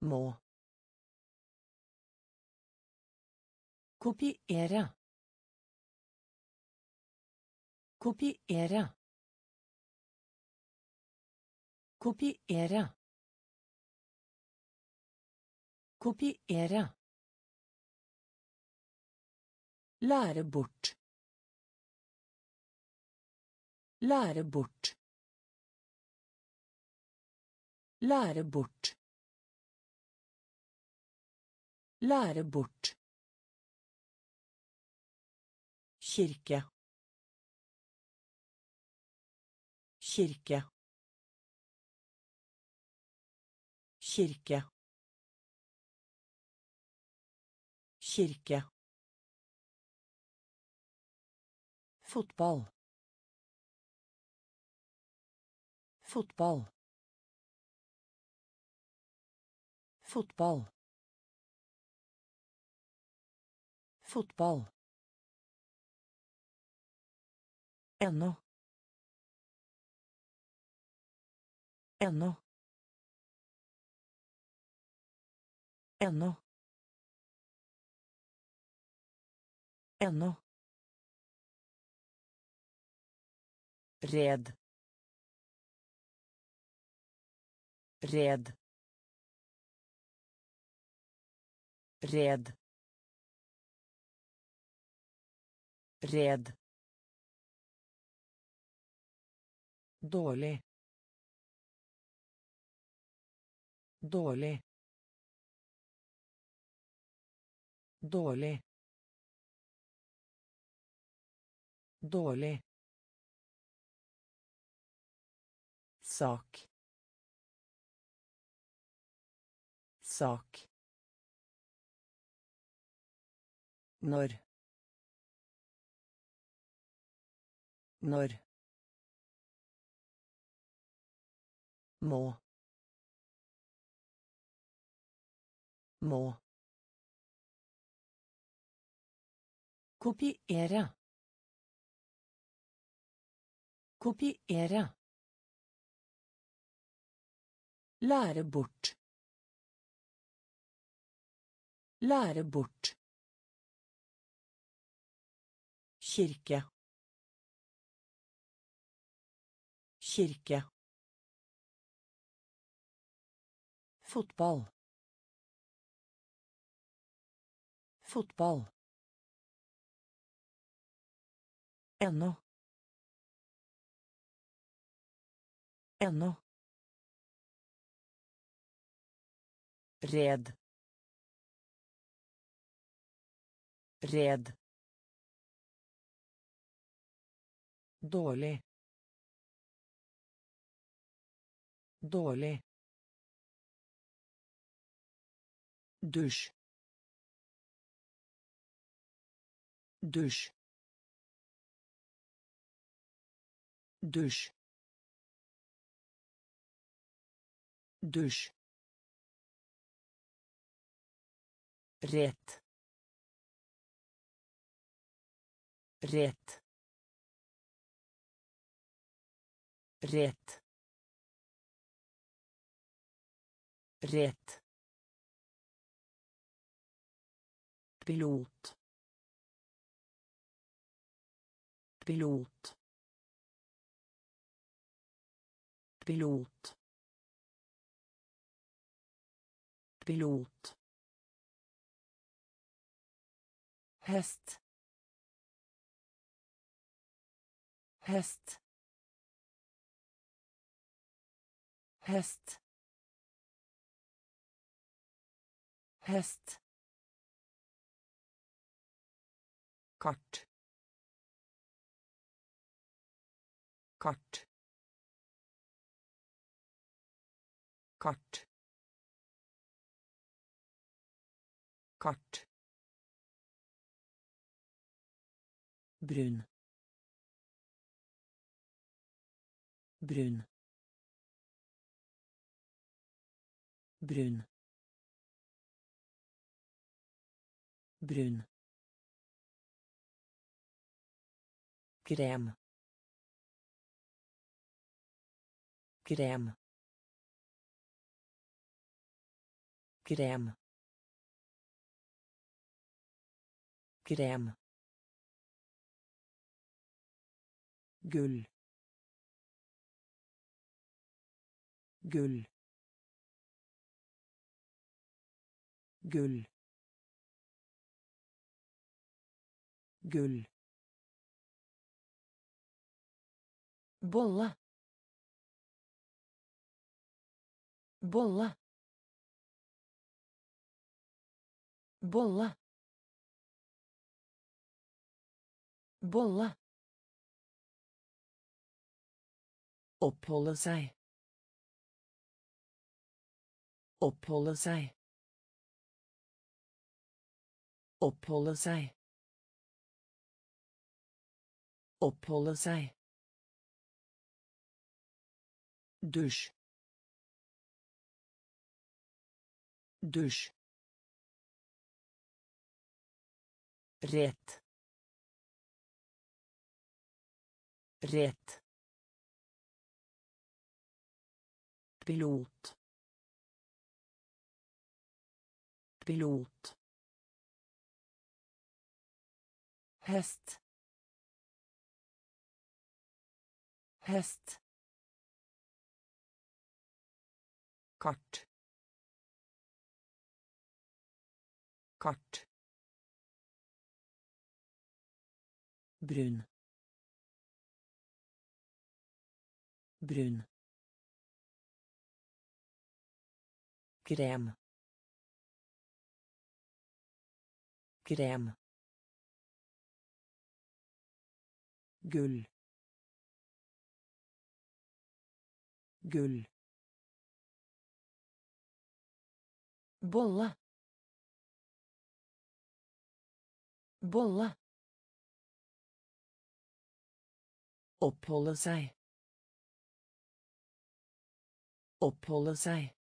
Må kopiere kopiere kopiere kopiere lære bort lære bort lære bort lære bort kirke. Kirke. Kirke. Kirke. Fotball. Fotball. Fotball. Fotball ennå ennå ennå ennå red. Red. Red. Red dårlig. Dårlig. Dårlig. Dårlig. Sak. Sak. Når. Når må må kopiere. Kopiere. Lære bort. Lære bort. Kirke. Kirke fotball fotball ennå ennå red red dårlig dårlig dusj dusj dusj dusj rett rett rett rett pilot. Pilot. Pilot. Pilot. Hest. Hest. Hest. Hest. Kart. Kart. Kart. Kart.
brun brun brun brun krem krem krem krem gull gull gull gull bolle bolle bolle bolle Oppholde seg. Oppholde seg. Oppholde seg. Oppholde seg. Dusj. Dusj. Rett. Rett. pilot pilot hest hest kart. Kart. Brun. Brun. Krem. Krem. Gull. Gull bolle bolle oppholde seg. Oppholde seg.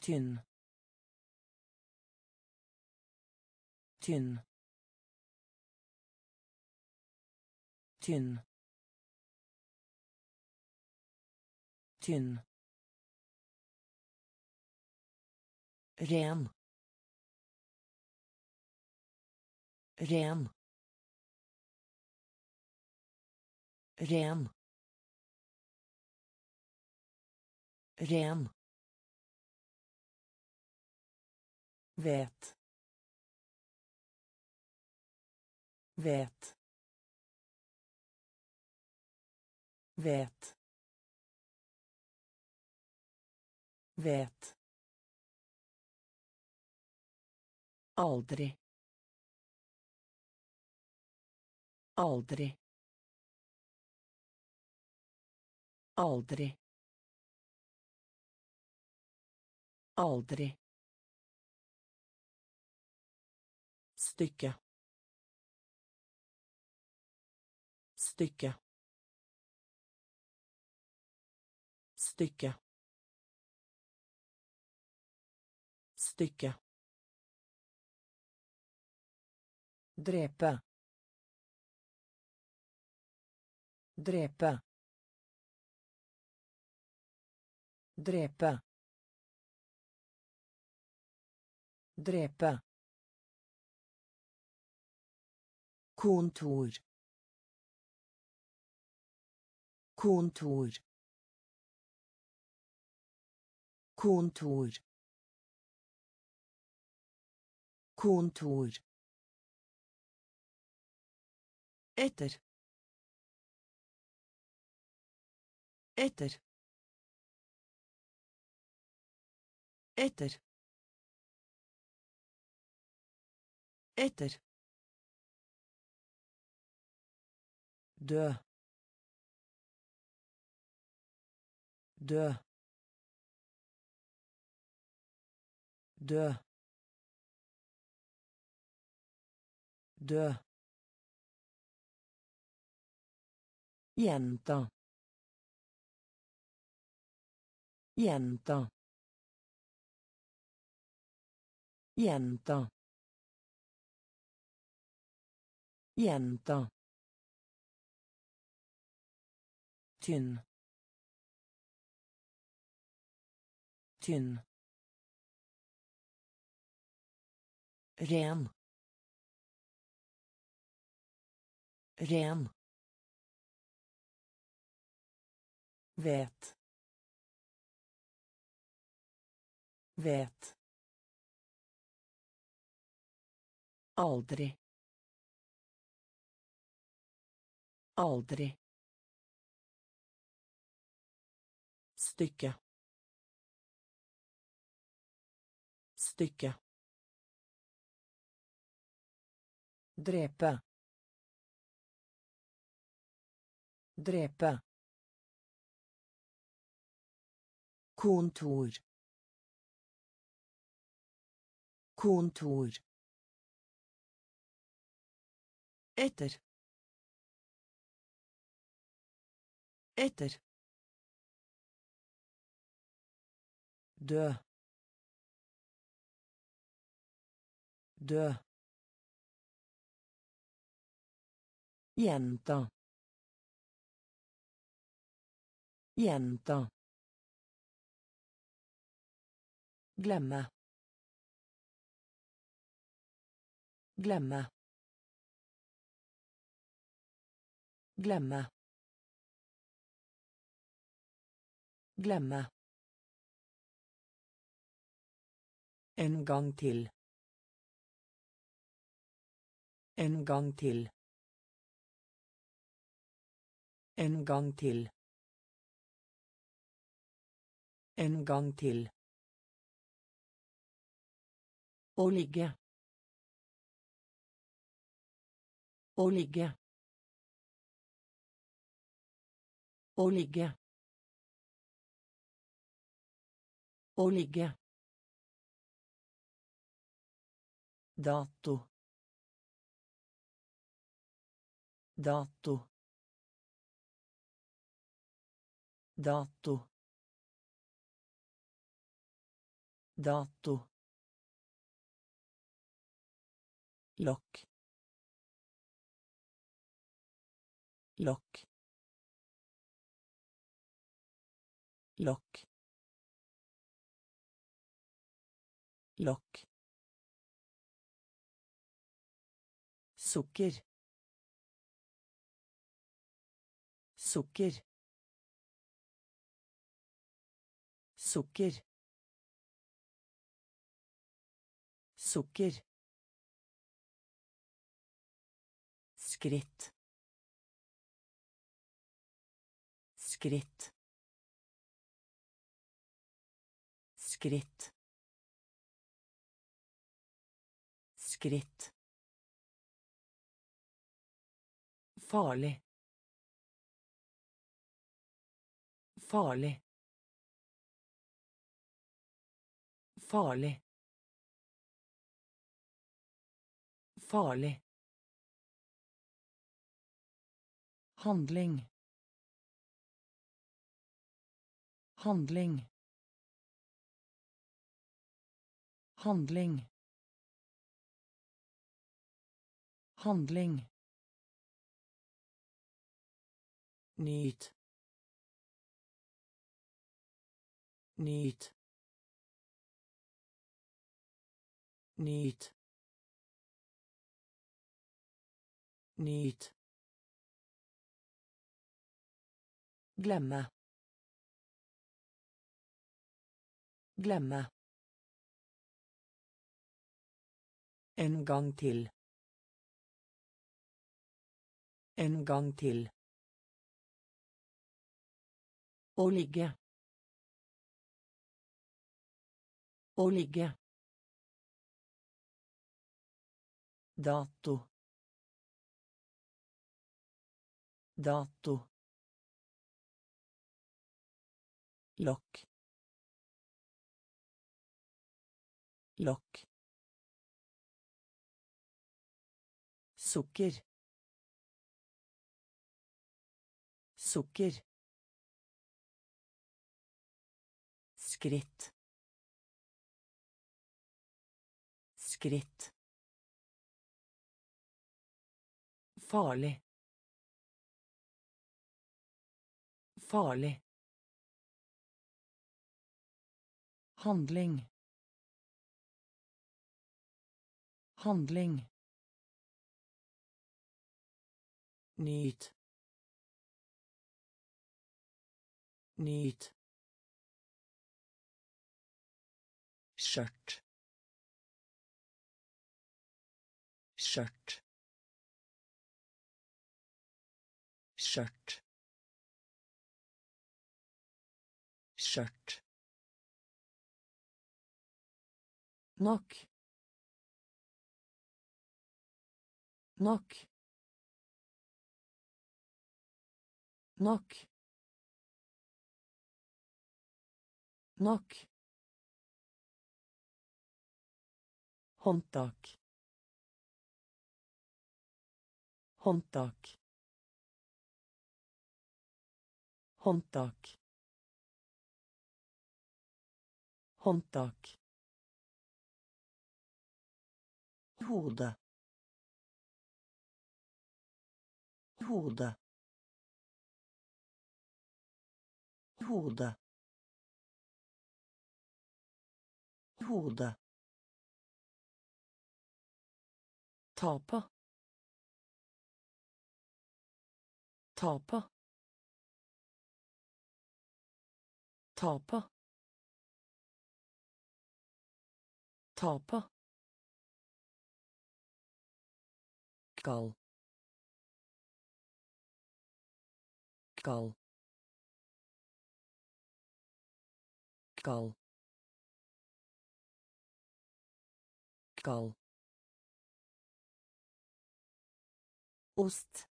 Tynn. Tynn. Tynn. Tynn ren ren ren ren Vet. Vet. Vet. Vet. Aldri. Aldri. Aldri. Aldri. stykke stykke stykke stykke drepe drepe drepe drepe kontor. Kontor. Kontor. Kontor etter etter Etter. Etter. Dø. Dø. Dø. Dø. Gjenta. Jenta. Jenta. Jenta. tynn tynn ren ren vet. Vet. Aldri. Aldri. Stykke. Stykke. Drepe. Drepe kontor. Kontor. Etter. Etter. Dø. Dø. Jenta. gjenta glemme glemme glemme glemme En gang til. En gang til. En gang til. En gang til. Å ligge. Å ligge. Å ligge. Å ligge. dato dato dato dato lokk. Lokk. Lokk. Lokk. Sukker. Sukker. Sukker. Sukker skritt skritt skritt skritt Farlig. Farlig. Farlig. Farlig. Handling. Handling. Handling. Handling. Nyt. Nyt. Nyt. Nyt. Glemme. Glemme. En gang til. En gang til. Å ligge. Å ligge. Dato. Dato. Lokk. Lokk. Sukker. Sukker. Skritt. Skritt. Farlig. Farlig. Handling. Handling. Nyt. Nyt. skjørt skjørt skjørt skjørt nok nok nok nok Håndtak. Håndtak. Håndtak. Håndtak. Hode. Hode. Hode. Hode. Ta på. Ta på. Kall. Kall. Kall. Kall. ost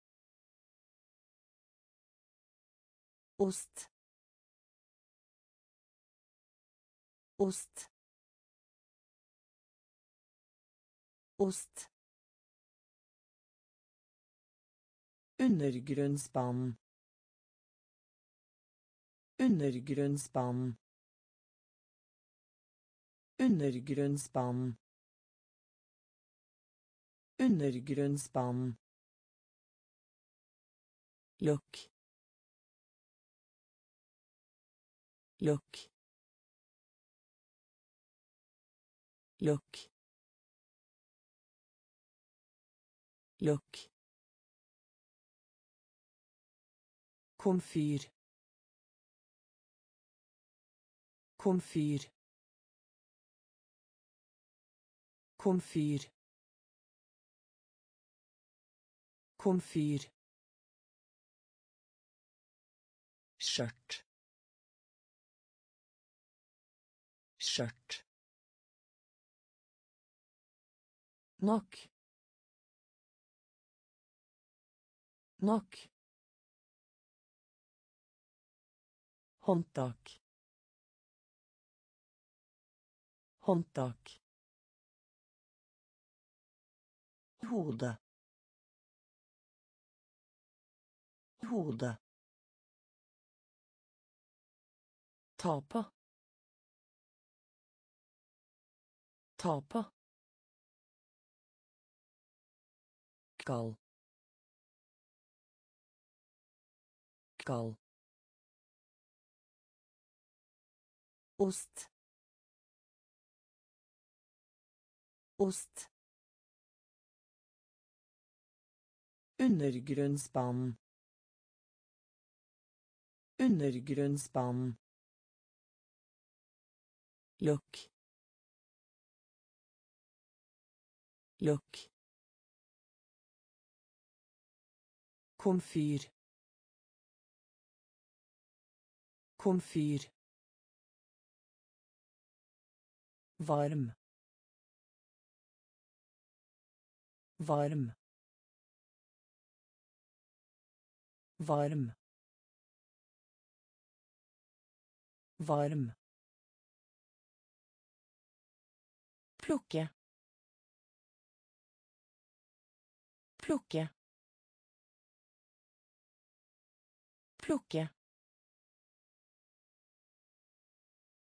ost ost ost undergrunnsbanen undergrunnsbanen undergrunnsbanen undergrunnsbanen Lukk. Lukk. Lukk. Lukk. Komfyr. Komfyr. Komfyr. Komfyr. skjørt skjørt nok nok håndtak. Håndtak. Hode hode Ta på. Ta på. Ost. Ost. Undergrunnsbanen. Undergrunnsbanen. Lukk. Lukk. Komfyr. Komfyr. Varm. Varm. Varm. Varm. Plukke. Plukke. Plukke.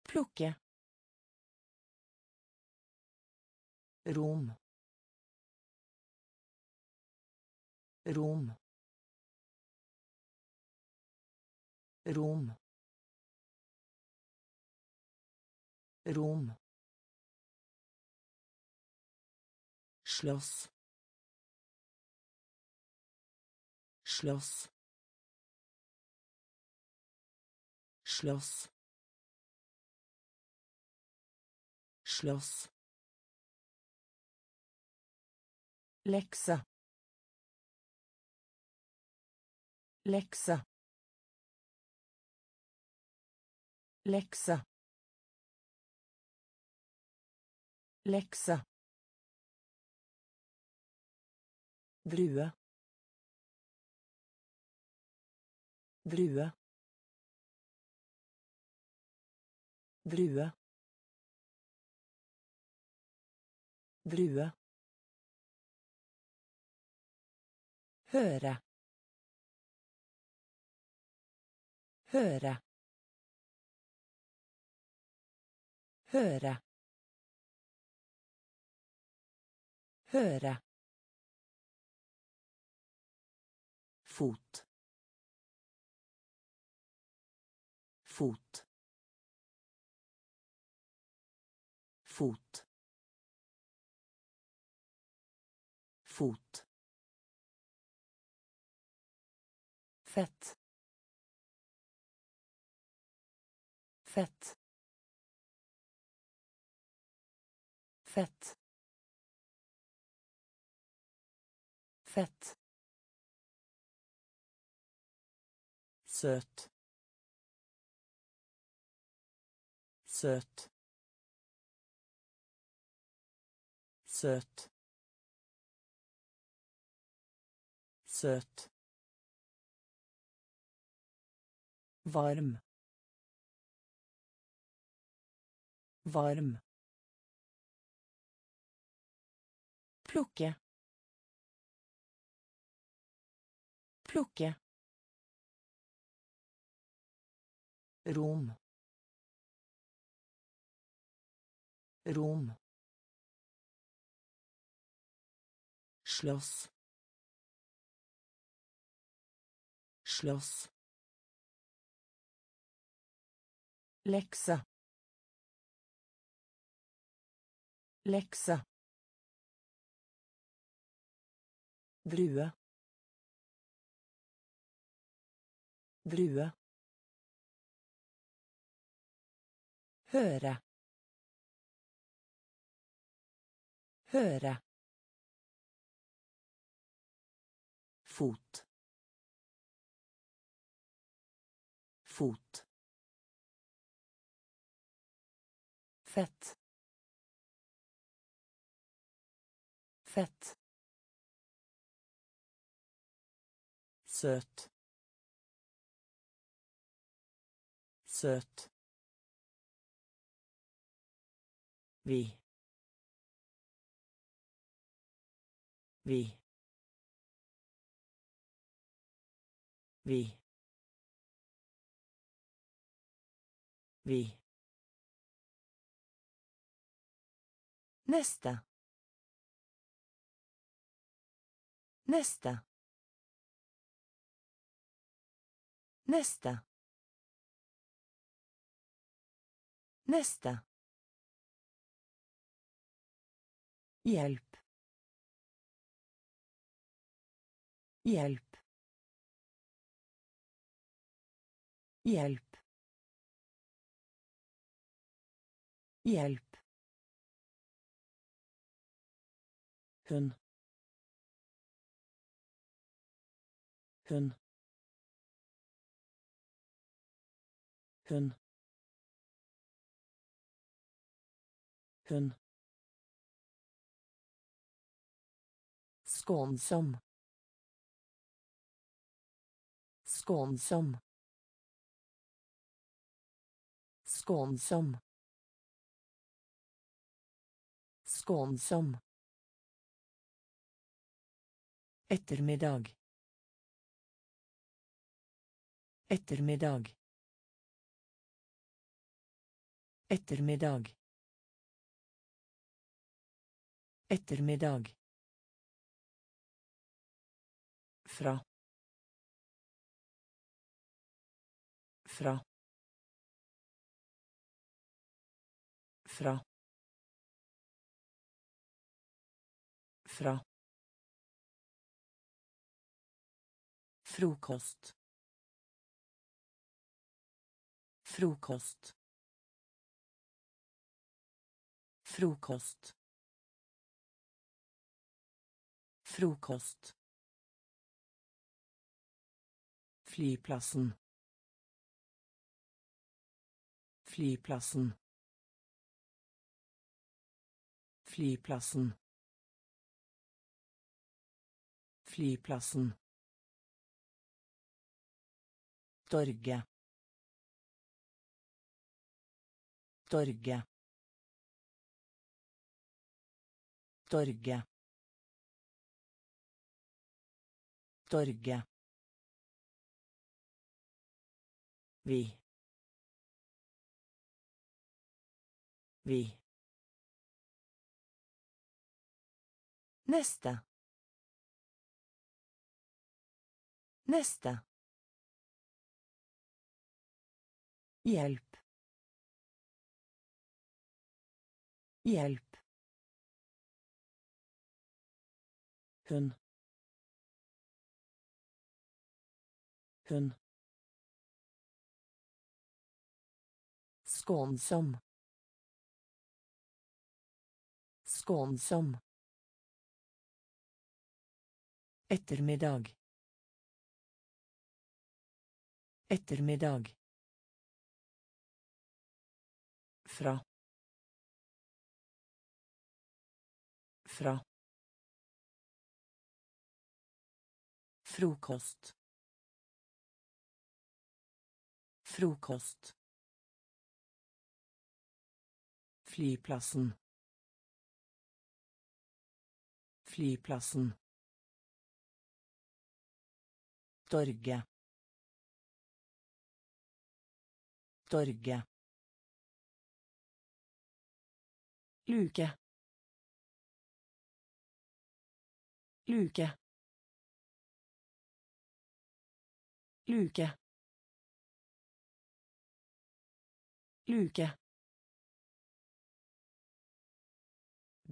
Plukke Rom. Rom. Rom. Rom. Slåss. Slåss. Slåss. Slåss. Lekse. Lekse. Lekse. Lekse. Drue. Drue. Drue. Drue. Høre. Høre. Høre. Høre. Fot. Fot. Fot. Fot. Fett fett fett fett søt søt søt søt varm varm plukke plukke Rom. Rom. Slåss. Slåss. Lekse. Lekse. Drue. Drue. Høre. Høre. Fot. Fot. Fett. Fett. Søt. Søt. Vi. Vi. Vi. Vi Neste. Neste. Neste. Neste. Hjelp. Hjelp. Hjelp. Hjelp. Hun hun hun Hun. Skånsom. Skånsom. Skånsom. Skånsom. Ettermiddag. Ettermiddag. Ettermiddag. Ettermiddag. Fra. Fra. Fra. Fra. Frokost. Frokost. Frokost. Frokost. Flyplassen. Flyplassen. Flyplassen. Flyplassen. Torge. Torge. Torge. Torge. Vi. Vi. Nästa. Nästa. Hjelp. Hjelp. Hun. Hun. Skånsom. Skånsom. Ettermiddag. Ettermiddag. Fra. Fra. Frokost. Frokost. Flyplassen. Flyplassen. Torge. Torget. Luke. Luke. Luke. Luke.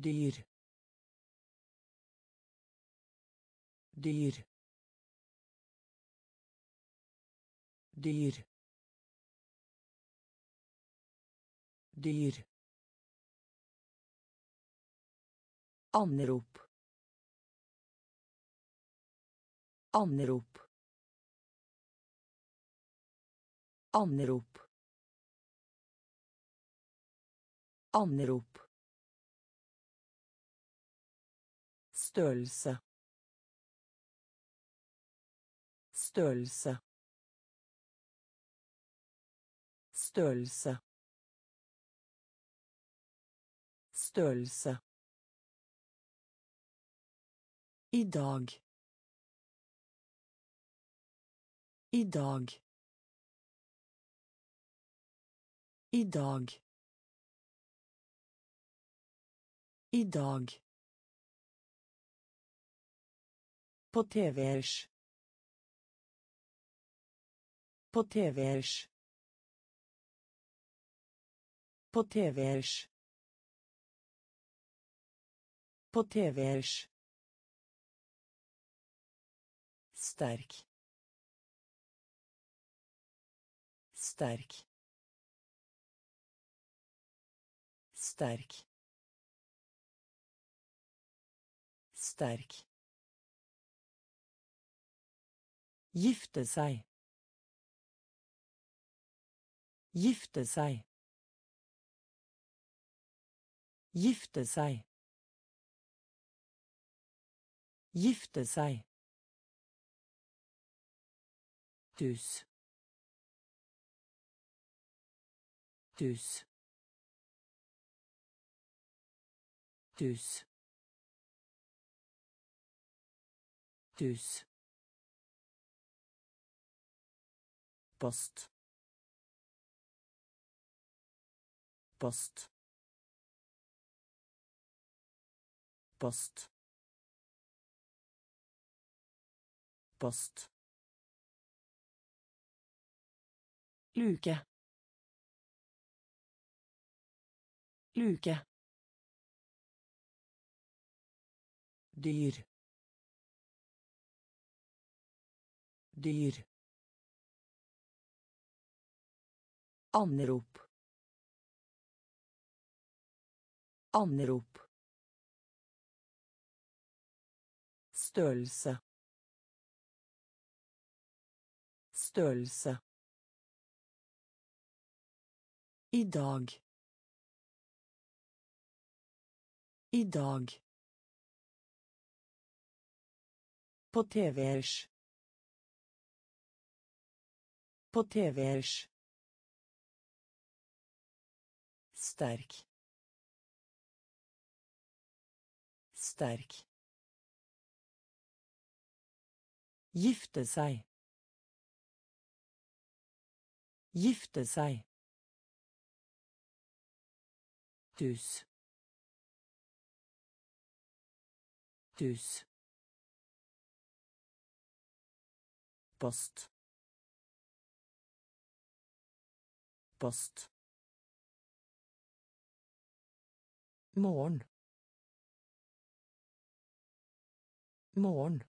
dyr dyr dyr dyr Anrop. Anrop. Anrop. Anrop. Størrelse. Størrelse. Størrelse. Størrelse. I dag. I dag. I dag. I dag. På TV-ers. På TV-ers. På TV-ers. På TV-ers. Sterk. Sterk. Sterk. Sterk. Gifte seg. Gifte seg. Gifte seg. Gifte seg. Dus. Dus. Dus. Dus. Post. Post. Post. Post. Luke. Luke. Dyr. Dyr. Anrop. Anrop. Størrelse. Størrelse. I dag. I dag. På TV-ers. På TV-ers. Sterk. Sterk. Gifte seg. Gifte seg. Dus. Dus. Post. Post. Morgen. Morgen.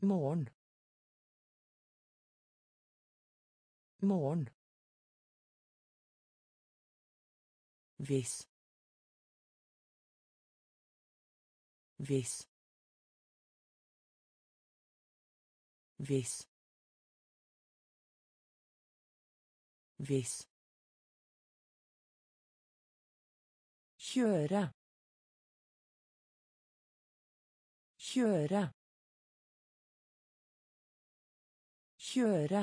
Morgen. Morgen. Hvis. Hvis. Hvis. Hvis. Kjøre. Kjøre. Kjøre.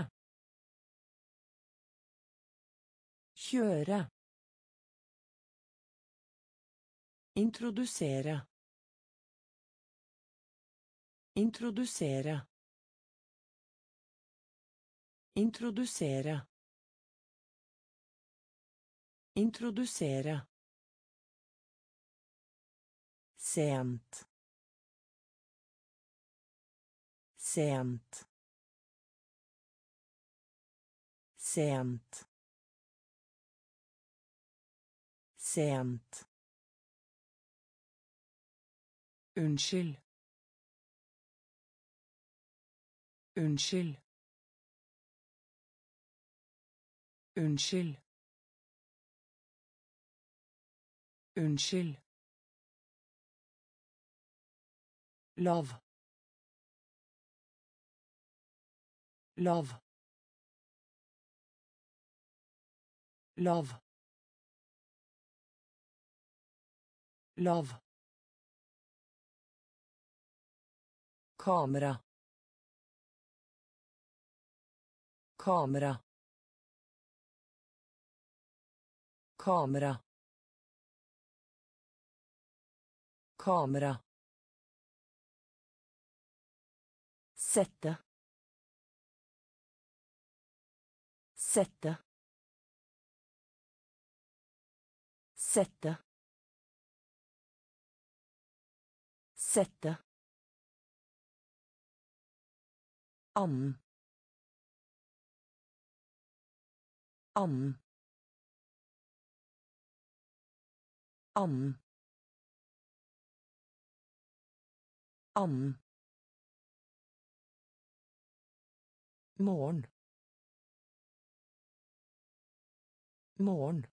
Kjøre. Introdusere. Introdusere. Introdusere. Introdusere. Sent. Sent. Sent. Sent. Unnskyld. Unnskyld. Unnskyld. Unnskyld. Lav. Lav. Lav. Lav. Kamera. Kamera. Kamera. Kamera. Sette. Sette. Sette. Sette. Annen. Annen. Annen. Annen. Morgen. Morgen.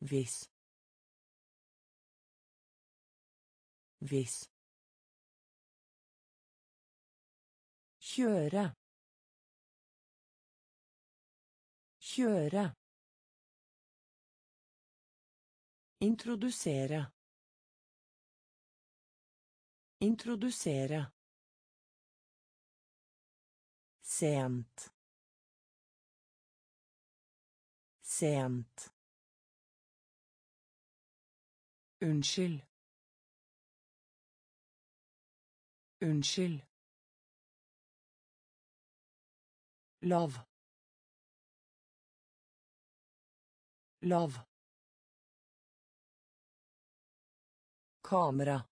Hvis. Hvis. Kjøre. Kjøre. Introdusere. Introdusere. Sent. Sent. Unnskyld. Unnskyld. Lav. Lav. Kamera.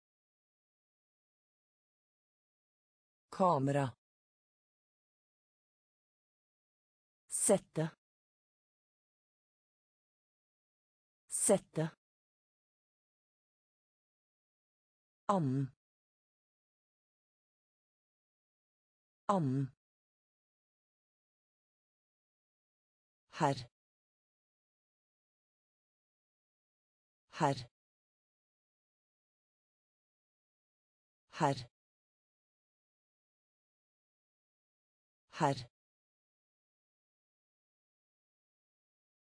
Kamera. Sette. Sette. Annen. Annen. Herr. Herr. Herr. Herr.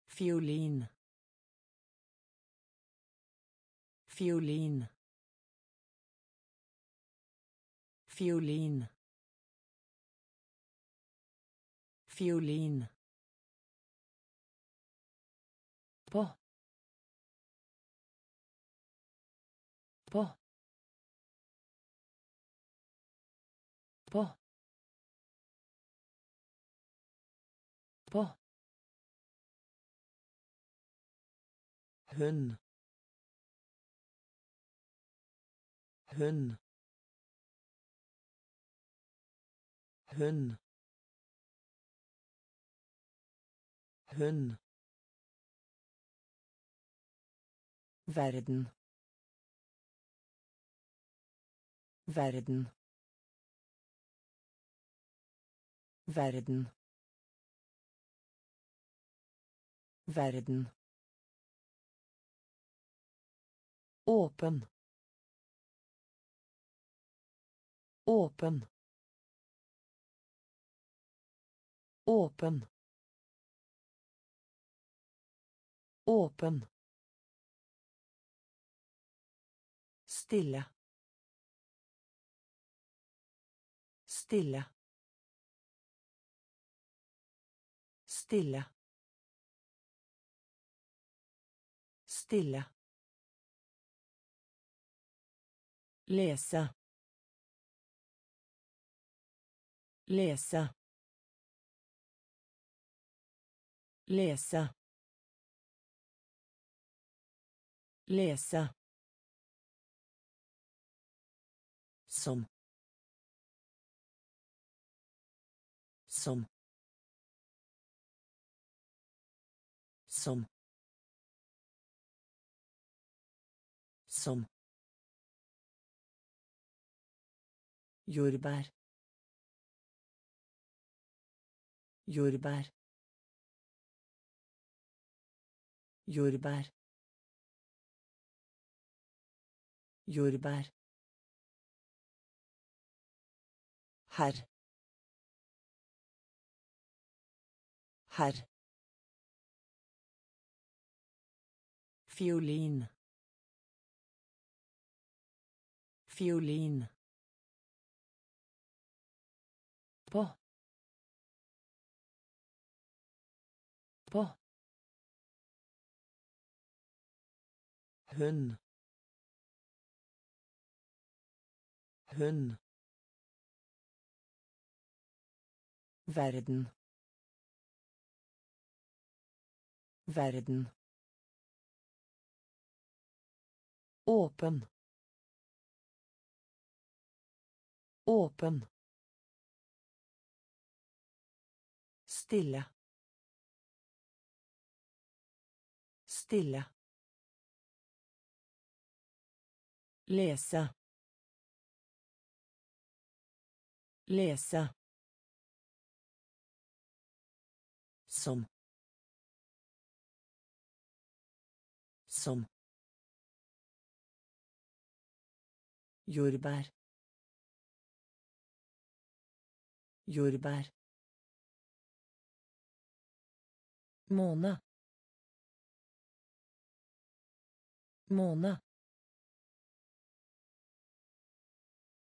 Fiolin. Fiolin. Fiolin. Fiolin. På. På. På. På. Hund. Hund. Hund. Hund. Verden. Verden. Verden. Verden. Åpen. Åpen. Åpen. Åpen. Stille. Stille. Stille. Stille. Lese. Lese. Lese. Lese. Som. Som. Som. Som. Jordbær. Jordbær. Jordbær. Jordbær. Herr. Herr. Fiolin. Fiolin. På. På. Hun. Hund. Verden. Verden. Åpen. Åpen. Stille. Stille. Lese. Lese. Som. Som. Jordbær. Jordbær. måne måne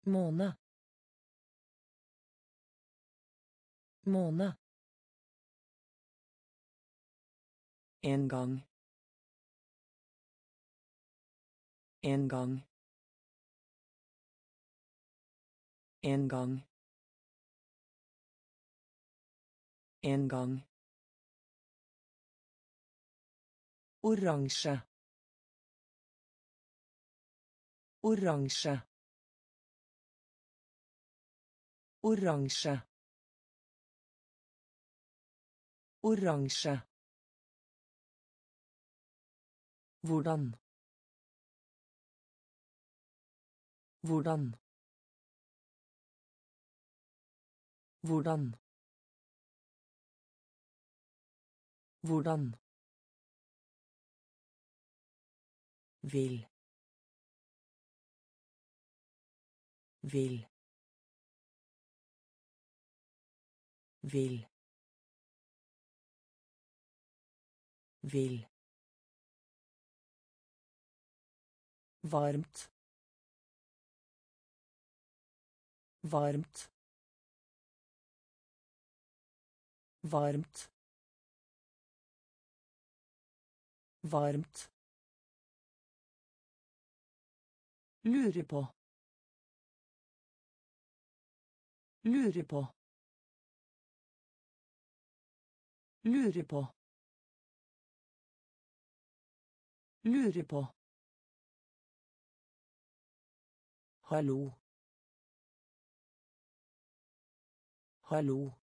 måne måne En gang. En gang. En gang. En gang. Oransje. Oransje. Oransje. Oransje. Hvordan. Hvordan. Hvordan. Hvordan. Vil. Vil. Vil. Vil. Varmt varmt varmt varmt. Lure på lure på lure på lure på Hallo. Hallo.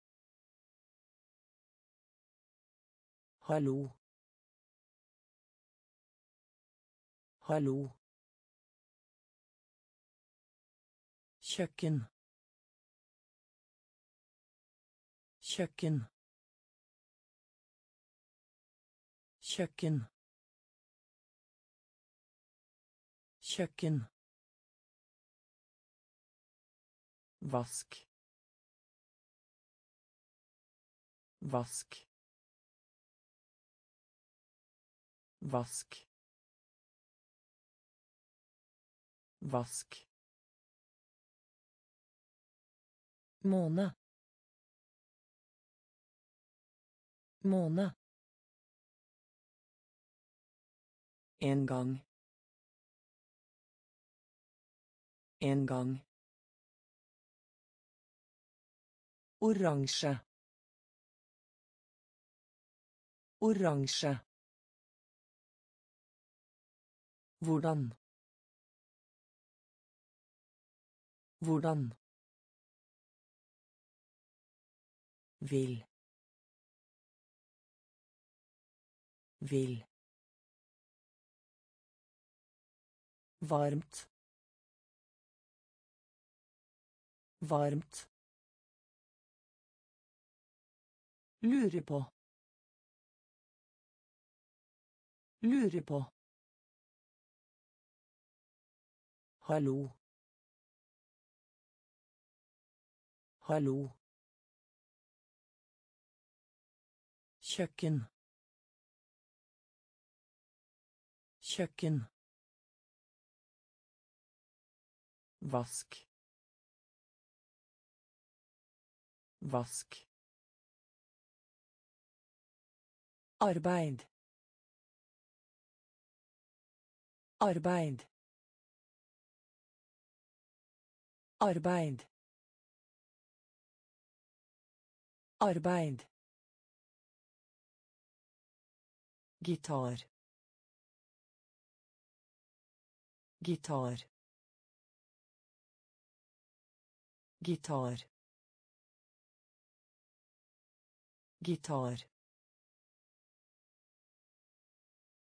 Hallo. Hallo. Kjøkken. Kjøkken. Kjøkken. Kjøkken. Vask. Vask. Vask. Vask. Måne. Måne. En gang. En gang. Oransje. Oransje. Hvordan. Hvordan. Vil. Vil. Varmt. Varmt. Lure på. Lure på. Hallo. Hallo. Kjøkken. Kjøkken. Vask. Vask. Arbeid. Arbeid. Arbeid. Arbeid. Gitar. Gitar. Gitar. Gitar.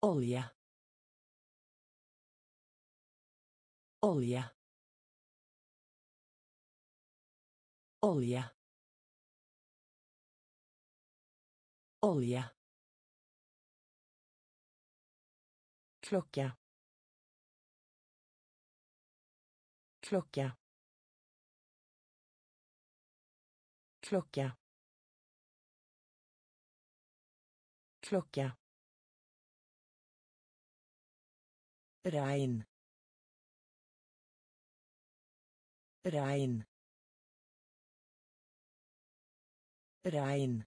Olje. Olje. Olje. Olje. Klokke. Klokke. Klokke. Klokke rein rein rein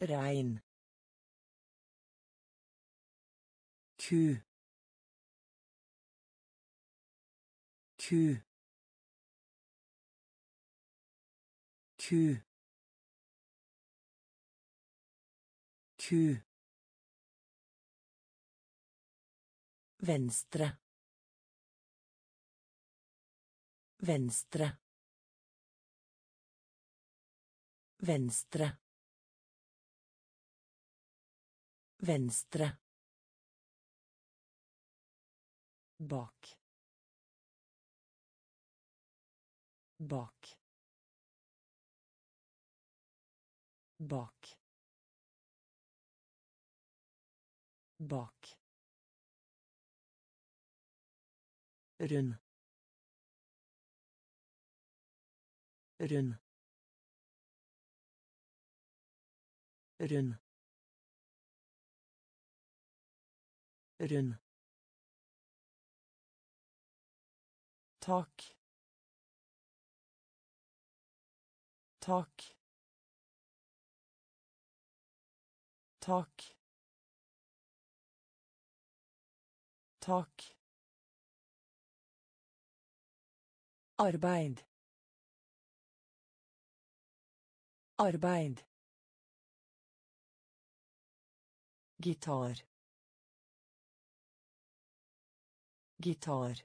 rein Kuh. Kuh. Kuh. Kuh. Venstre. Venstre. Venstre. Venstre. bak bak bak bak rund. Rund. Rund. Rund. Tak. Tak. Tak. Tak Arbeid. Arbeid. Gitar. Gitar.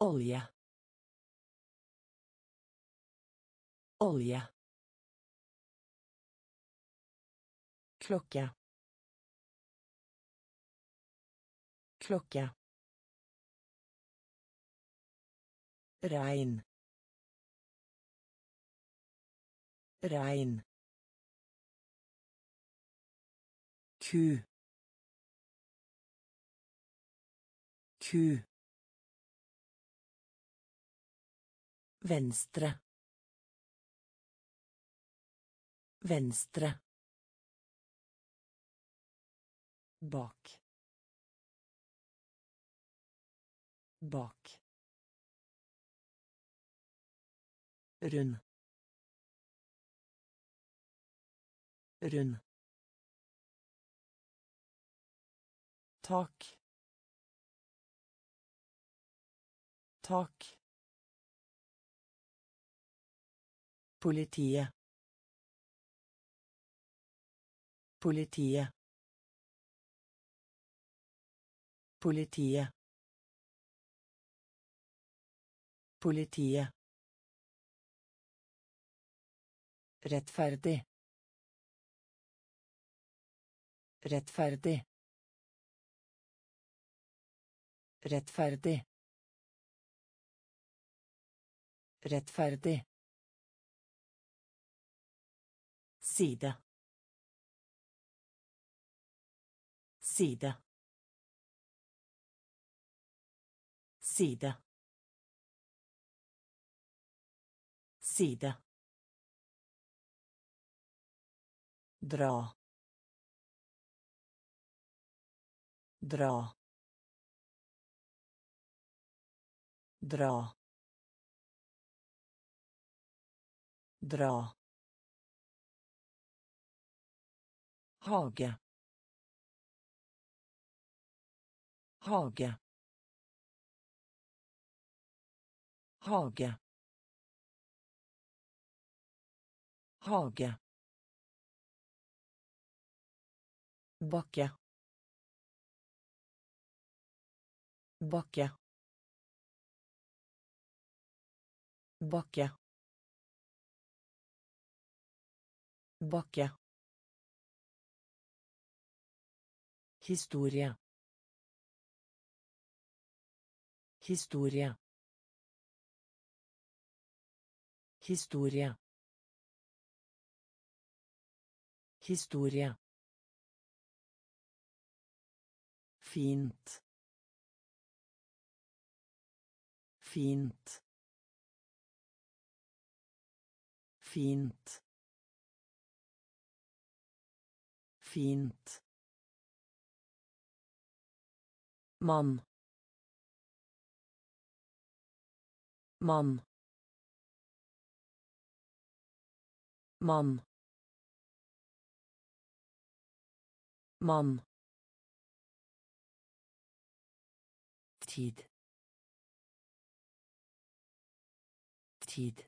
Olje. Olje. Klokke. Klokke. Rein. Rein. Kuh. Kuh. Venstre. Venstre. Bak. Bak. Rund rund tak tak Politiet. Politiet. Politiet. Politiet. Rettferdig. Rettferdig. Rettferdig. Rettferdig. Side. Side. Side. Side. Dra dra dra dra hage hage hage hage bakke bakke bakke bakke historie historie historie historie Fint. Fint. Fint. Fint. Mann. Mann. Mann. Mann. Tid. Tid.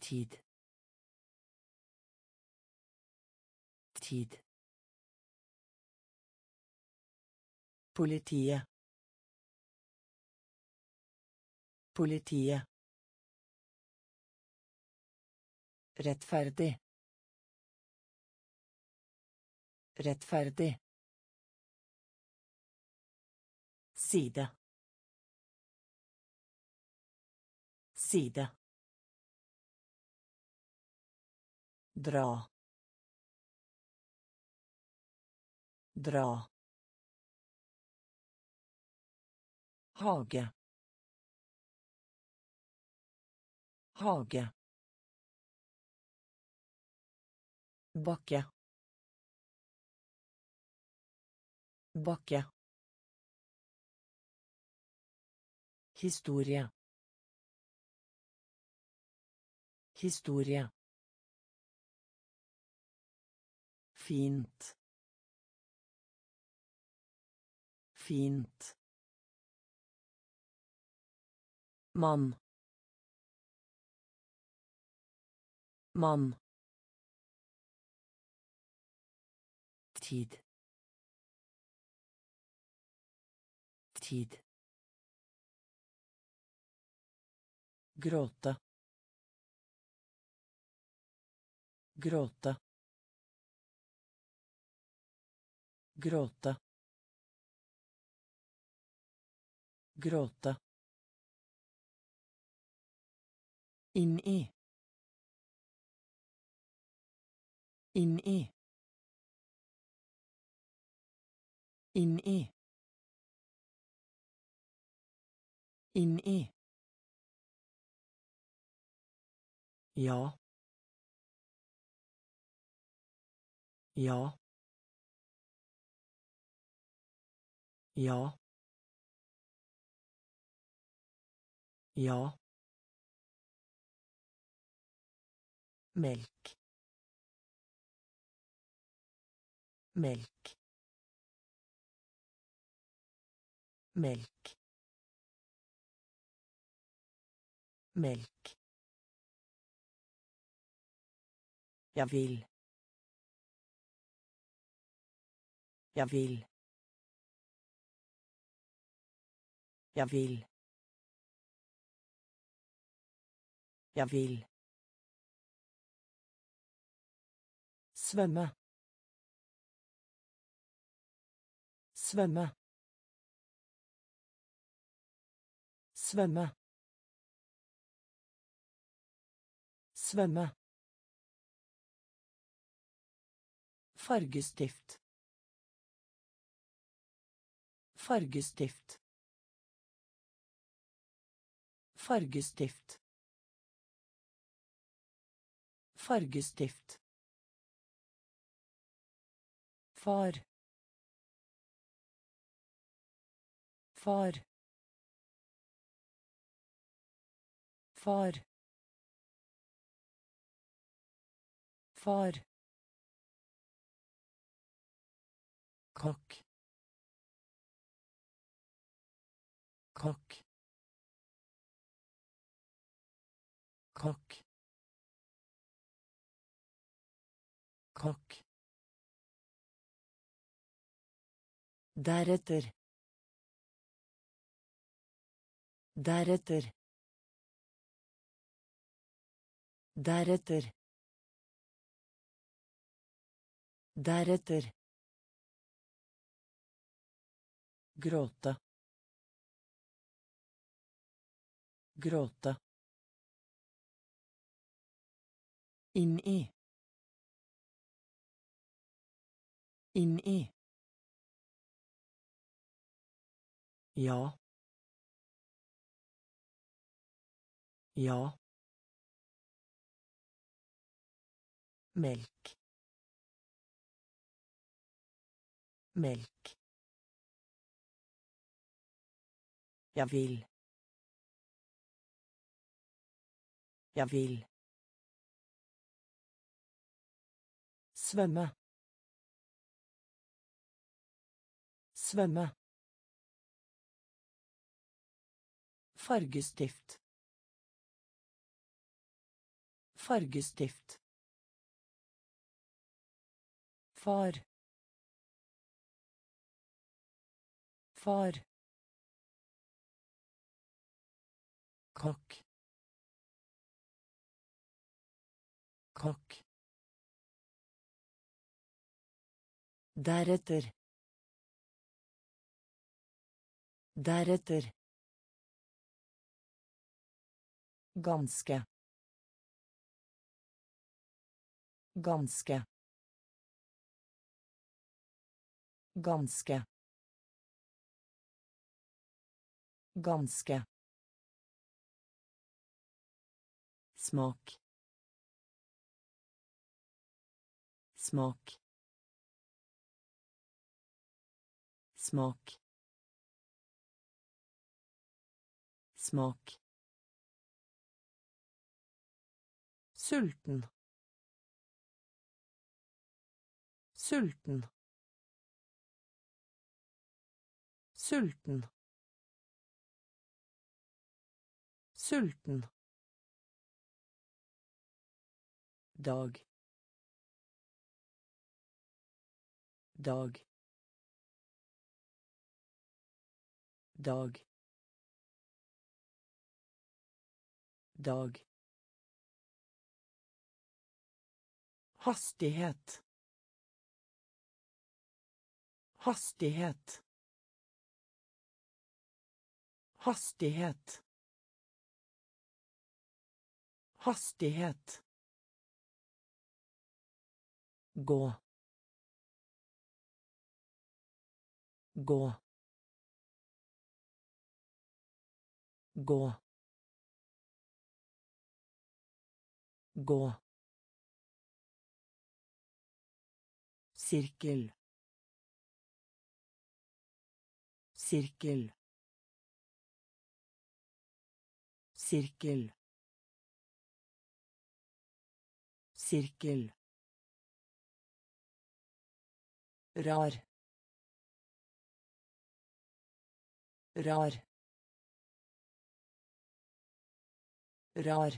Tid. Tid. Rettferdig. Rettferdig. Side. Side. Dra. Dra. Hage. Hage. Bakke. Bakke. Historie. Historie. Fint. Fint. Mann. Mann. Tid. Tid. Gråte. Gråte. Gråte. Gråte. Inn i. Inn i. Inn i. Inn i. Ja. Ja. Ja. Ja. melk melk melk melk Jeg vil. Jeg vil. Jeg vil. Jeg vil. svømme svømme svømme svømme fargestift fargestift fargestift fargestift Far. Far. Far. Far. Kokk kokk kokk kokk Deretter. Deretter. Deretter. Deretter. Gråte. Gråte. Inn i. Inn i. Ja. Ja. Melk. Melk. Jeg vil. Jeg vil. Svømme. Svømme. Fargestift. Fargestift. Far. Far. Kokk. Kokk. Deretter. Deretter. Ganske. Ganske. Ganske. Ganske. Smak. Smak. Smak. Smak. Sulten. Sulten. Sulten. Sulten. Dag. Dag. Dag. Dag. Hastighet. Hastighet. Hastighet. Hastighet. Gå. Gå. Gå. Gå. Sirkel. Sirkel. Sirkel. Sirkel. Rar. Rar. Rar.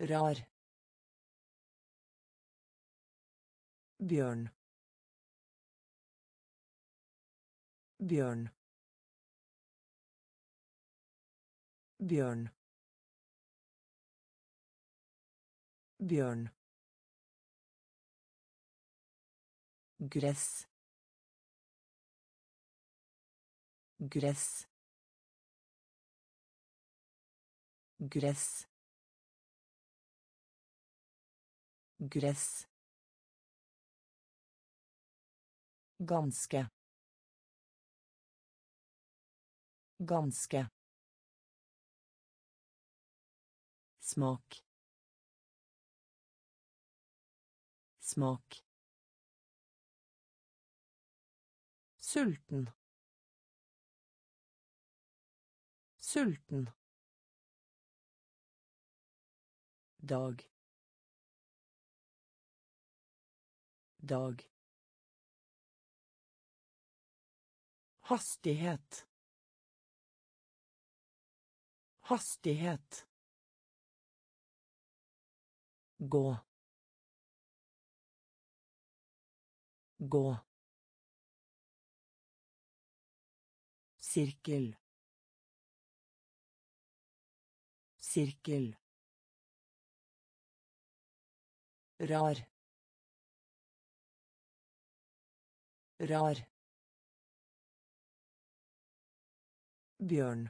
Rar. Bjørn. Bjørn. Bjørn. Bjørn gress. Gress. Gress. Gress. Ganske. Ganske. Smak. Smak Sulten. Sulten. Dag. Dag. Hastighet. Hastighet. Gå. Gå. Sirkel. Sirkel. Rar. Rar. Bjørn.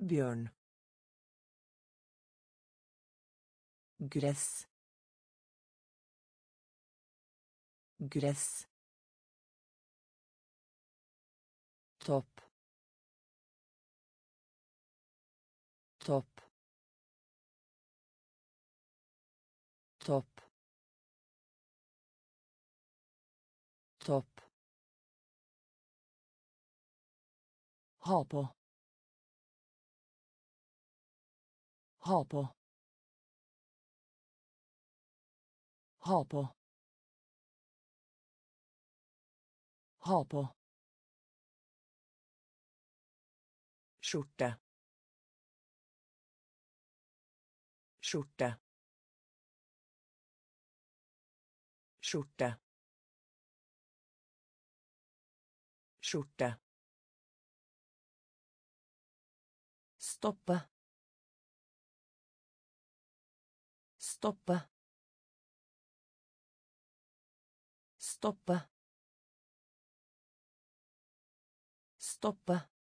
Bjørn. Gress. Gress. Topp topp topp topp ha på ha på skjorte skjorte skjorte skjorte stoppe stoppe stoppe stoppe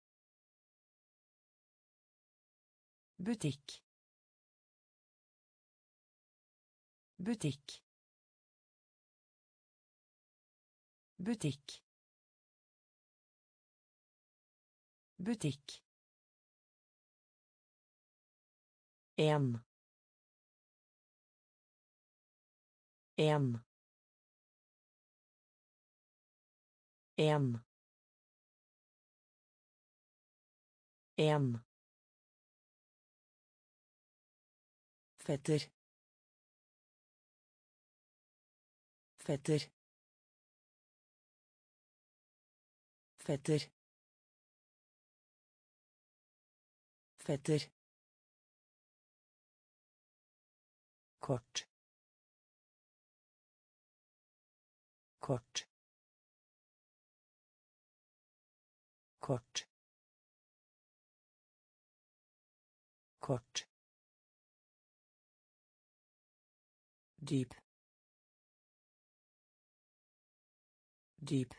butikk butikk butikk butikk en en en en fetter. Fetter. Fetter. Fetter. Kort. Kort. Kort. Kort deep. Deep.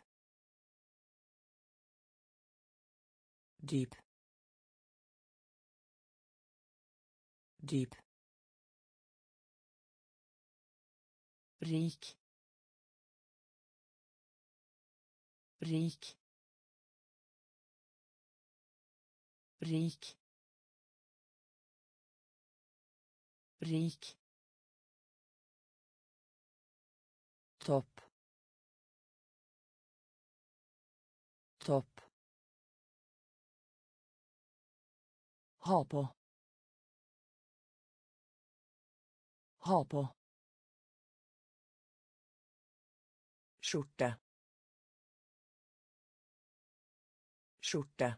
Deep. Deep. Rik. Rik. Rik. Rik. Topp topp ha på ha på skjorte skjorte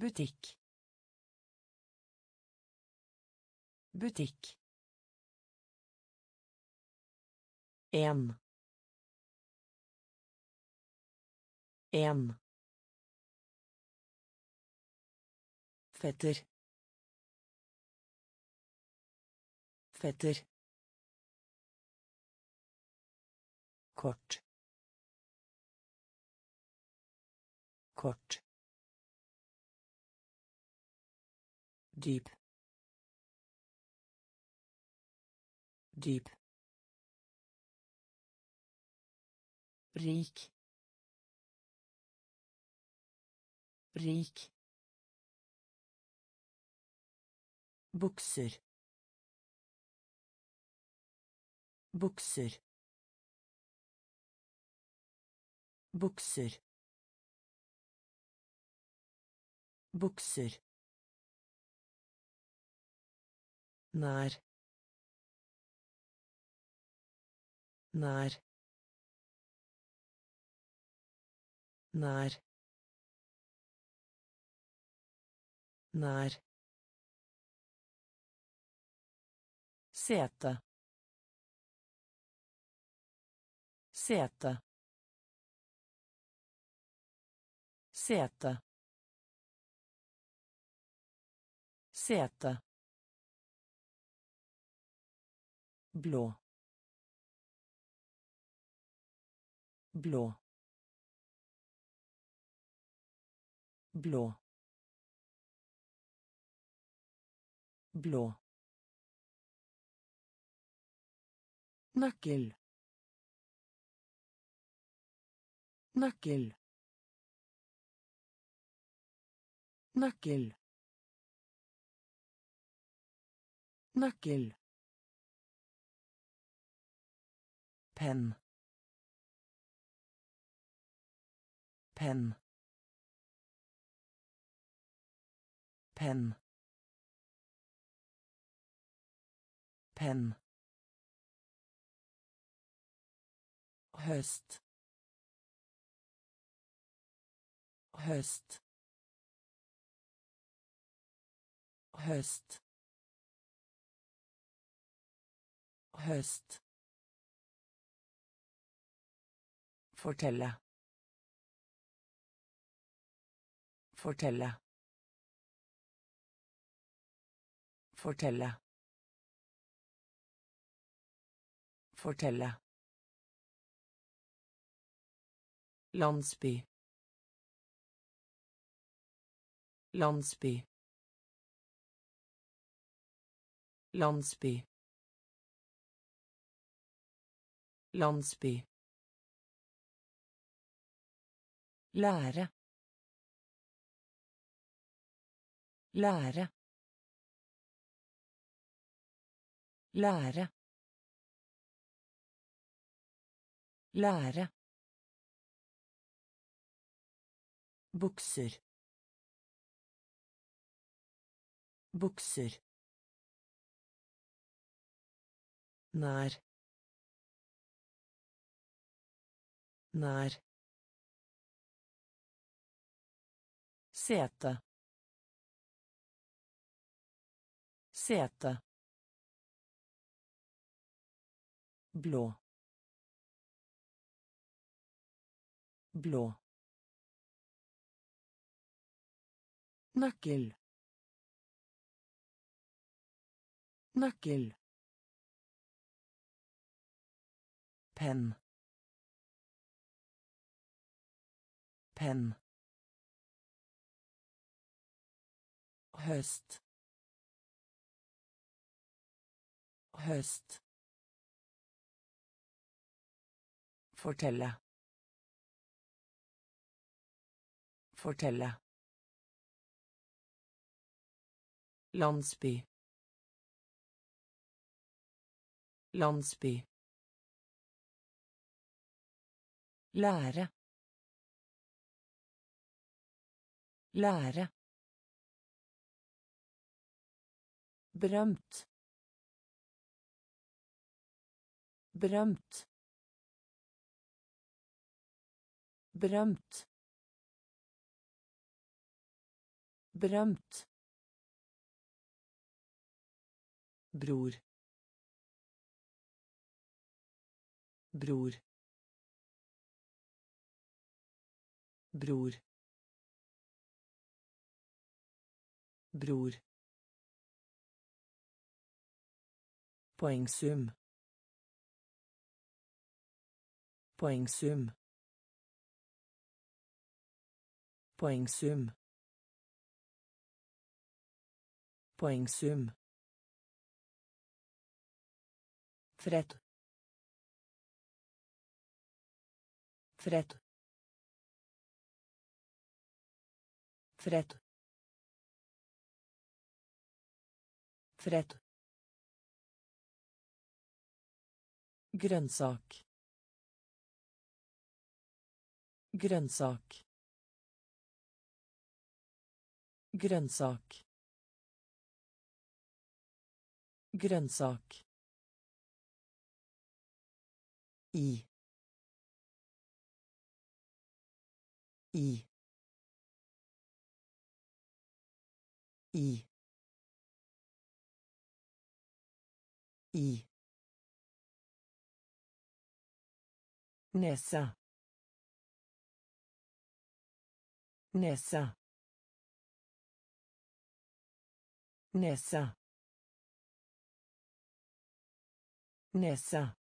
butikk. Butikk. En. En. Fetter. Fetter. Kort. Kort dyp dyp rik. Rik. Bukser. Bukser. Bukser. Bukser nær nær nær nær sete sete sete sete blå. Blå. Blå. Blå. Nøkkel. Nøkkel. Nøkkel. Nøkkel penn penn penn penn høst. Høst. Høst. Høst Fortelle. Fortelle. Fortelle. Fortelle. Landsby. Landsby. Landsby. Landsby. Lære. Lære. Lære. Lære. Bukser. Bukser. Nær. Nær. Sete. Sete. Blå. Blå. Nøkkel. Nøkkel. Penn. Penn. Høst høst Fortelle. Fortelle. Landsby. Landsby. Lære. Lære. Berømt. Berømt. Berømt. Berømt. Bror. Bror. Bror. Bror Poengsum. Poengsum. Poengsum. Poengsum. Fred. Fred. Fred. Fred. Grønnsak. Grønnsak. Grønnsak. Grønnsak. I. I. I. I. Nessa. Nessa. Nessa. Nessa.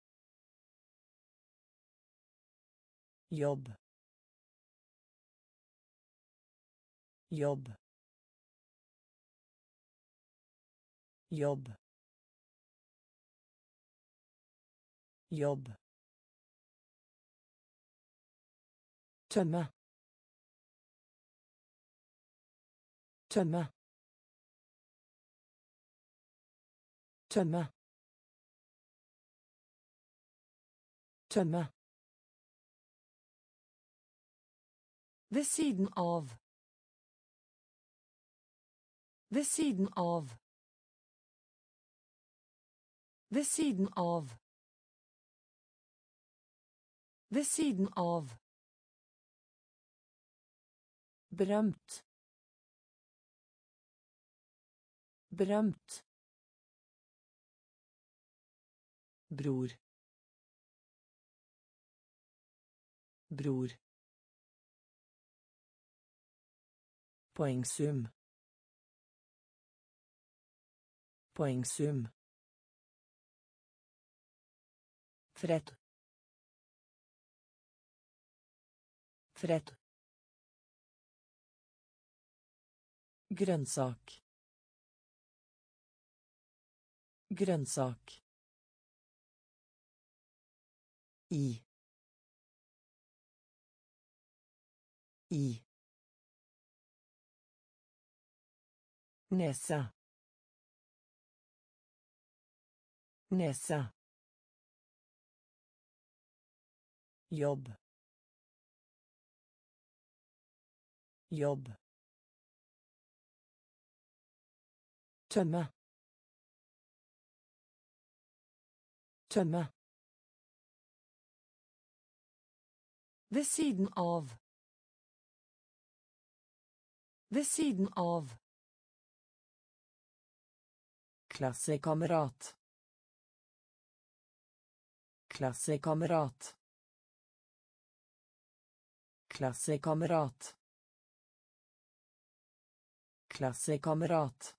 jobb jobb jobb jobb tømme tømme tømme tømme ved siden av. Ved siden av. Ved siden av. Ved siden av berømt. Berømt. Bror. Bror. Poengsum. Poengsum. Fred. Fred. Grønnsak. Grønnsak. I. I. Nese. Nese. Jobb. Jobb. Tømme. Tømme. Ved siden av. Ved siden av. Klassekamerat. Klassekamerat. Klassekamerat. Klassekamerat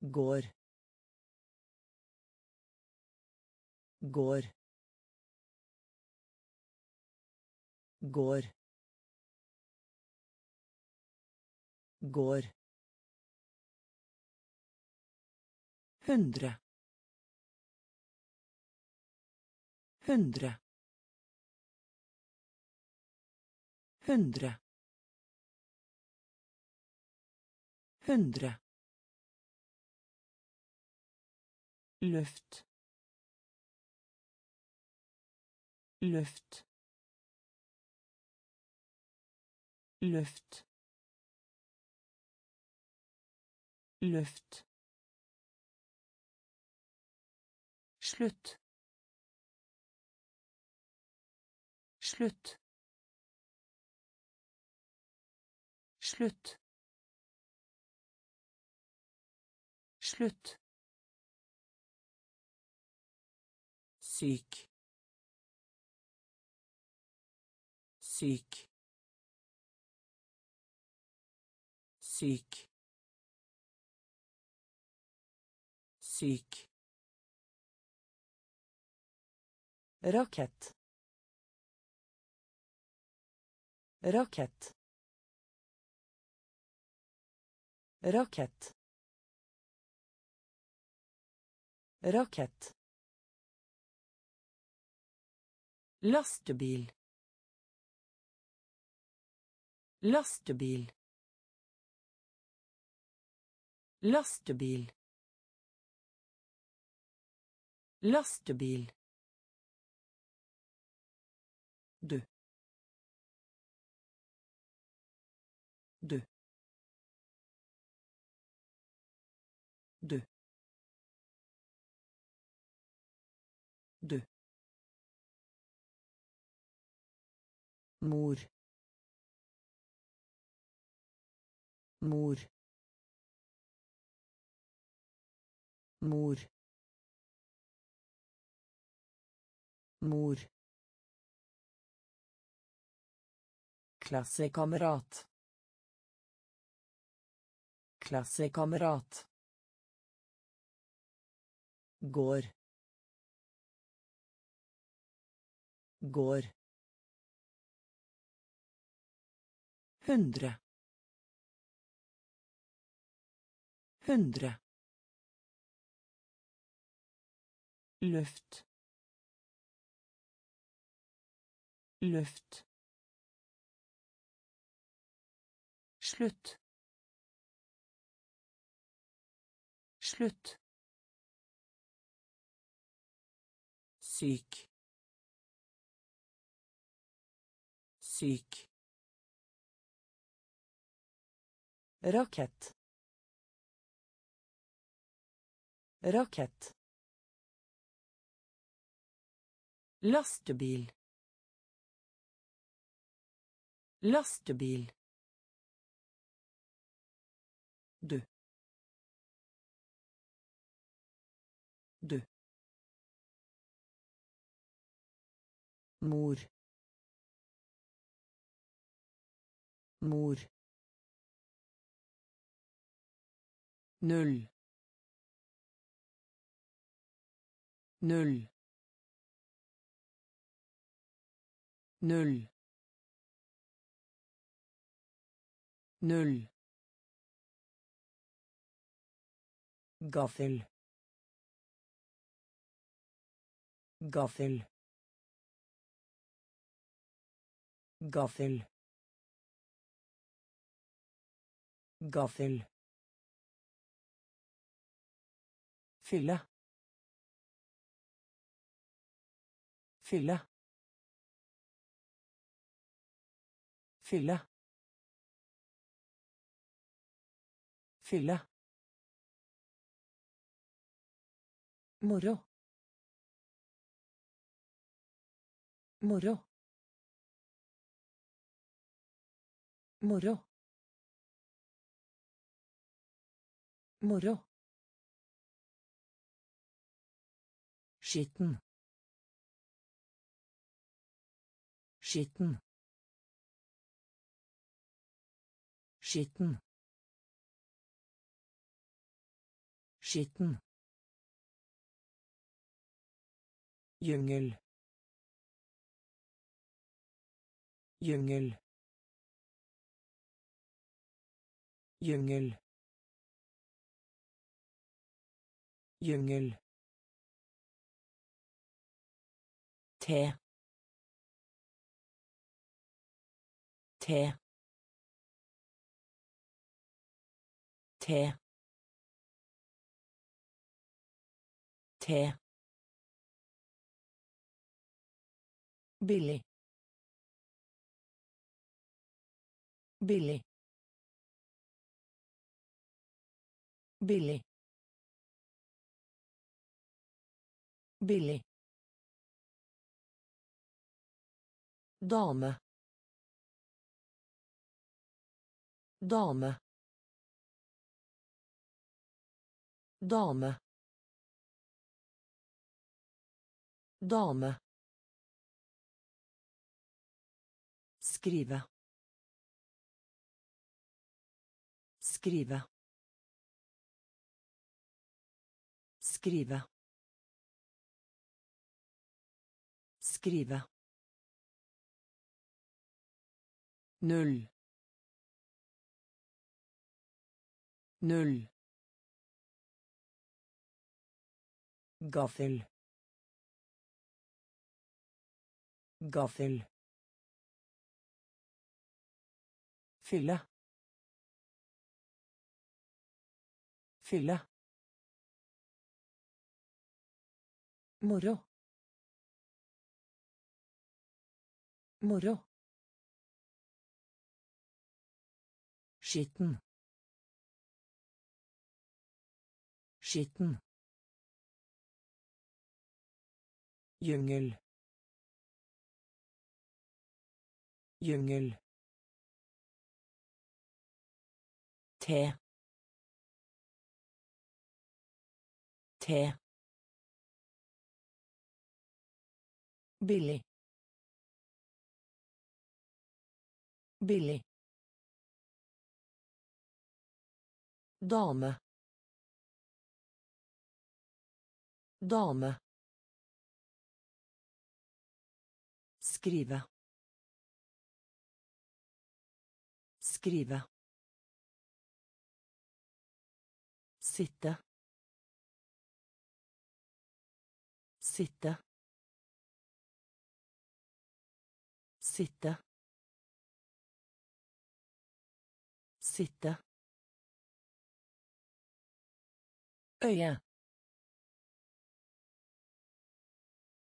går. Går. Går. Går. Hundre. Hundre. Hundre. Hundre luft. Luft. Luft. Luft. Slutt. Slutt. Slutt. Slutt syk. Syk. Syk. Syk. Rakett. Rakett. Rakett. Rakett Lastebil. Lastebil. Lastebil. Lastebil. Du. Du. Mor. Mor. Mor. Mor. Klassekamerat. Klassekamerat. Går går hundre Hundre. Luft. Luft. Slutt. Slutt. Syk. Syk. Rakett. Rakett. Lastebil. Lastebil. Du. Mor. Mor. Null. Null. Null. Null. Gaffel. Gaffel. Gaffel. Gaffel. Fylle. Fylle. Fylle. Fylle. Moro. Moro. Moro. Moro. Skitten. Skitten. Skitten. Skitten. Jungel. Jungel. Jungel. Jungel. Te. Te. Te. Te. Billig. Billig. Billig. Billig. Dame. Dame. Dame. Dame. Skrive. Skrive. Skrive. Skrive. Null. Null. Gaffel. Gaffel. Fylle. Fylle. Moro. Moro. Skitten. Skitten. Jungel. Jungel. Te. Te. Billig. Billig. Dame. Dame. Skrive. Skrive. Sitte. Sitte. Sitte. Sitte. Øye.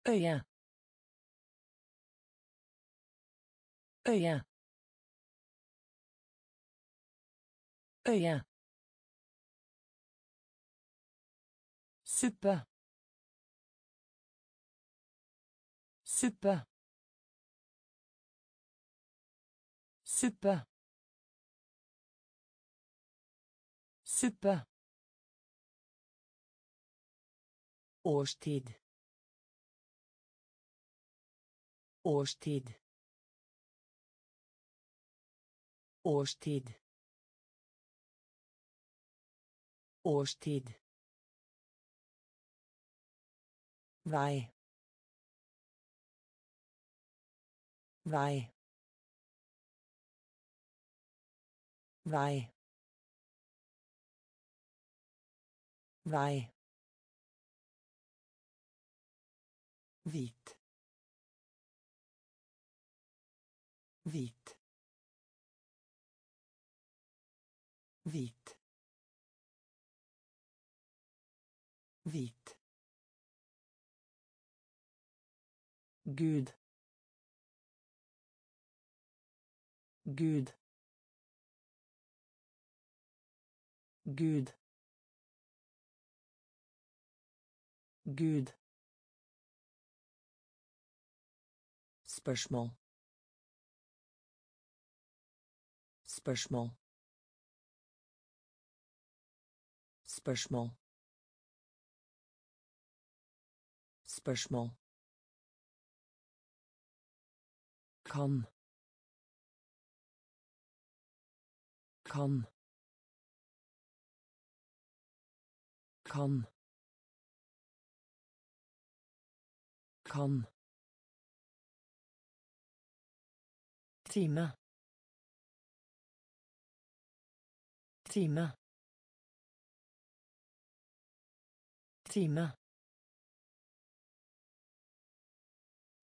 Øye. Øye. Øye. Suppe. Suppe. Suppe. Suppe. Årstid. Årstid. Årstid. Årstid. Vei. Vei. Vei. Vei. Hvit. Hvit. Hvit. Hvit. Gud. Gud. Gud. Gud. Spørsmål. Spørsmål. Spørsmål. Spørsmål. Kan. Kan. Kan. Kan. Time. Time. Time.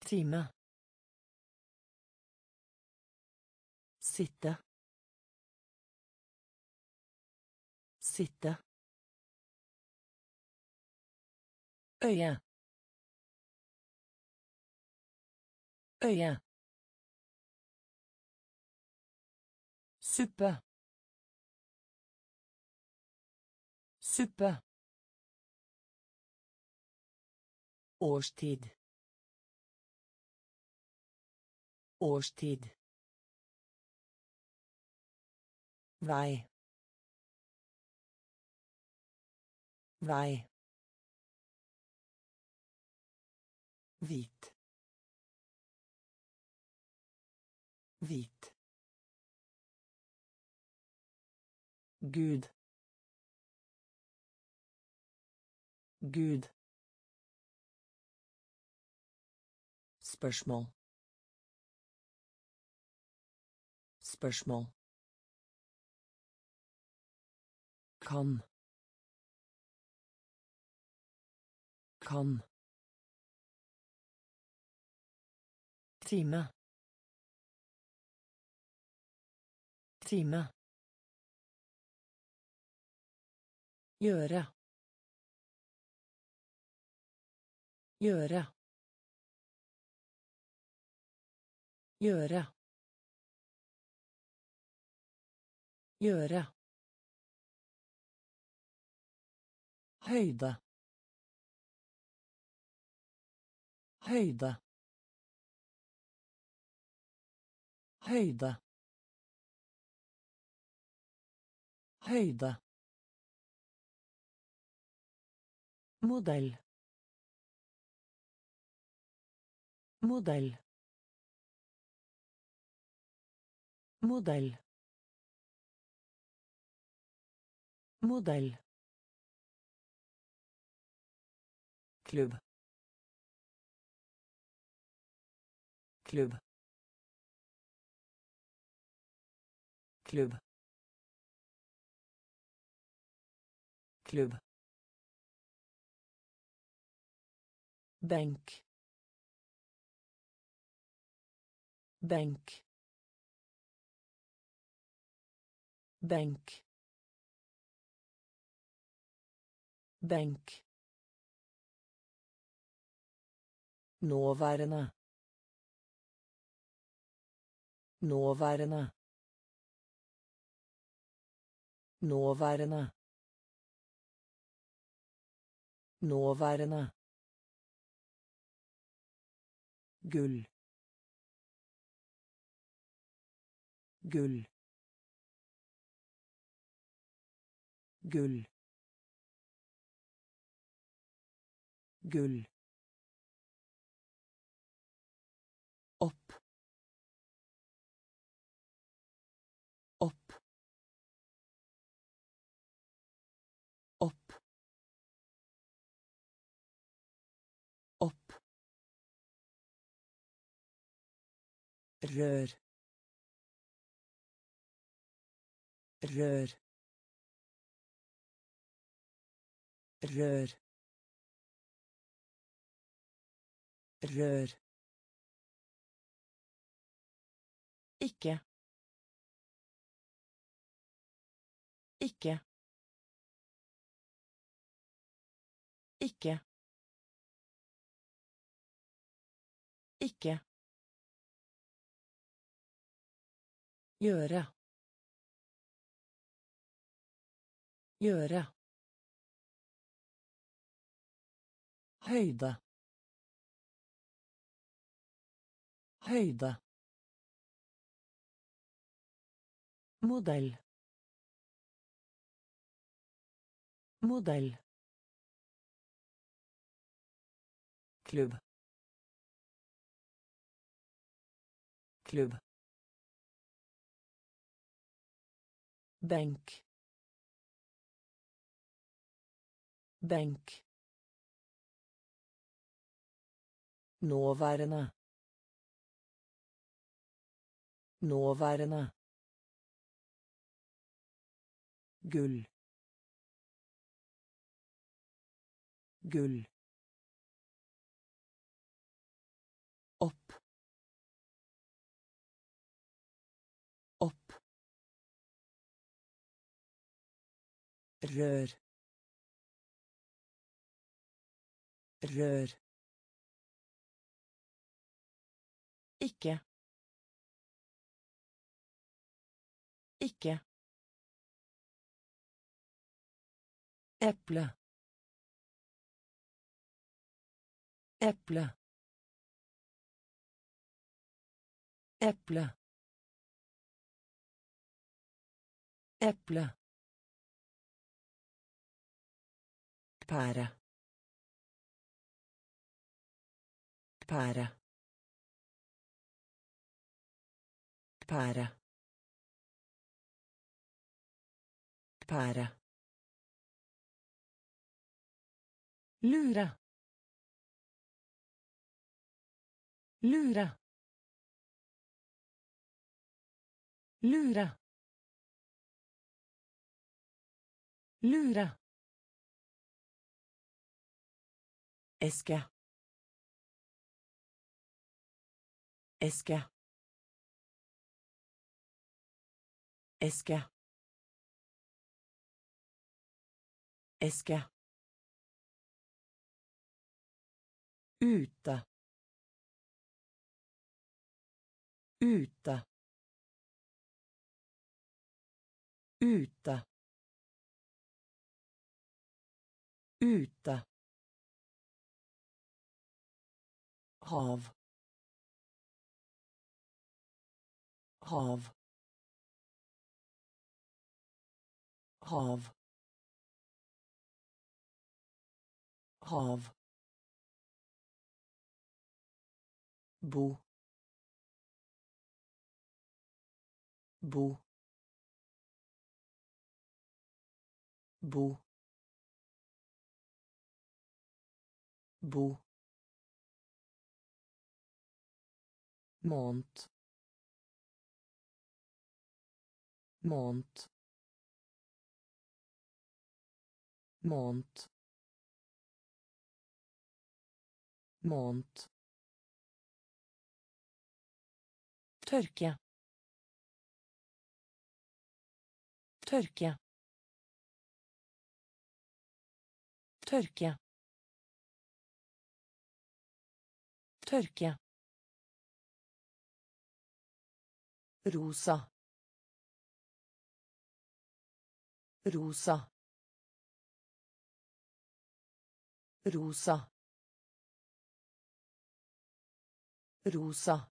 Time. Sitte. Sitte. Øye. Øye. Suppe. Suppe. Årstid. Årstid. Vei. Vei. Hvit. Hvit. Gud. Gud. Spørsmål. Spørsmål. Kan. Kan. Time. Time. Gjøre. Gjøre. Gjøre. Gjøre. Høyde. Høyde. Høyde. Høyde. Modèle. Modèle. Modèle. Modèle. Club. Club. Club. Club. Benk benk benk benk nåværende. Nåværende. Nåværende. Nåværende gull gull gull gull rør. Rør. Rør. Rør. Ikke. Ikke. Ikke. Ikke gjøre gjøre høyde høyde modell modell klubb klubb benk benk nåværende. Nåværende. Gull. Gull rør. Rør. Ikke. Ikke. Eple. Eple. Eple. Eple pære. Pære. Pære. Pære. Lure. Lure. Lure. Lure eske. Eske. Eske. Eske. Ute. Ute. Ute. Ute hav. Hav. Hav. Hav. Bo. Bo. Bo. Bo måned. Måned. Måned. Måned. Tørke. Tørke. Tørke. Tørke rosa. Rosa. Rosa. Rosa.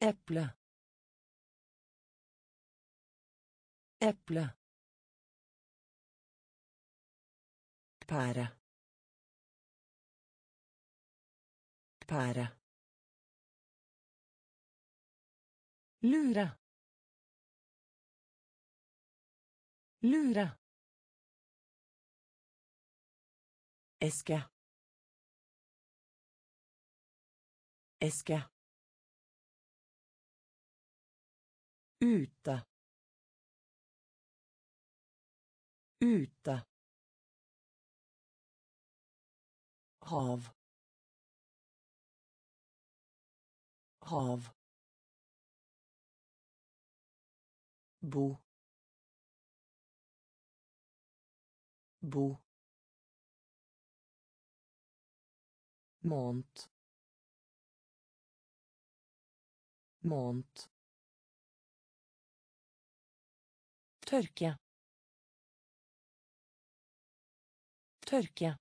Eple. Eple. Pære. Pære lure. Lure. Eske. Eske. Ute. Ute. Hav. Hav bo. Bo. Måned. Måned. Tørke. Tørke.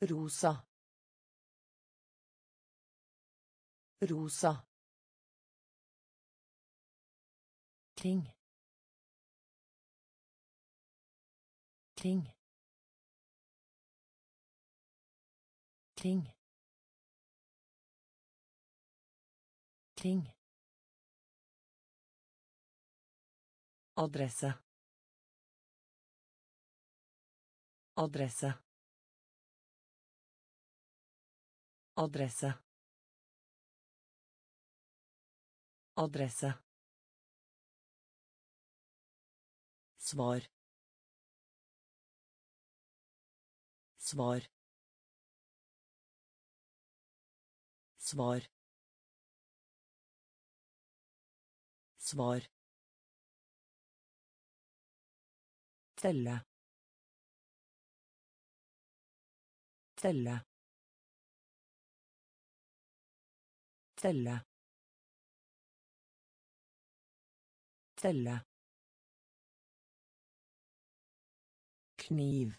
Rosa. Rosa kring kring kring kring adresse. Adresse. Adresse. Adresse svar. Svar. Svar. Svar. Telle. Telle. Telle. Telle kniv.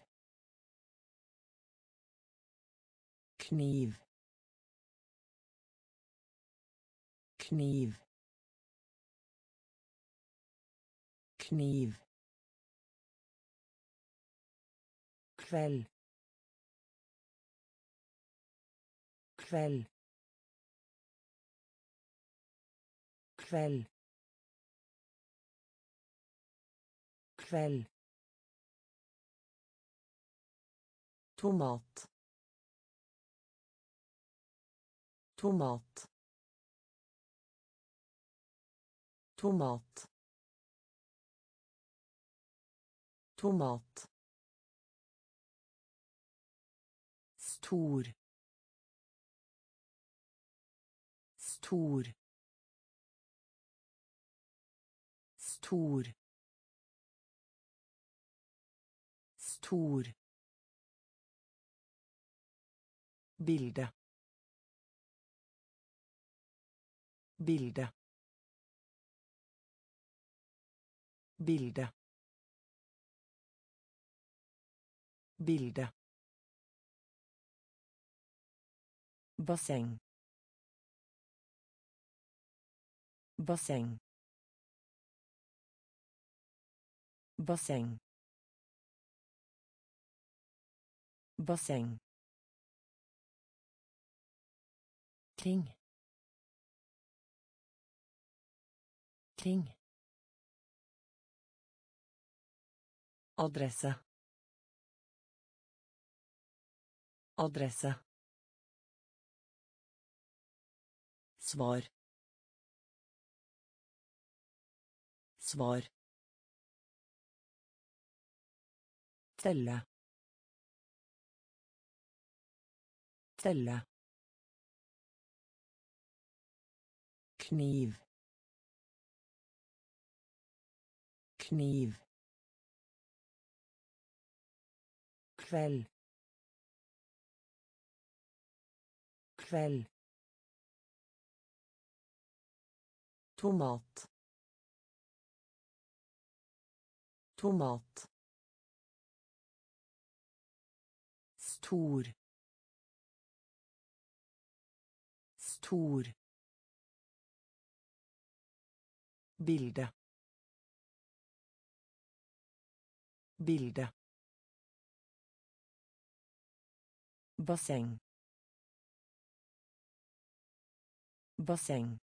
Kniv. Kniv. Kniv. Kveld. Kveld. Kveld. Kveld tomat. Tomat. Tomat. Tomat. Stor. Stor. Stor. Stor bilde. Bilde. Bilde. Bilde. Basseng. Basseng. Basseng. Basseng kring kring adresse adresse svar Svar. Telle. Telle. Kniv. Kniv. Kveld. Kveld. Tomat. Tomat. Stor. Stor. Bilde. Bilde. Basseng. Basseng.